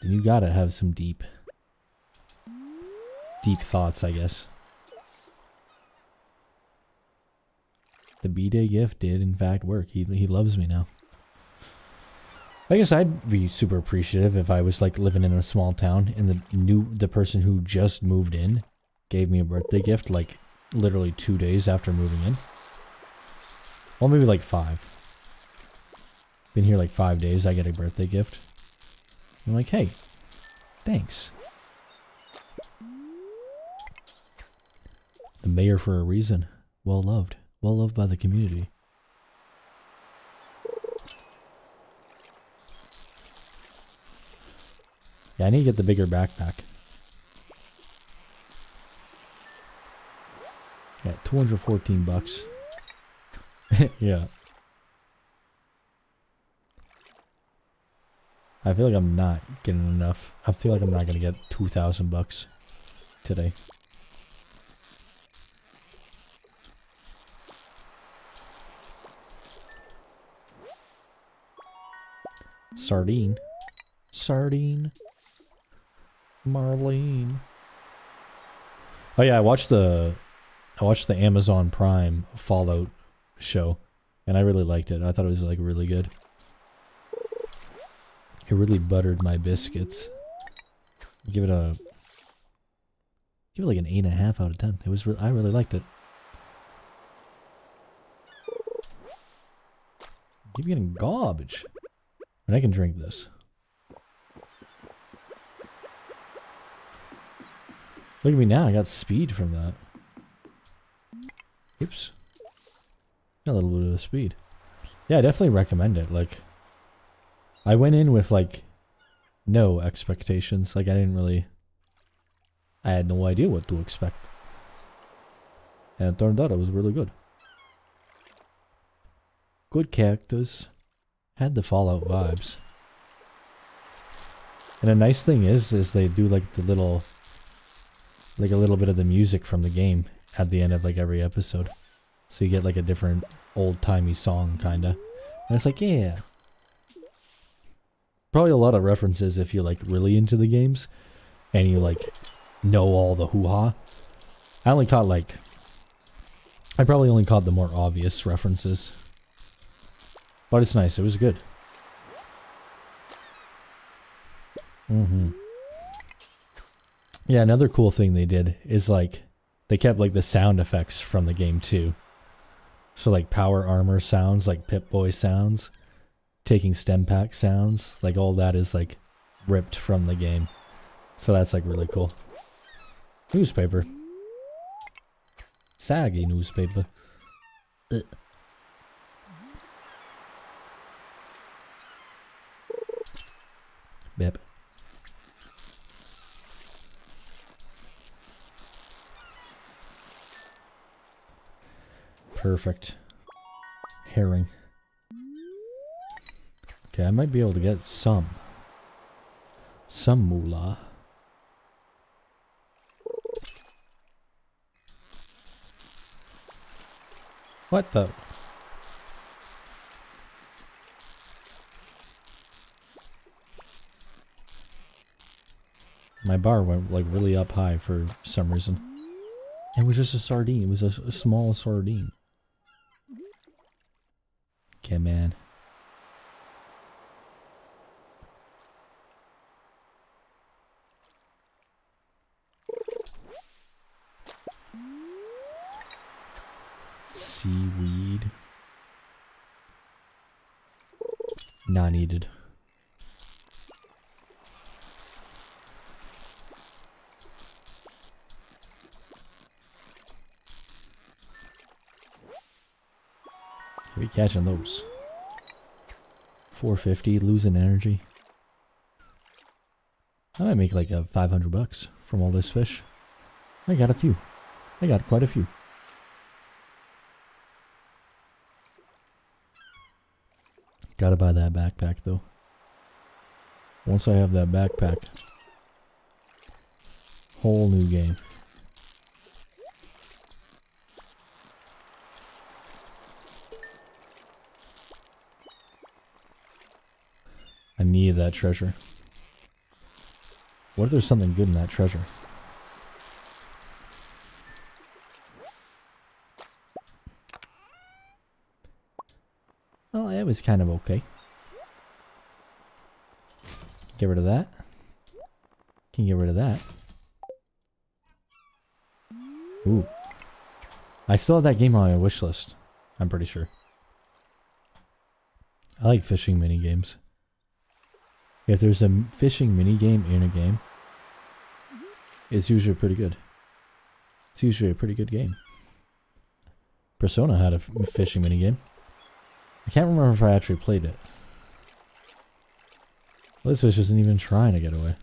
then you gotta have some deep, deep thoughts, I guess. The B-Day gift did, in fact, work. He, he loves me now. I guess I'd be super appreciative if I was like living in a small town and the new the person who just moved in gave me a birthday gift like literally two days after moving in. Or maybe like five. Been here like five days, I get a birthday gift. I'm like, hey, thanks. The mayor for a reason. Well loved. Well loved by the community. Yeah, I need to get the bigger backpack. Yeah, 214 bucks. yeah. I feel like I'm not getting enough. I feel like I'm not gonna get 2,000 bucks today. Sardine. Sardine. Marlene. Oh yeah, I watched the I watched the Amazon Prime Fallout show and I really liked it. I thought it was like really good. It really buttered my biscuits. Give it a give it like an eight and a half out of ten. It was re I really liked it. Keep getting garbage. And I can drink this. Look at me now, I got speed from that. Oops. A little bit of speed. Yeah, I definitely recommend it. Like, I went in with, like, no expectations. Like, I didn't really... I had no idea what to expect. And it turned out it was really good. Good characters. Had the Fallout vibes. And a nice thing is, is they do, like, the little like a little bit of the music from the game at the end of like every episode. So you get like a different old-timey song kinda. And it's like, yeah. Probably a lot of references if you're like really into the games and you like know all the hoo-ha. I only caught like I probably only caught the more obvious references. But it's nice, it was good. Mm-hmm. Yeah, another cool thing they did is like they kept like the sound effects from the game too. So like power armor sounds, like Pip-Boy sounds, taking stimpak sounds, like all that is like ripped from the game. So that's like really cool. Newspaper. Saggy newspaper. Ugh. Bip. Perfect. Herring. Okay, I might be able to get some. Some moolah. What the? My bar went like really up high for some reason. It was just a sardine. It was a, a small sardine. Okay, man. Seaweed. Not needed. We catching those. 450, losing energy. I might make like a 500 bucks from all this fish. I got a few. I got quite a few. Gotta buy that backpack though. Once I have that backpack, whole new game. I need that treasure. What if there's something good in that treasure? Well, it was kind of okay. Get rid of that. Can get rid of that. Ooh. I still have that game on my wish list. I'm pretty sure. I like fishing mini games. If there's a fishing mini game in a game, mm-hmm. it's usually pretty good. It's usually a pretty good game. Persona had a fishing mini game. I can't remember if I actually played it. This fish isn't even trying to get away.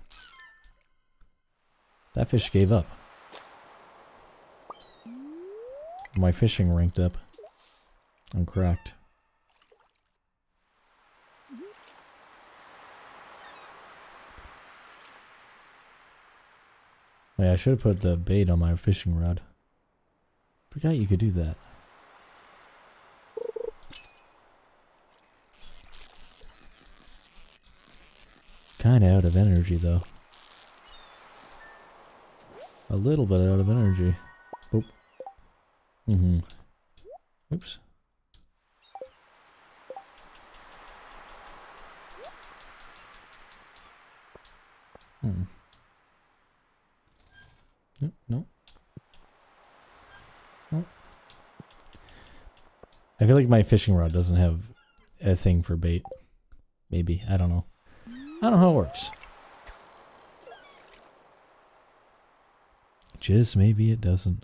That fish gave up. My fishing ranked up. I'm cracked. Wait, I should have put the bait on my fishing rod. Forgot you could do that. Kinda out of energy though. A little bit out of energy. Oop. Mm-hmm. Oops. Hmm. No, no. I feel like my fishing rod doesn't have a thing for bait. Maybe. I don't know. I don't know how it works. Just maybe it doesn't.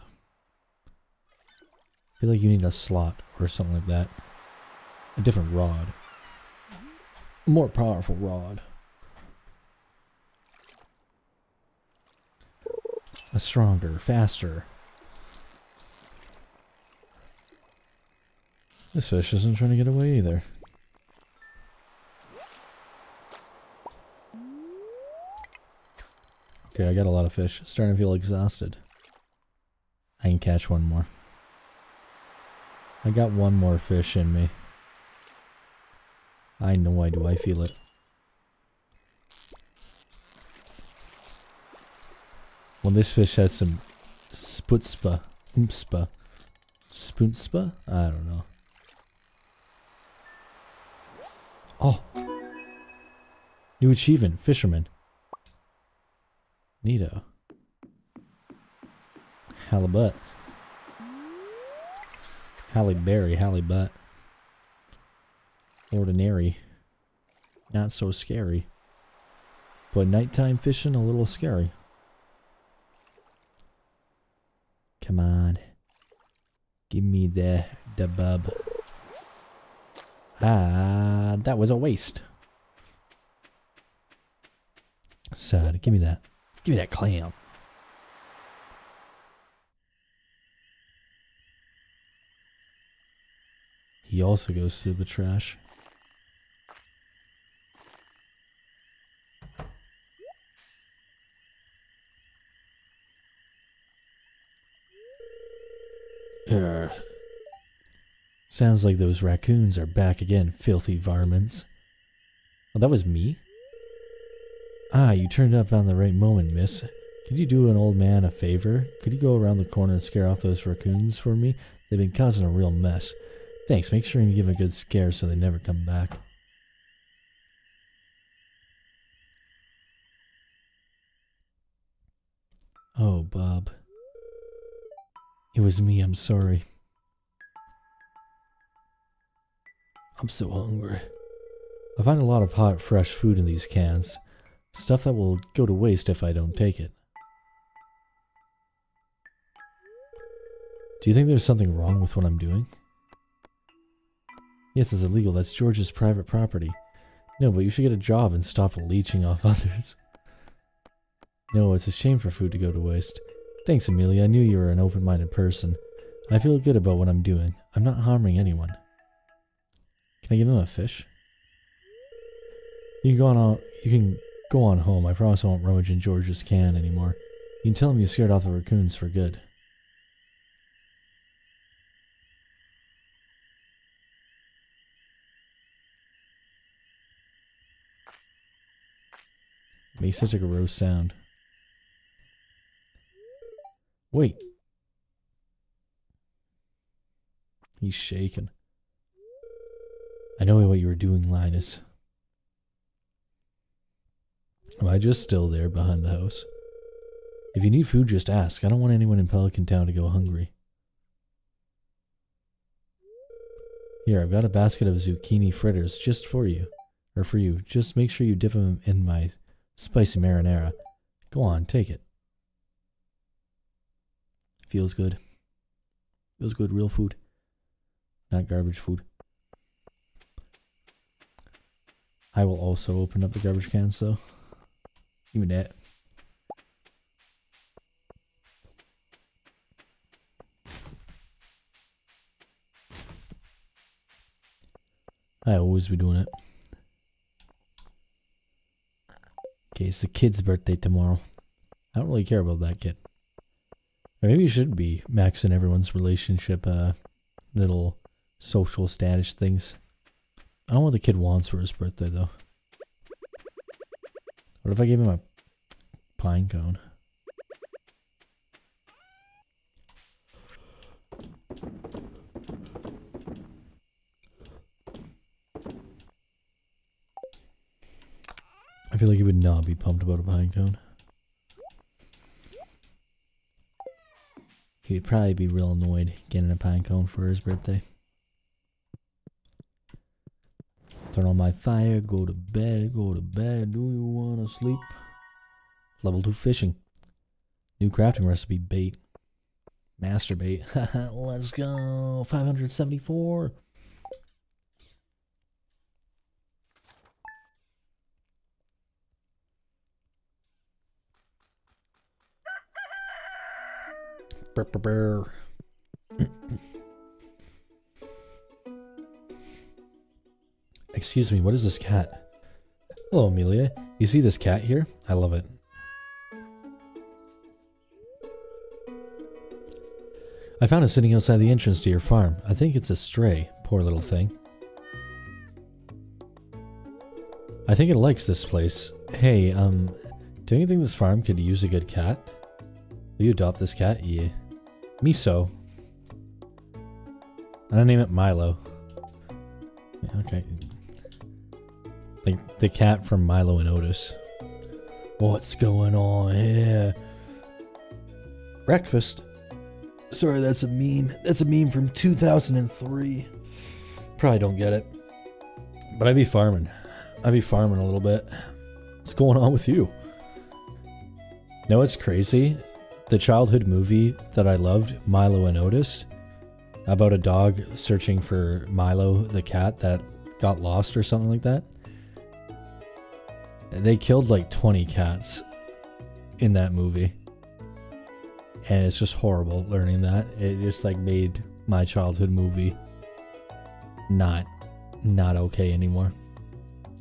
I feel like you need a slot or something like that. A different rod. More powerful rod. A stronger, faster. This fish isn't trying to get away either. Okay, I got a lot of fish. Starting to feel exhausted. I can catch one more. I got one more fish in me. I know why do I feel it. Well, this fish has some sputzpa, oomspa, spoonspa? I don't know. Oh. New achievement, fisherman. Neato. Halibut. Halle Berry, halibut. Ordinary. Not so scary. But nighttime fishing a little scary. Come on. Give me the the bub. Ah, that was a waste. Sad. Give me that. Give me that clam. He also goes through the trash. Uh, sounds like those raccoons are back again, filthy varmints. Oh, that was me? Ah, you turned up on the right moment, miss. Could you do an old man a favor? Could you go around the corner and scare off those raccoons for me? They've been causing a real mess. Thanks, make sure you give a good scare so they never come back. Oh, Bob. It was me, I'm sorry. I'm so hungry. I find a lot of hot, fresh food in these cans. Stuff that will go to waste if I don't take it. Do you think there's something wrong with what I'm doing? Yes, it's illegal. That's George's private property. No, but you should get a job and stop leeching off others. No, it's a shame for food to go to waste. Thanks, Amelia. I knew you were an open-minded person. I feel good about what I'm doing. I'm not harming anyone. Can I give him a fish? You can go on. You can go on home. I promise I won't rummage in George's can anymore. You can tell him you scared off the raccoons for good. Makes such a gross sound. Wait. He's shaking. I know what you were doing, Linus. Am I just still there behind the house? If you need food, just ask. I don't want anyone in Pelican Town to go hungry. Here, I've got a basket of zucchini fritters just for you. Or for you. Just make sure you dip them in my spicy marinara. Go on, take it. Feels good. Feels good, real food. Not garbage food. I will also open up the garbage cans though. Even that. I always be doing it. Okay, it's the kid's birthday tomorrow. I don't really care about that kid. Or maybe you should be maxing everyone's relationship, uh, little social status things. I don't know what the kid wants for his birthday, though. What if I gave him a pine cone? I feel like he would not be pumped about a pine cone. He'd probably be real annoyed getting a pine cone for his birthday. Turn on my fire, go to bed, go to bed. Do you want to sleep? Level 2 fishing. New crafting recipe bait. Master bait. Let's go. 574. Excuse me, what is this cat? Hello, Amelia. You see this cat here? I love it. I found it sitting outside the entrance to your farm. I think it's a stray. Poor little thing. I think it likes this place. Hey, um, do you think this farm could use a good cat? Will you adopt this cat? Yeah. Miso. I'm gonna name it Milo. Yeah, okay. Like the cat from Milo and Otis. What's going on here? Breakfast. Sorry, that's a meme. That's a meme from 2003. Probably don't get it. But I'd be farming. I'd be farming a little bit. What's going on with you? No, it's crazy the childhood movie that I loved, Milo and Otis, about a dog searching for Milo, the cat that got lost or something like that. They killed like 20 cats in that movie. And it's just horrible learning that. It just like made my childhood movie not not okay anymore.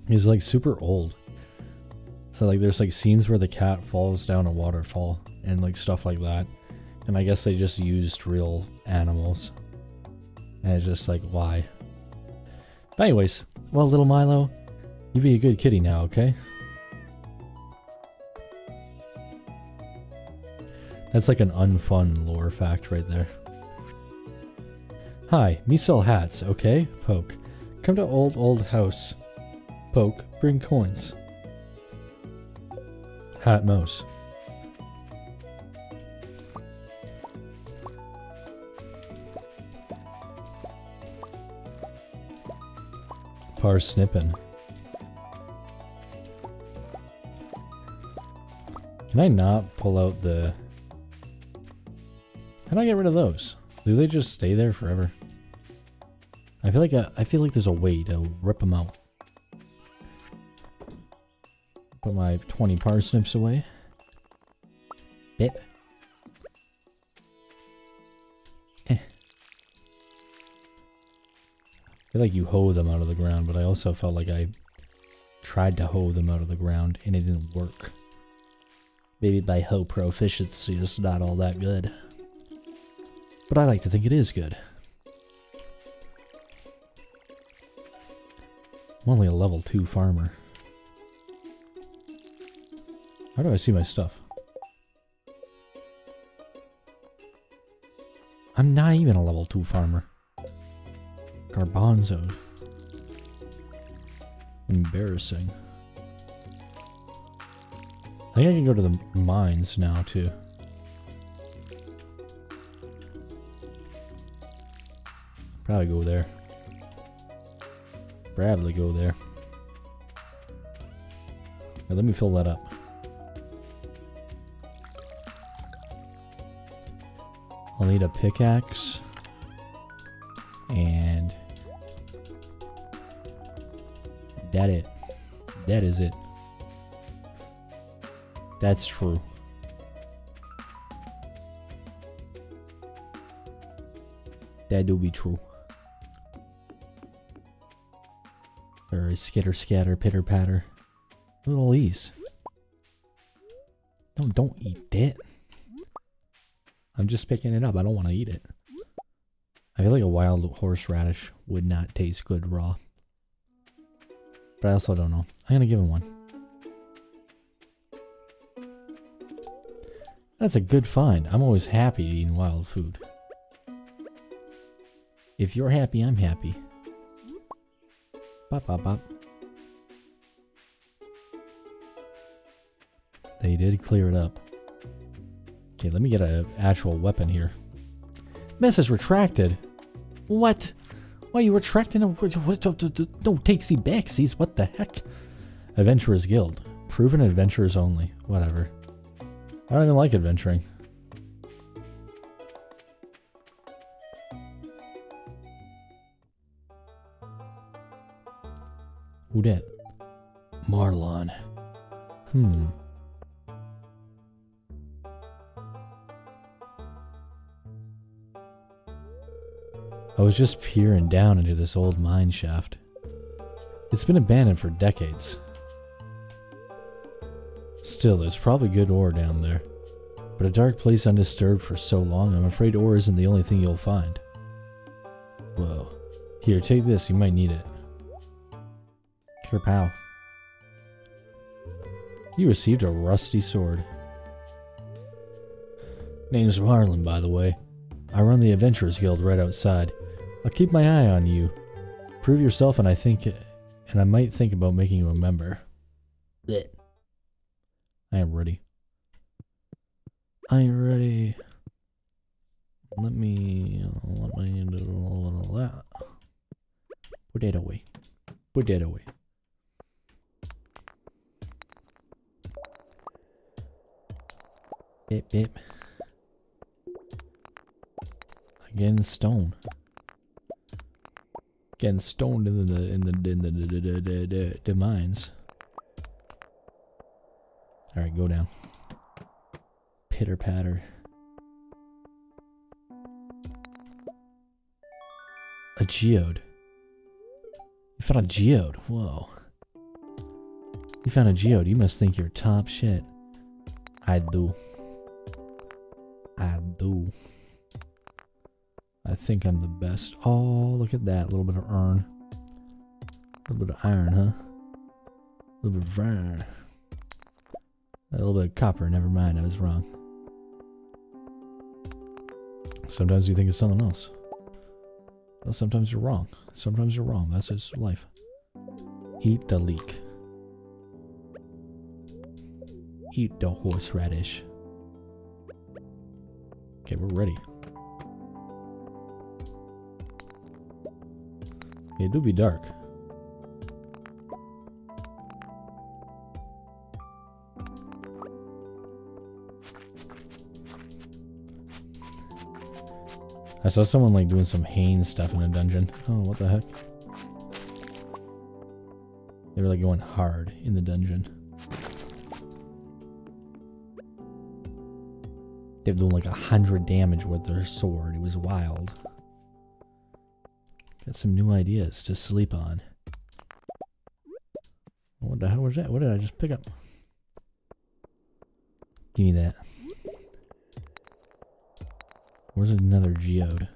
He's like super old. So like there's like scenes where the cat falls down a waterfall and like stuff like that. And I guess they just used real animals. And it's just like, why? But anyways, well, little Milo, you be a good kitty now, okay? That's like an unfun lore fact right there. Hi, me sell hats, okay? Poke. Come to old old house. Poke, bring coins. Hat mouse. parsnipping. Can I not pull out the... How do I get rid of those? Do they just stay there forever? I feel like I, I feel like there's a way to rip them out. Put my 20 parsnips away. Bip. Eh. I feel like you hoe them out of the ground, but I also felt like I tried to hoe them out of the ground and it didn't work. Maybe my hoe proficiency is not all that good. But I like to think it is good. I'm only a level 2 farmer. How do I see my stuff? I'm not even a level 2 farmer. Garbanzo. Embarrassing. I think I can go to the mines now, too. Probably go there. Probably go there. Let me fill that up. I'll need a pickaxe. And... That it. That is it. That's true. That do be true. Or skitter scatter pitter patter. Look at all these. No, don't eat that. I'm just picking it up. I don't want to eat it. I feel like a wild horseradish would not taste good raw. But I also don't know. I'm going to give him one. That's a good find. I'm always happy eating wild food. If you're happy, I'm happy. Bop, bop, bop. They did clear it up. Okay, let me get an actual weapon here. Message retracted. What? Why are you retracting? Don't take see back, sees What the heck? Adventurers Guild. Proven adventurers only. Whatever. I don't even like adventuring. Who that? Marlon. Hmm. I was just peering down into this old mine shaft. It's been abandoned for decades. Still, there's probably good ore down there. But a dark place undisturbed for so long, I'm afraid ore isn't the only thing you'll find. Whoa. Here, take this, you might need it. Kerpow. You received a rusty sword. Name's Marlon, by the way. I run the Adventurers Guild right outside. I'll keep my eye on you. Prove yourself and I think and I might think about making you a member. Blech. I am ready. I am ready. Let me let me do a little that. Put that away. Put that away. Bip bip. Again, stone. Getting stoned in the in the in the, the, the, the, the, the mines. All right, go down. Pitter patter. A geode. You found a geode. Whoa. You found a geode. You must think you're top shit. I do. I do. I think I'm the best. Oh, look at that. A little bit of iron. A little bit of iron, huh? A little bit of iron. A little bit of copper. Never mind. I was wrong. Sometimes you think it's something else. Well, sometimes you're wrong. Sometimes you're wrong. That's just life. Eat the leek. Eat the horseradish. Okay, we're ready. It do be dark. I saw someone like doing some Hanes stuff in a dungeon. Oh, what the heck? They were like going hard in the dungeon. They were doing like a hundred damage with their sword. It was wild. Got some new ideas to sleep on. What the hell was that? What did I just pick up? Give me that. Where's another geode?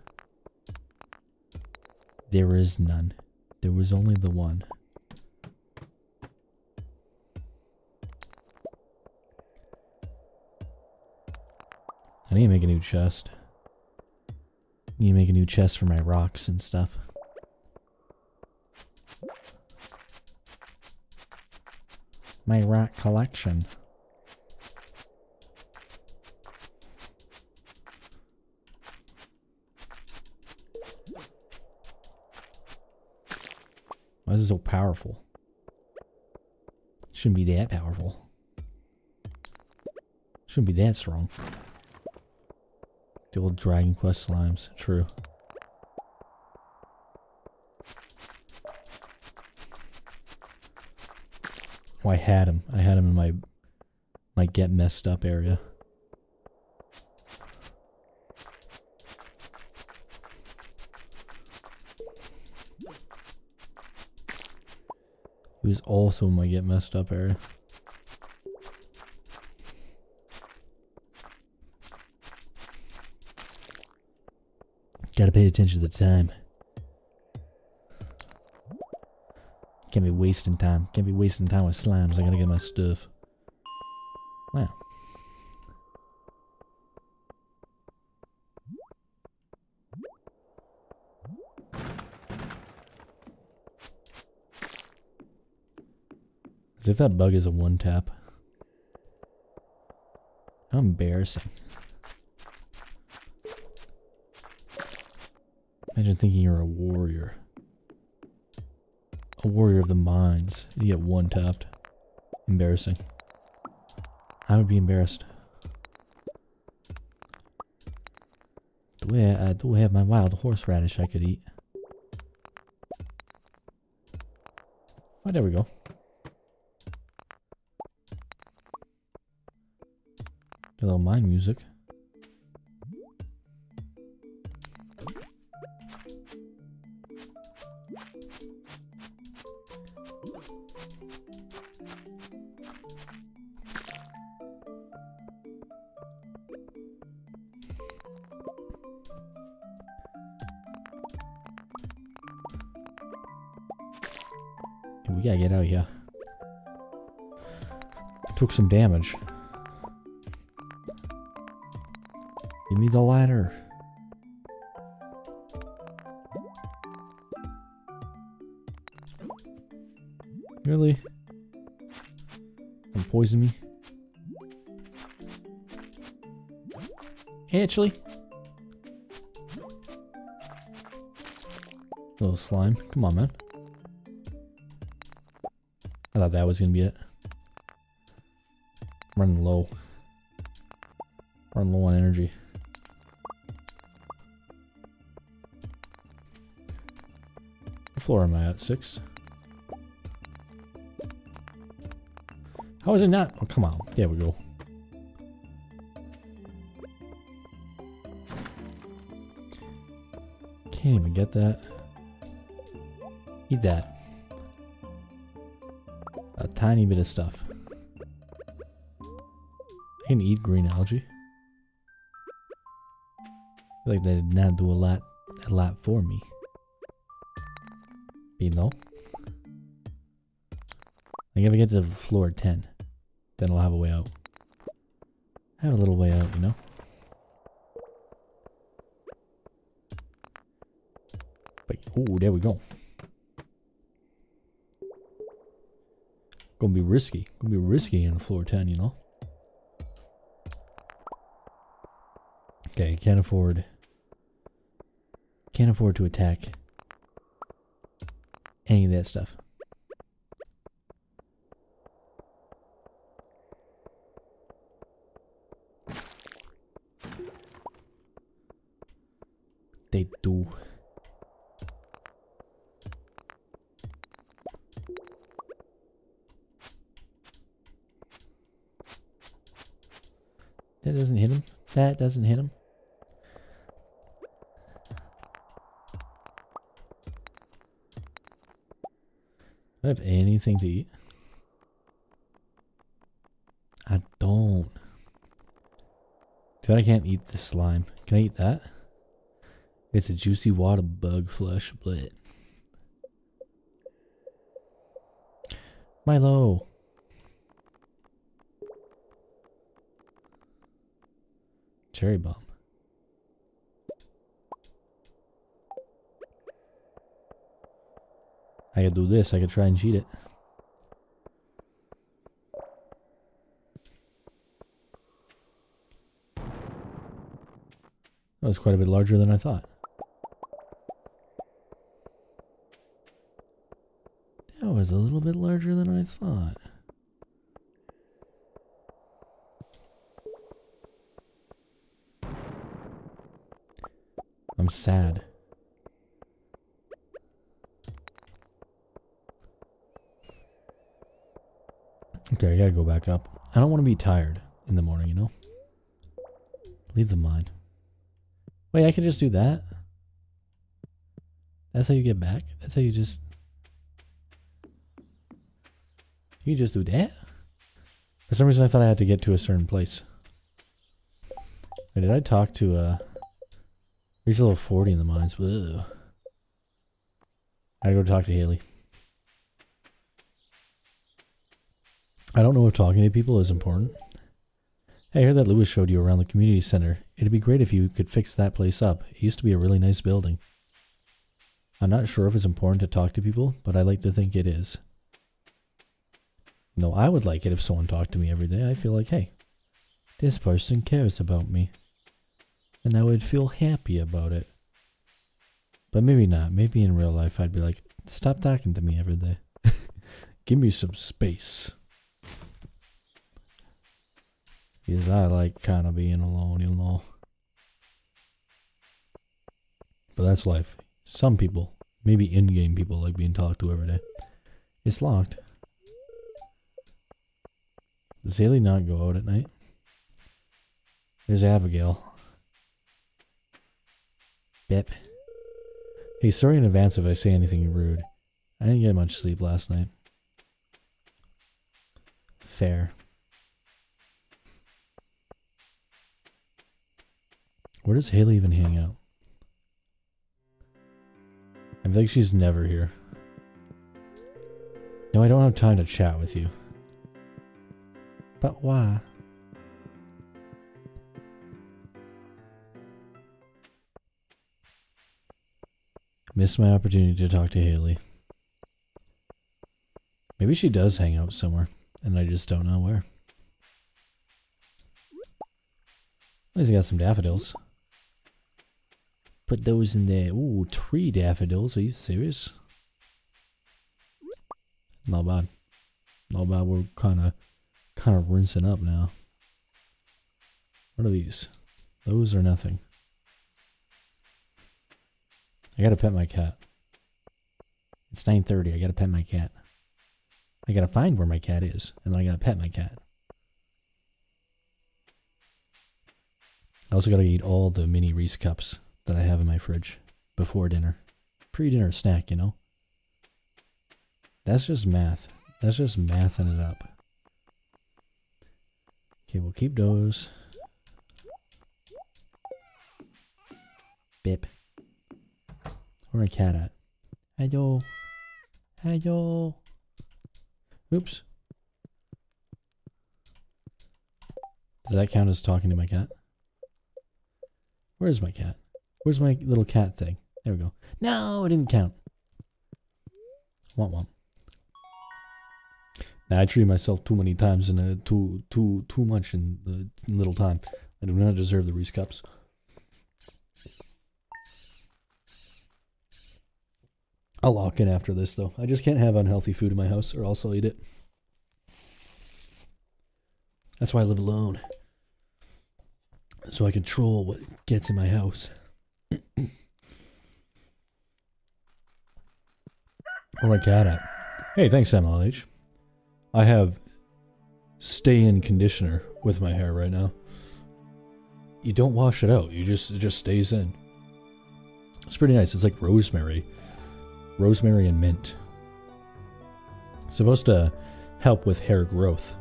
There is none. There was only the one. Need to make a new chest. I need to make a new chest for my rocks and stuff. My rock collection. Why is it so powerful? Shouldn't be that powerful. Shouldn't be that strong. The old Dragon Quest slimes, true. Oh, I had him. I had him in my my get messed up area. He was also my get messed up area. Gotta pay attention to the time. Can't be wasting time. Can't be wasting time with slimes. I gotta get my stuff. Wow. As if that bug is a one tap. How embarrassing. Imagine thinking you're a warrior. A warrior of the mines. You get one tapped. Embarrassing. I would be embarrassed. Do I, uh, I do have my wild horseradish I could eat. Oh, there we go. Get a little mine music. Took some damage. Give me the ladder. Really? And poison me? Actually? Little slime. Come on, man. I thought that was gonna be it. Running low. Running low on energy. What floor am I at? Six? How is it not? Oh, come on. There we go. Can't even get that. Eat that. A tiny bit of stuff. Can eat green algae. Like they did not do a lot, a lot for me. You know? Like if I get to floor 10, then I'll have a way out. I have a little way out, you know? But, oh, there we go. Gonna be risky. Gonna be risky in floor 10, you know? Okay, can't afford... Can't afford to attack any of that stuff. They do. That doesn't hit him. That doesn't hit him. I have anything to eat? I don't. Dude, I can't eat the slime. Can I eat that? It's a juicy water bug flesh, but Milo. Cherry bomb. I could do this. I could try and cheat it. That was quite a bit larger than I thought. That was a little bit larger than I thought. I'm sad. Okay, I gotta go back up. I don't want to be tired in the morning, you know? Leave the mine. Wait, I can just do that? That's how you get back? That's how you just... You just do that? For some reason I thought I had to get to a certain place. Wait, did I talk to, uh... He's a level 40 in the mines. Whoa. I gotta go talk to Haley. I don't know if talking to people is important. Hey, I heard that Lewis showed you around the community center. It'd be great if you could fix that place up. It used to be a really nice building. I'm not sure if it's important to talk to people, but I like to think it is. No, I would like it if someone talked to me every day. I feel like, hey, this person cares about me. And I would feel happy about it. But maybe not. Maybe in real life I'd be like, stop talking to me every day. Give me some space. Because I like kind of being alone, you know. But that's life. Some people, maybe in-game people, like being talked to every day. It's locked. Does Haley not go out at night? There's Abigail. Bip. Hey, sorry in advance if I say anything rude. I didn't get much sleep last night. Fair. Where does Haley even hang out? I feel like she's never here. No, I don't have time to chat with you. But why? Missed my opportunity to talk to Haley. Maybe she does hang out somewhere, and I just don't know where. At least I got some daffodils. Put those in there. Ooh, three daffodils. Are you serious? Not bad. Not bad. We're kind of, kind of rinsing up now. What are these? Those are nothing. I gotta pet my cat. It's 9.30. I gotta pet my cat. I gotta find where my cat is, and then I gotta pet my cat. I also gotta eat all the mini Reese cups that I have in my fridge before dinner. Pre-dinner snack, you know? That's just math. That's just mathing it up. Okay, we'll keep those. Bip. Where my cat at? Hello. Hello. Oops. Does that count as talking to my cat? Where's my cat? Where's my little cat thing? There we go. No, it didn't count. Want one. Now I treated myself too many times in a too too too much in the in little time. I do not deserve the Reese cups. I'll lock in after this though. I just can't have unhealthy food in my house or else I'll eat it. That's why I live alone. So I control what gets in my house. Oh my god! Hey, thanks, MLH. I have stay-in conditioner with my hair right now. You don't wash it out. You just it just stays in. It's pretty nice. It's like rosemary, rosemary and mint. It's supposed to help with hair growth,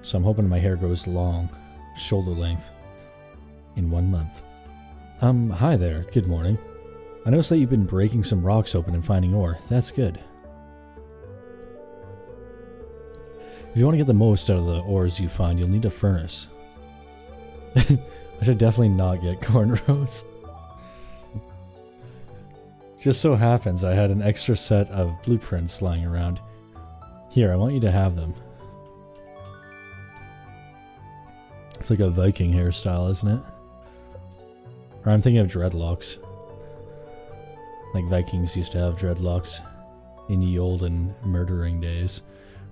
so I'm hoping my hair grows long, shoulder length, in one month. Um, hi there. Good morning. I noticed that you've been breaking some rocks open and finding ore. That's good. If you want to get the most out of the ores you find, you'll need a furnace. I should definitely not get cornrows. Just so happens I had an extra set of blueprints lying around. Here, I want you to have them. It's like a Viking hairstyle, isn't it? Or I'm thinking of dreadlocks. Like Vikings used to have dreadlocks in the olden murdering days.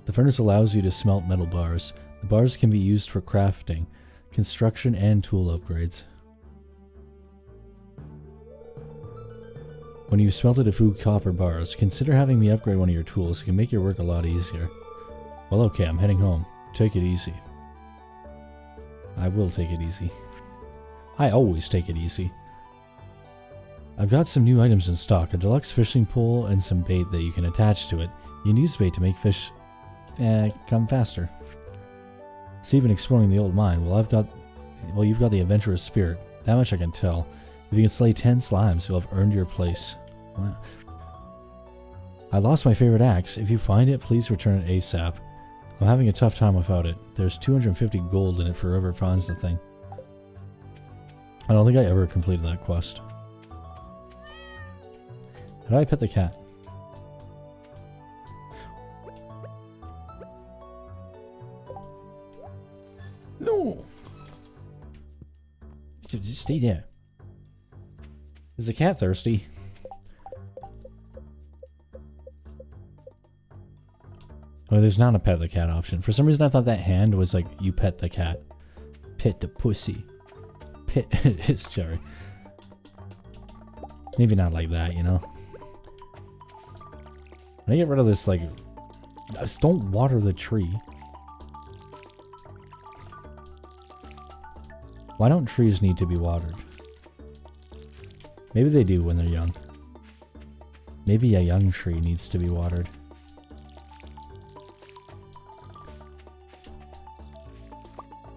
The furnace allows you to smelt metal bars. The bars can be used for crafting, construction, and tool upgrades. When you've smelted a few copper bars, consider having me upgrade one of your tools. It can make your work a lot easier. Well, okay, I'm heading home. Take it easy. I will take it easy. I always take it easy. I've got some new items in stock, a deluxe fishing pole and some bait that you can attach to it. You can use bait to make fish uh, come faster. It's even exploring the old mine. Well, I've got, well, you've got the adventurous spirit. That much I can tell. If you can slay 10 slimes, you'll have earned your place. Wow. I lost my favorite axe. If you find it, please return it ASAP. I'm having a tough time without it. There's 250 gold in it for whoever finds the thing. I don't think I ever completed that quest. How do I pet the cat? No! Just stay there. Is the cat thirsty? Oh, there's not a pet the cat option. For some reason I thought that hand was like, you pet the cat. Pet the pussy. Pet, cherry. Maybe not like that, you know? I get rid of this, like... Just don't water the tree. Why don't trees need to be watered? Maybe they do when they're young. Maybe a young tree needs to be watered.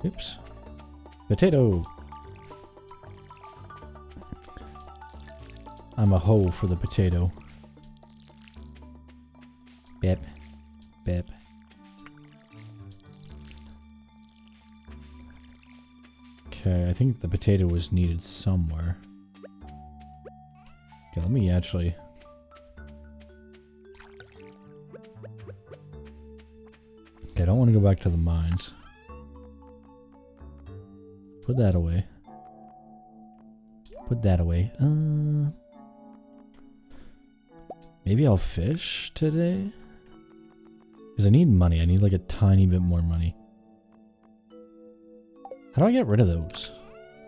Oops. Potato! I'm a hoe for the potato. Bip. Bip. Okay, I think the potato was needed somewhere. Okay, let me actually... Okay, I don't want to go back to the mines. Put that away. Put that away. Uh, maybe I'll fish today? Because I need money. I need like a tiny bit more money. How do I get rid of those?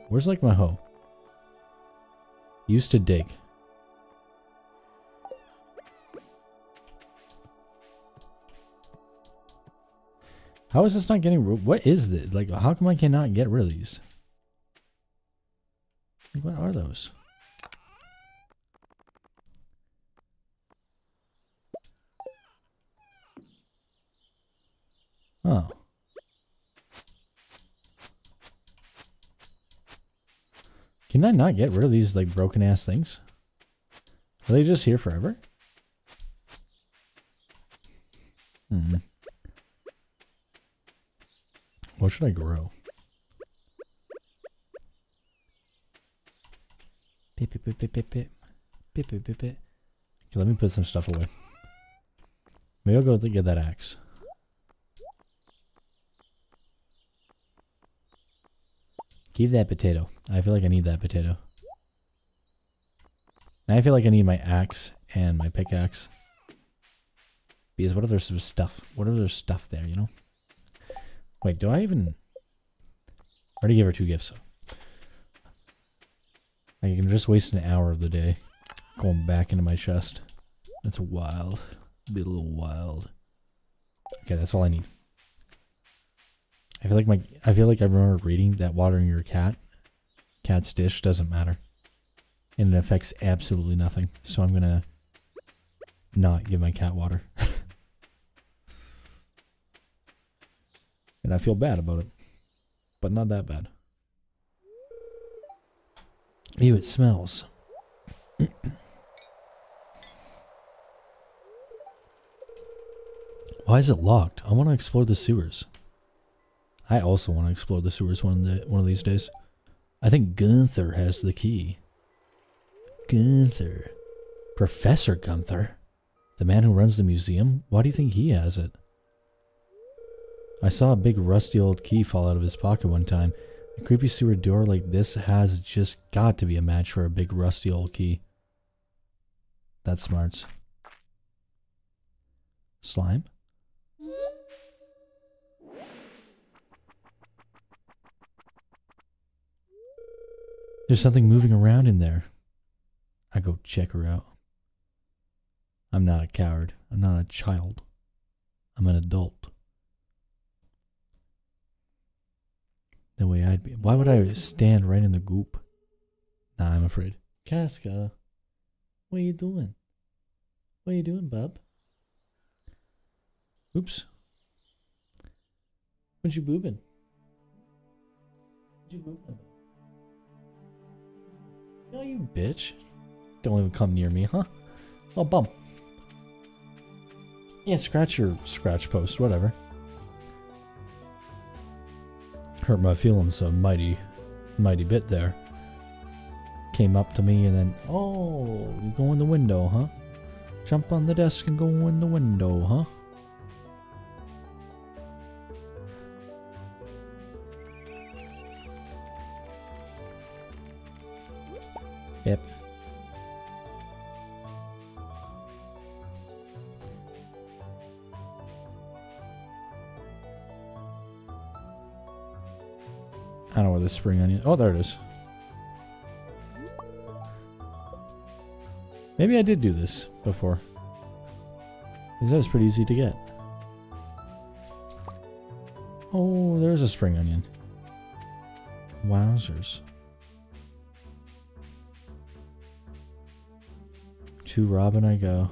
Where's like my hoe? Used to dig. How is this not getting... What is this? Like, how come I cannot get rid of these? What are those? Oh. Can I not get rid of these, like, broken-ass things? Are they just here forever? Hmm. What should I grow? Pip, pip, pip, pip, pip, pip. Pip, pip, pip. Okay, let me put some stuff away. Maybe I'll go get that axe. Keep that potato. I feel like I need that potato. Now I feel like I need my axe and my pickaxe. Because what if there's stuff? What if there's stuff there, you know? Wait, do I even... I already gave her two gifts. I can just waste an hour of the day going back into my chest. That's wild. be a little wild. Okay, that's all I need. I feel like my I feel like I remember reading that watering your cat cat's dish doesn't matter. And it affects absolutely nothing. So I'm gonna not give my cat water. and I feel bad about it. But not that bad. Ew, it smells. Why is it locked? I want to explore the sewers. I also want to explore the sewers one day, one of these days. I think Gunther has the key. Gunther. Professor Gunther? The man who runs the museum? Why do you think he has it? I saw a big rusty old key fall out of his pocket one time. A creepy sewer door like this has just got to be a match for a big rusty old key. That's smarts. Slime? There's something moving around in there. I go check her out. I'm not a coward. I'm not a child. I'm an adult. The way I'd be. Why would I stand right in the goop? Nah, I'm afraid. Casca, what are you doing? What are you doing, bub? Oops. What you boobing? What you boobing about? No, you bitch. Don't even come near me, huh? Oh, bum. Yeah, scratch your scratch post, whatever. Hurt my feelings a mighty, mighty bit there. Came up to me and then, oh, you go in the window, huh? Jump on the desk and go in the window, huh? The spring onion. Oh, there it is. Maybe I did do this before. Because that was pretty easy to get. Oh, there's a spring onion. Wowzers. To Robin I go.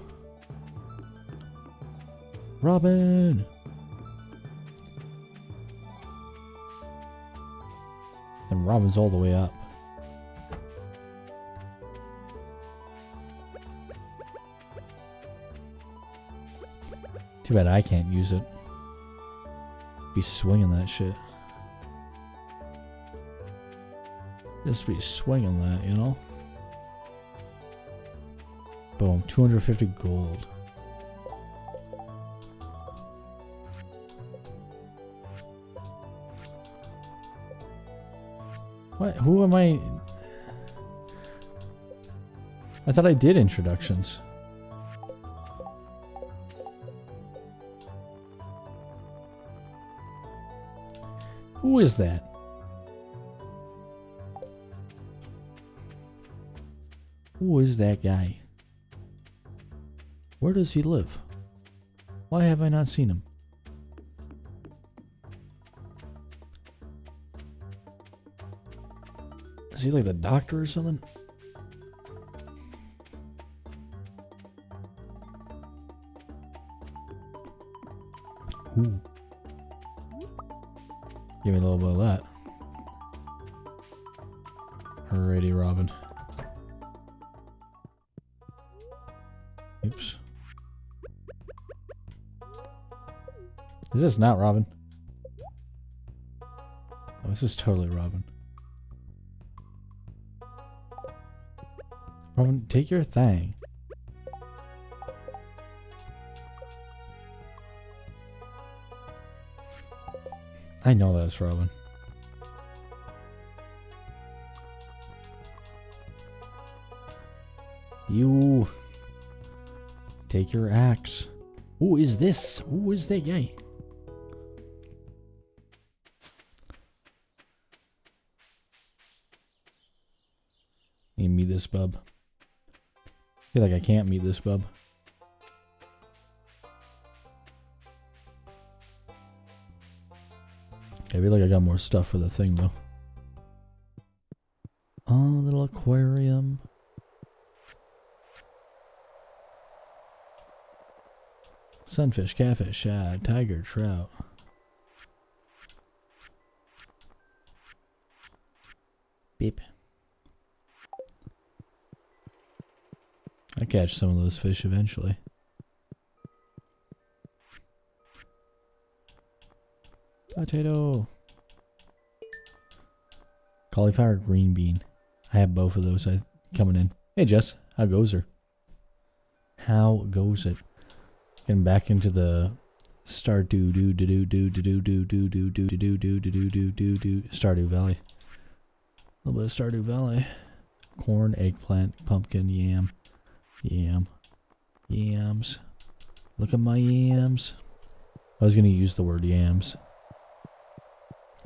Robin! Robin's all the way up. Too bad I can't use it. Be swinging that shit. Just be swinging that, you know? Boom, 250 gold. What? Who am I? I thought I did introductions. Who is that? Who is that guy? Where does he live? Why have I not seen him? Is he like the doctor or something? Ooh. Give me a little bit of that. Alrighty, Robin. Oops. Is this not Robin? Oh, this is totally Robin. Robin, take your thing. I know that's Robin. You take your axe. Who is this? Who is that guy? Need me this bub feel like I can't meet this bub. I feel like I got more stuff for the thing though. Oh, little aquarium. Sunfish, catfish, shad, tiger, trout. Catch some of those fish eventually. Potato. Cauliflower, green bean. I have both of those I, coming in. Hey Jess, how goes her? How goes it? Getting back into the Stardew do do do do do do do do do do do do do do do do do Stardew Valley. A little bit of Stardew Valley. Corn, eggplant, pumpkin, yam, yam, yams. Look at my yams. I was gonna use the word yams.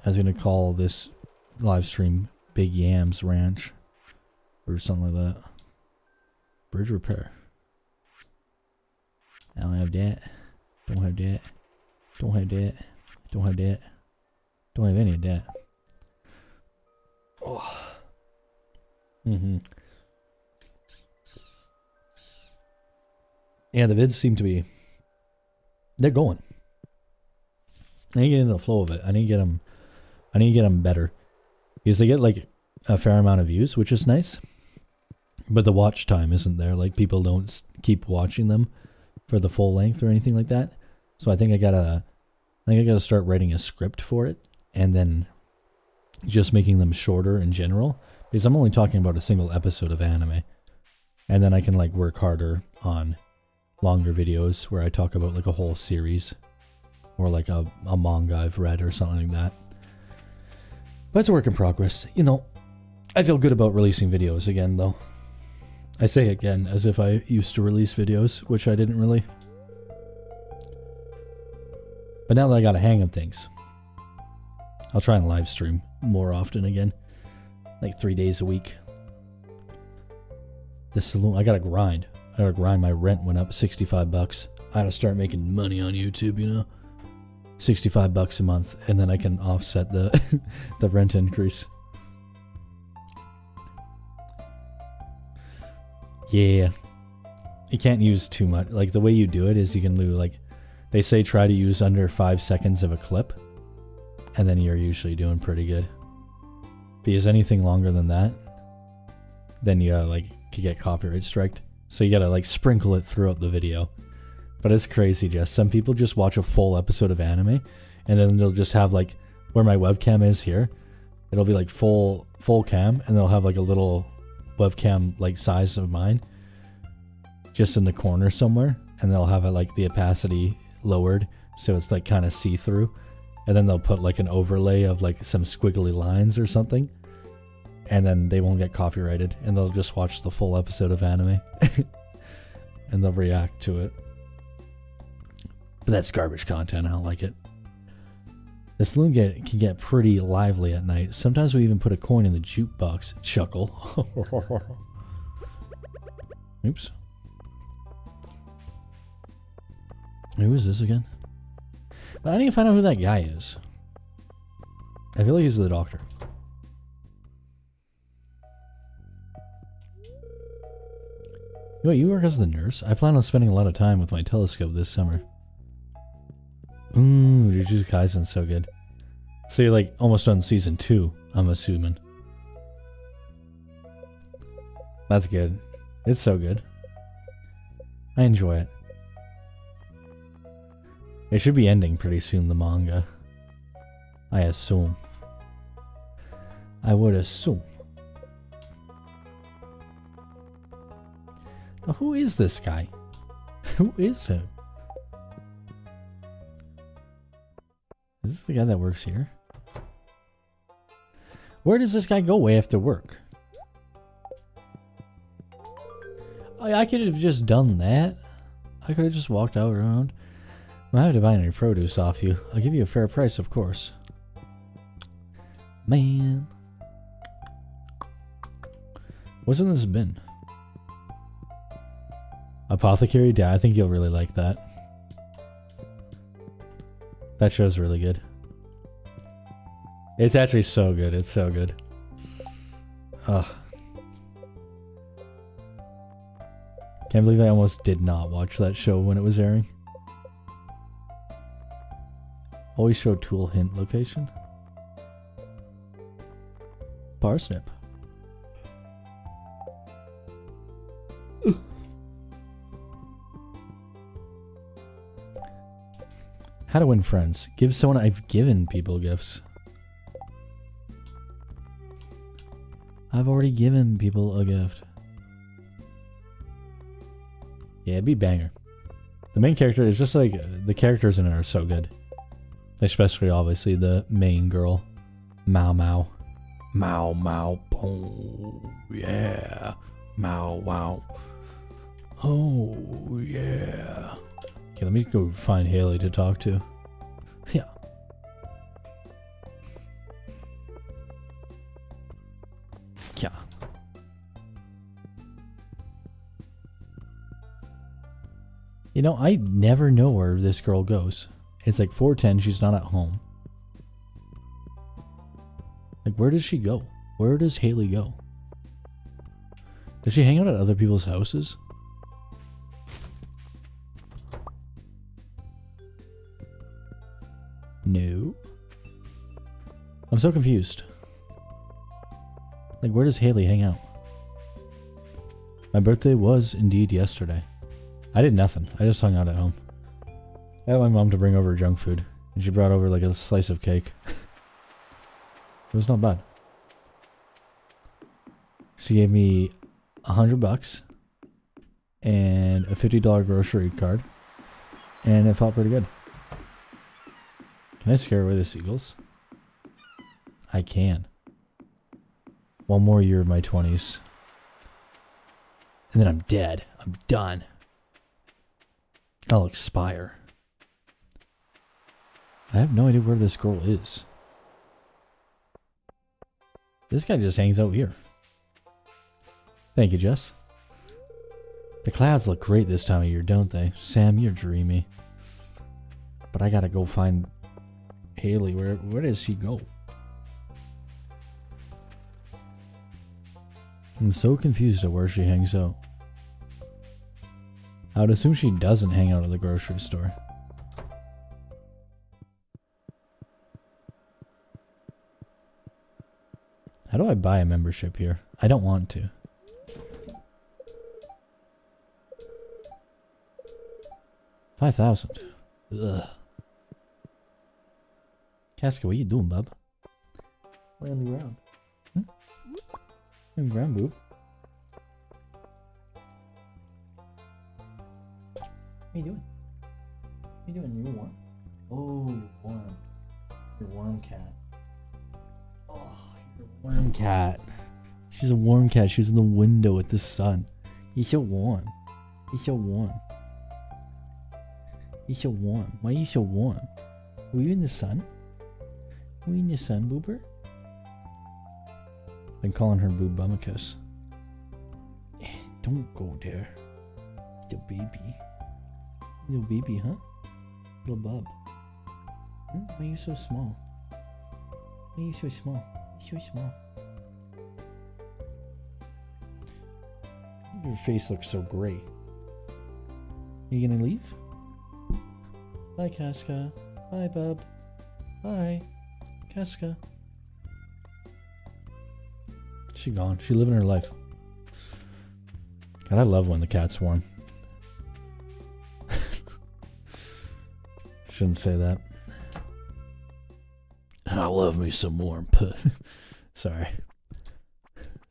I was gonna call this live stream Big Yams Ranch or something like that. Bridge repair. I don't have that. Don't have that. Don't have that. Don't have that. Don't have any of that. Oh. Mm-hmm. Yeah, the vids seem to be. They're going. I need to get into the flow of it. I need to get them. I need to get them better because they get like a fair amount of views, which is nice. But the watch time isn't there. Like people don't keep watching them for the full length or anything like that. So I think I gotta, I think I gotta start writing a script for it, and then just making them shorter in general. Because I'm only talking about a single episode of anime, and then I can like work harder on longer videos where I talk about like a whole series, or like a, a manga I've read or something like that. But it's a work in progress. You know, I feel good about releasing videos again, though. I say again as if I used to release videos, which I didn't really. But now that I got a hang of things, I'll try and live stream more often again. Like three days a week. The saloon, I gotta grind. I gotta grind. My rent went up 65 bucks. I gotta start making money on YouTube, you know? 65 bucks a month and then I can offset the the rent increase. Yeah. You can't use too much. Like the way you do it is you can do like they say try to use under 5 seconds of a clip and then you're usually doing pretty good. Because anything longer than that then you gotta like could get copyright striked. So you gotta like sprinkle it throughout the video. But it's crazy, Jess. Some people just watch a full episode of anime, and then they'll just have like where my webcam is here. It'll be like full full cam, and they'll have like a little webcam like size of mine, just in the corner somewhere, and they'll have it like the opacity lowered, so it's like kind of see through, and then they'll put like an overlay of like some squiggly lines or something, and then they won't get copyrighted, and they'll just watch the full episode of anime, and they'll react to it. But that's garbage content. I don't like it. The saloon get, can get pretty lively at night. Sometimes we even put a coin in the jukebox. Chuckle. Oops. Who is this again? I need to find out who that guy is. I feel like he's the doctor. Wait, you work as the nurse? I plan on spending a lot of time with my telescope this summer. Ooh, Jujutsu Kaisen's so good. So you're like almost on season two, I'm assuming. That's good. It's so good. I enjoy it. It should be ending pretty soon, the manga. I assume. I would assume. Now, who is this guy? who is him? Is this the guy that works here? Where does this guy go after work? I, I could have just done that. I could have just walked out around. I'm happy to buy any produce off you. I'll give you a fair price, of course. Man. What's in this bin? Apothecary? Yeah, I think you'll really like that. That show's really good. It's actually so good. It's so good. Ugh. Can't believe I almost did not watch that show when it was airing. Always show tool hint location. Parsnip. How to win friends. Give someone I've given people gifts. I've already given people a gift. Yeah, it'd be banger. The main character is just like uh, the characters in it are so good. Especially obviously the main girl. Mao Mao. Mao Mao boom. Yeah. Mao wow. Oh yeah. Okay, let me go find Haley to talk to. Yeah. Yeah. You know, I never know where this girl goes. It's like 410, she's not at home. Like, where does she go? Where does Haley go? Does she hang out at other people's houses? No. I'm so confused. Like, where does Haley hang out? My birthday was indeed yesterday. I did nothing. I just hung out at home. I had my mom to bring over junk food, and she brought over like a slice of cake. it was not bad. She gave me a hundred bucks and a fifty dollar grocery card, and it felt pretty good. Can I scare away the seagulls? I can. One more year of my 20s. And then I'm dead. I'm done. I'll expire. I have no idea where this girl is. This guy just hangs out here. Thank you, Jess. The clouds look great this time of year, don't they? Sam, you're dreamy. But I gotta go find Haley. Where where does she go? I'm so confused at where she hangs out. I would assume she doesn't hang out at the grocery store. How do I buy a membership here? I don't want to. Five thousand. Ugh. Casca, what you doing, bub? Lay on the ground. Hmm? On the ground, boob. What you doing? What you doing? You warm? Oh, you're warm. You're warm cat. Oh, you're a warm cat. She's a warm cat. She's in the window with the sun. You're so warm. You're so warm. You're so warm. Why are you so warm? Were you in the sun? You in the sun, boober? Been calling her Boobumicus. Don't go there. The baby. Little baby, huh? Little bub. Hmm? Why are you so small? Why are you so small? So small. Your face looks so gray. You gonna leave? Bye, Casca. Bye, bub. Bye, Casca. She gone. She living her life. God, I love when the cats swarm. Shouldn't say that. I love me some warm put. Sorry.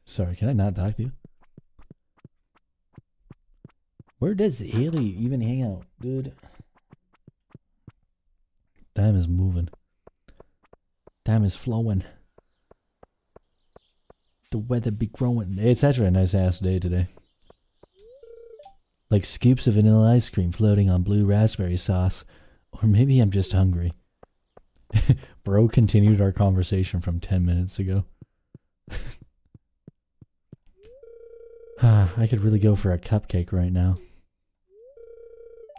Sorry, can I not talk to you? Where does Haley even hang out, dude? Time is moving. Time is flowing. The weather be growing. It's actually a nice ass day today. Like scoops of vanilla ice cream floating on blue raspberry sauce. Or maybe I'm just hungry. Bro continued our conversation from 10 minutes ago. I could really go for a cupcake right now.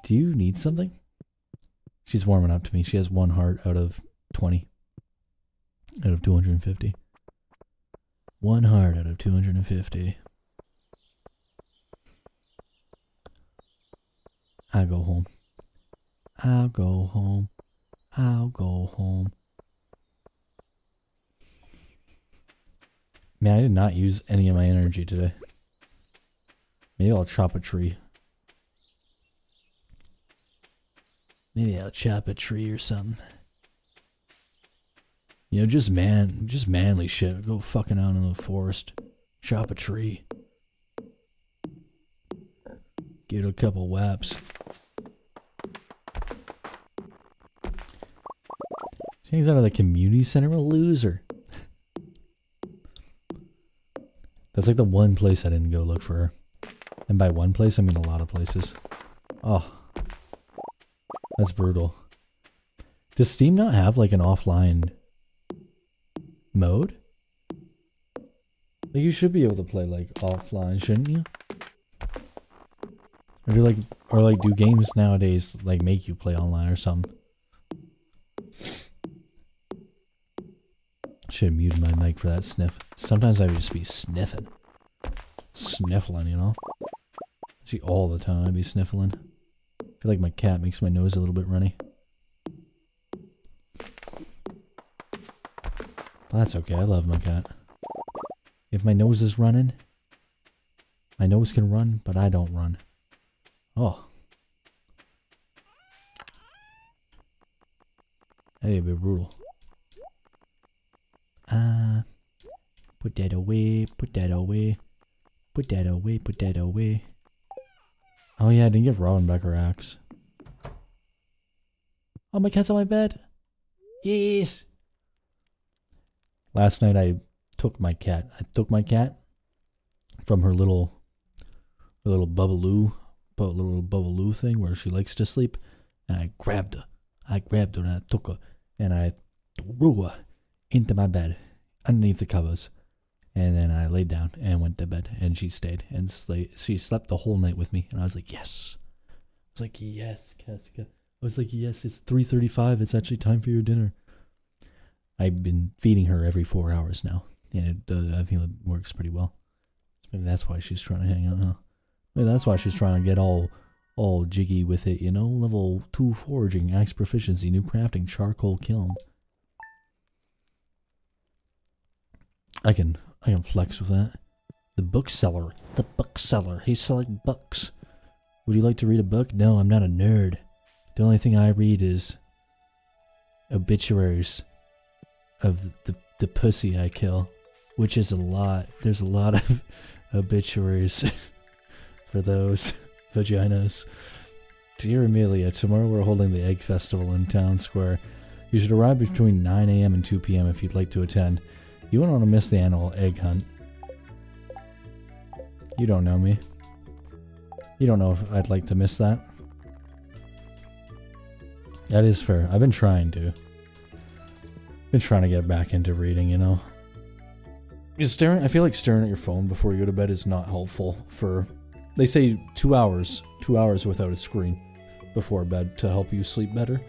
Do you need something? She's warming up to me. She has one heart out of 20. Out of 250. One heart out of 250. I'll go home. I'll go home. I'll go home. Man, I did not use any of my energy today. Maybe I'll chop a tree. Maybe I'll chop a tree or something. You know, just man, just manly shit. Go fucking out in the forest, chop a tree, get a couple whaps. He's out of the community center, a loser. That's like the one place I didn't go look for her. And by one place, I mean a lot of places. Oh. That's brutal. Does Steam not have like an offline mode? Like you should be able to play like offline, shouldn't you? Or do like or like do games nowadays like make you play online or something? Should have muted my mic for that sniff. Sometimes I would just be sniffing. Sniffling, you know? See all the time I'd be sniffling. I feel like my cat makes my nose a little bit runny. That's okay, I love my cat. If my nose is running, my nose can run, but I don't run. Oh. Hey, be brutal. Ah. Uh, put that away, put that away. Put that away, put that away. Oh yeah, I didn't give Robin back her axe. Oh, my cat's on my bed. Yes. Last night I took my cat. I took my cat from her little, her little bubbaloo, little bubbaloo thing where she likes to sleep, and I grabbed her. I grabbed her and I took her and I threw her into my bed underneath the covers. And then I laid down and went to bed, and she stayed and sl- she slept the whole night with me. And I was like, yes. I was like, yes, Casca. I was like, yes, it's three thirty-five. It's actually time for your dinner. I've been feeding her every four hours now, and it, uh, I think it works pretty well. Maybe that's why she's trying to hang out, huh? Maybe that's why she's trying to get all all jiggy with it, you know? Level 2 foraging, axe proficiency, new crafting, charcoal kiln. I can I can flex with that. The bookseller. The bookseller. He's selling books. Would you like to read a book? No, I'm not a nerd. The only thing I read is obituaries of the, the, pussy I kill, which is a lot. There's a lot of obituaries for those vaginas. Dear Amelia, tomorrow we're holding the Egg Festival in Town Square. You should arrive between 9 a.m. and 2 p.m. if you'd like to attend. You wouldn't want to miss the annual egg hunt. You don't know me. You don't know if I'd like to miss that. That is fair. I've been trying to. Been trying to get back into reading, you know. Staring I feel like staring at your phone before you go to bed is not helpful for they say 2 hours, 2 hours without a screen before bed to help you sleep better.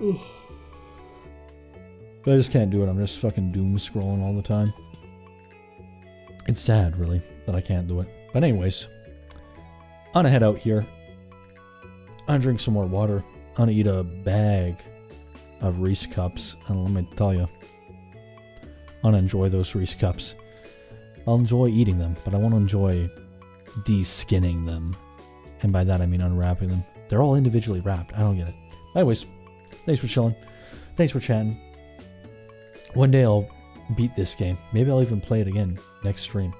But I just can't do it. I'm just fucking doom scrolling all the time. It's sad, really, that I can't do it. But anyways, I'm gonna head out here. I'm gonna drink some more water. Gonna eat a bag of Reese cups. And let me tell you, I'm gonna enjoy those Reese cups. I'll enjoy eating them, but I won't enjoy de-skinning them. And by that I mean unwrapping them. They're all individually wrapped. I don't get it. Anyways, thanks for chilling. Thanks for chatting. One day I'll beat this game. Maybe I'll even play it again next stream.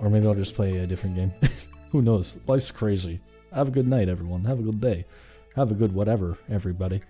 Or maybe I'll just play a different game. Who knows? Life's crazy. Have a good night, everyone. Have a good day. Have a good whatever, everybody.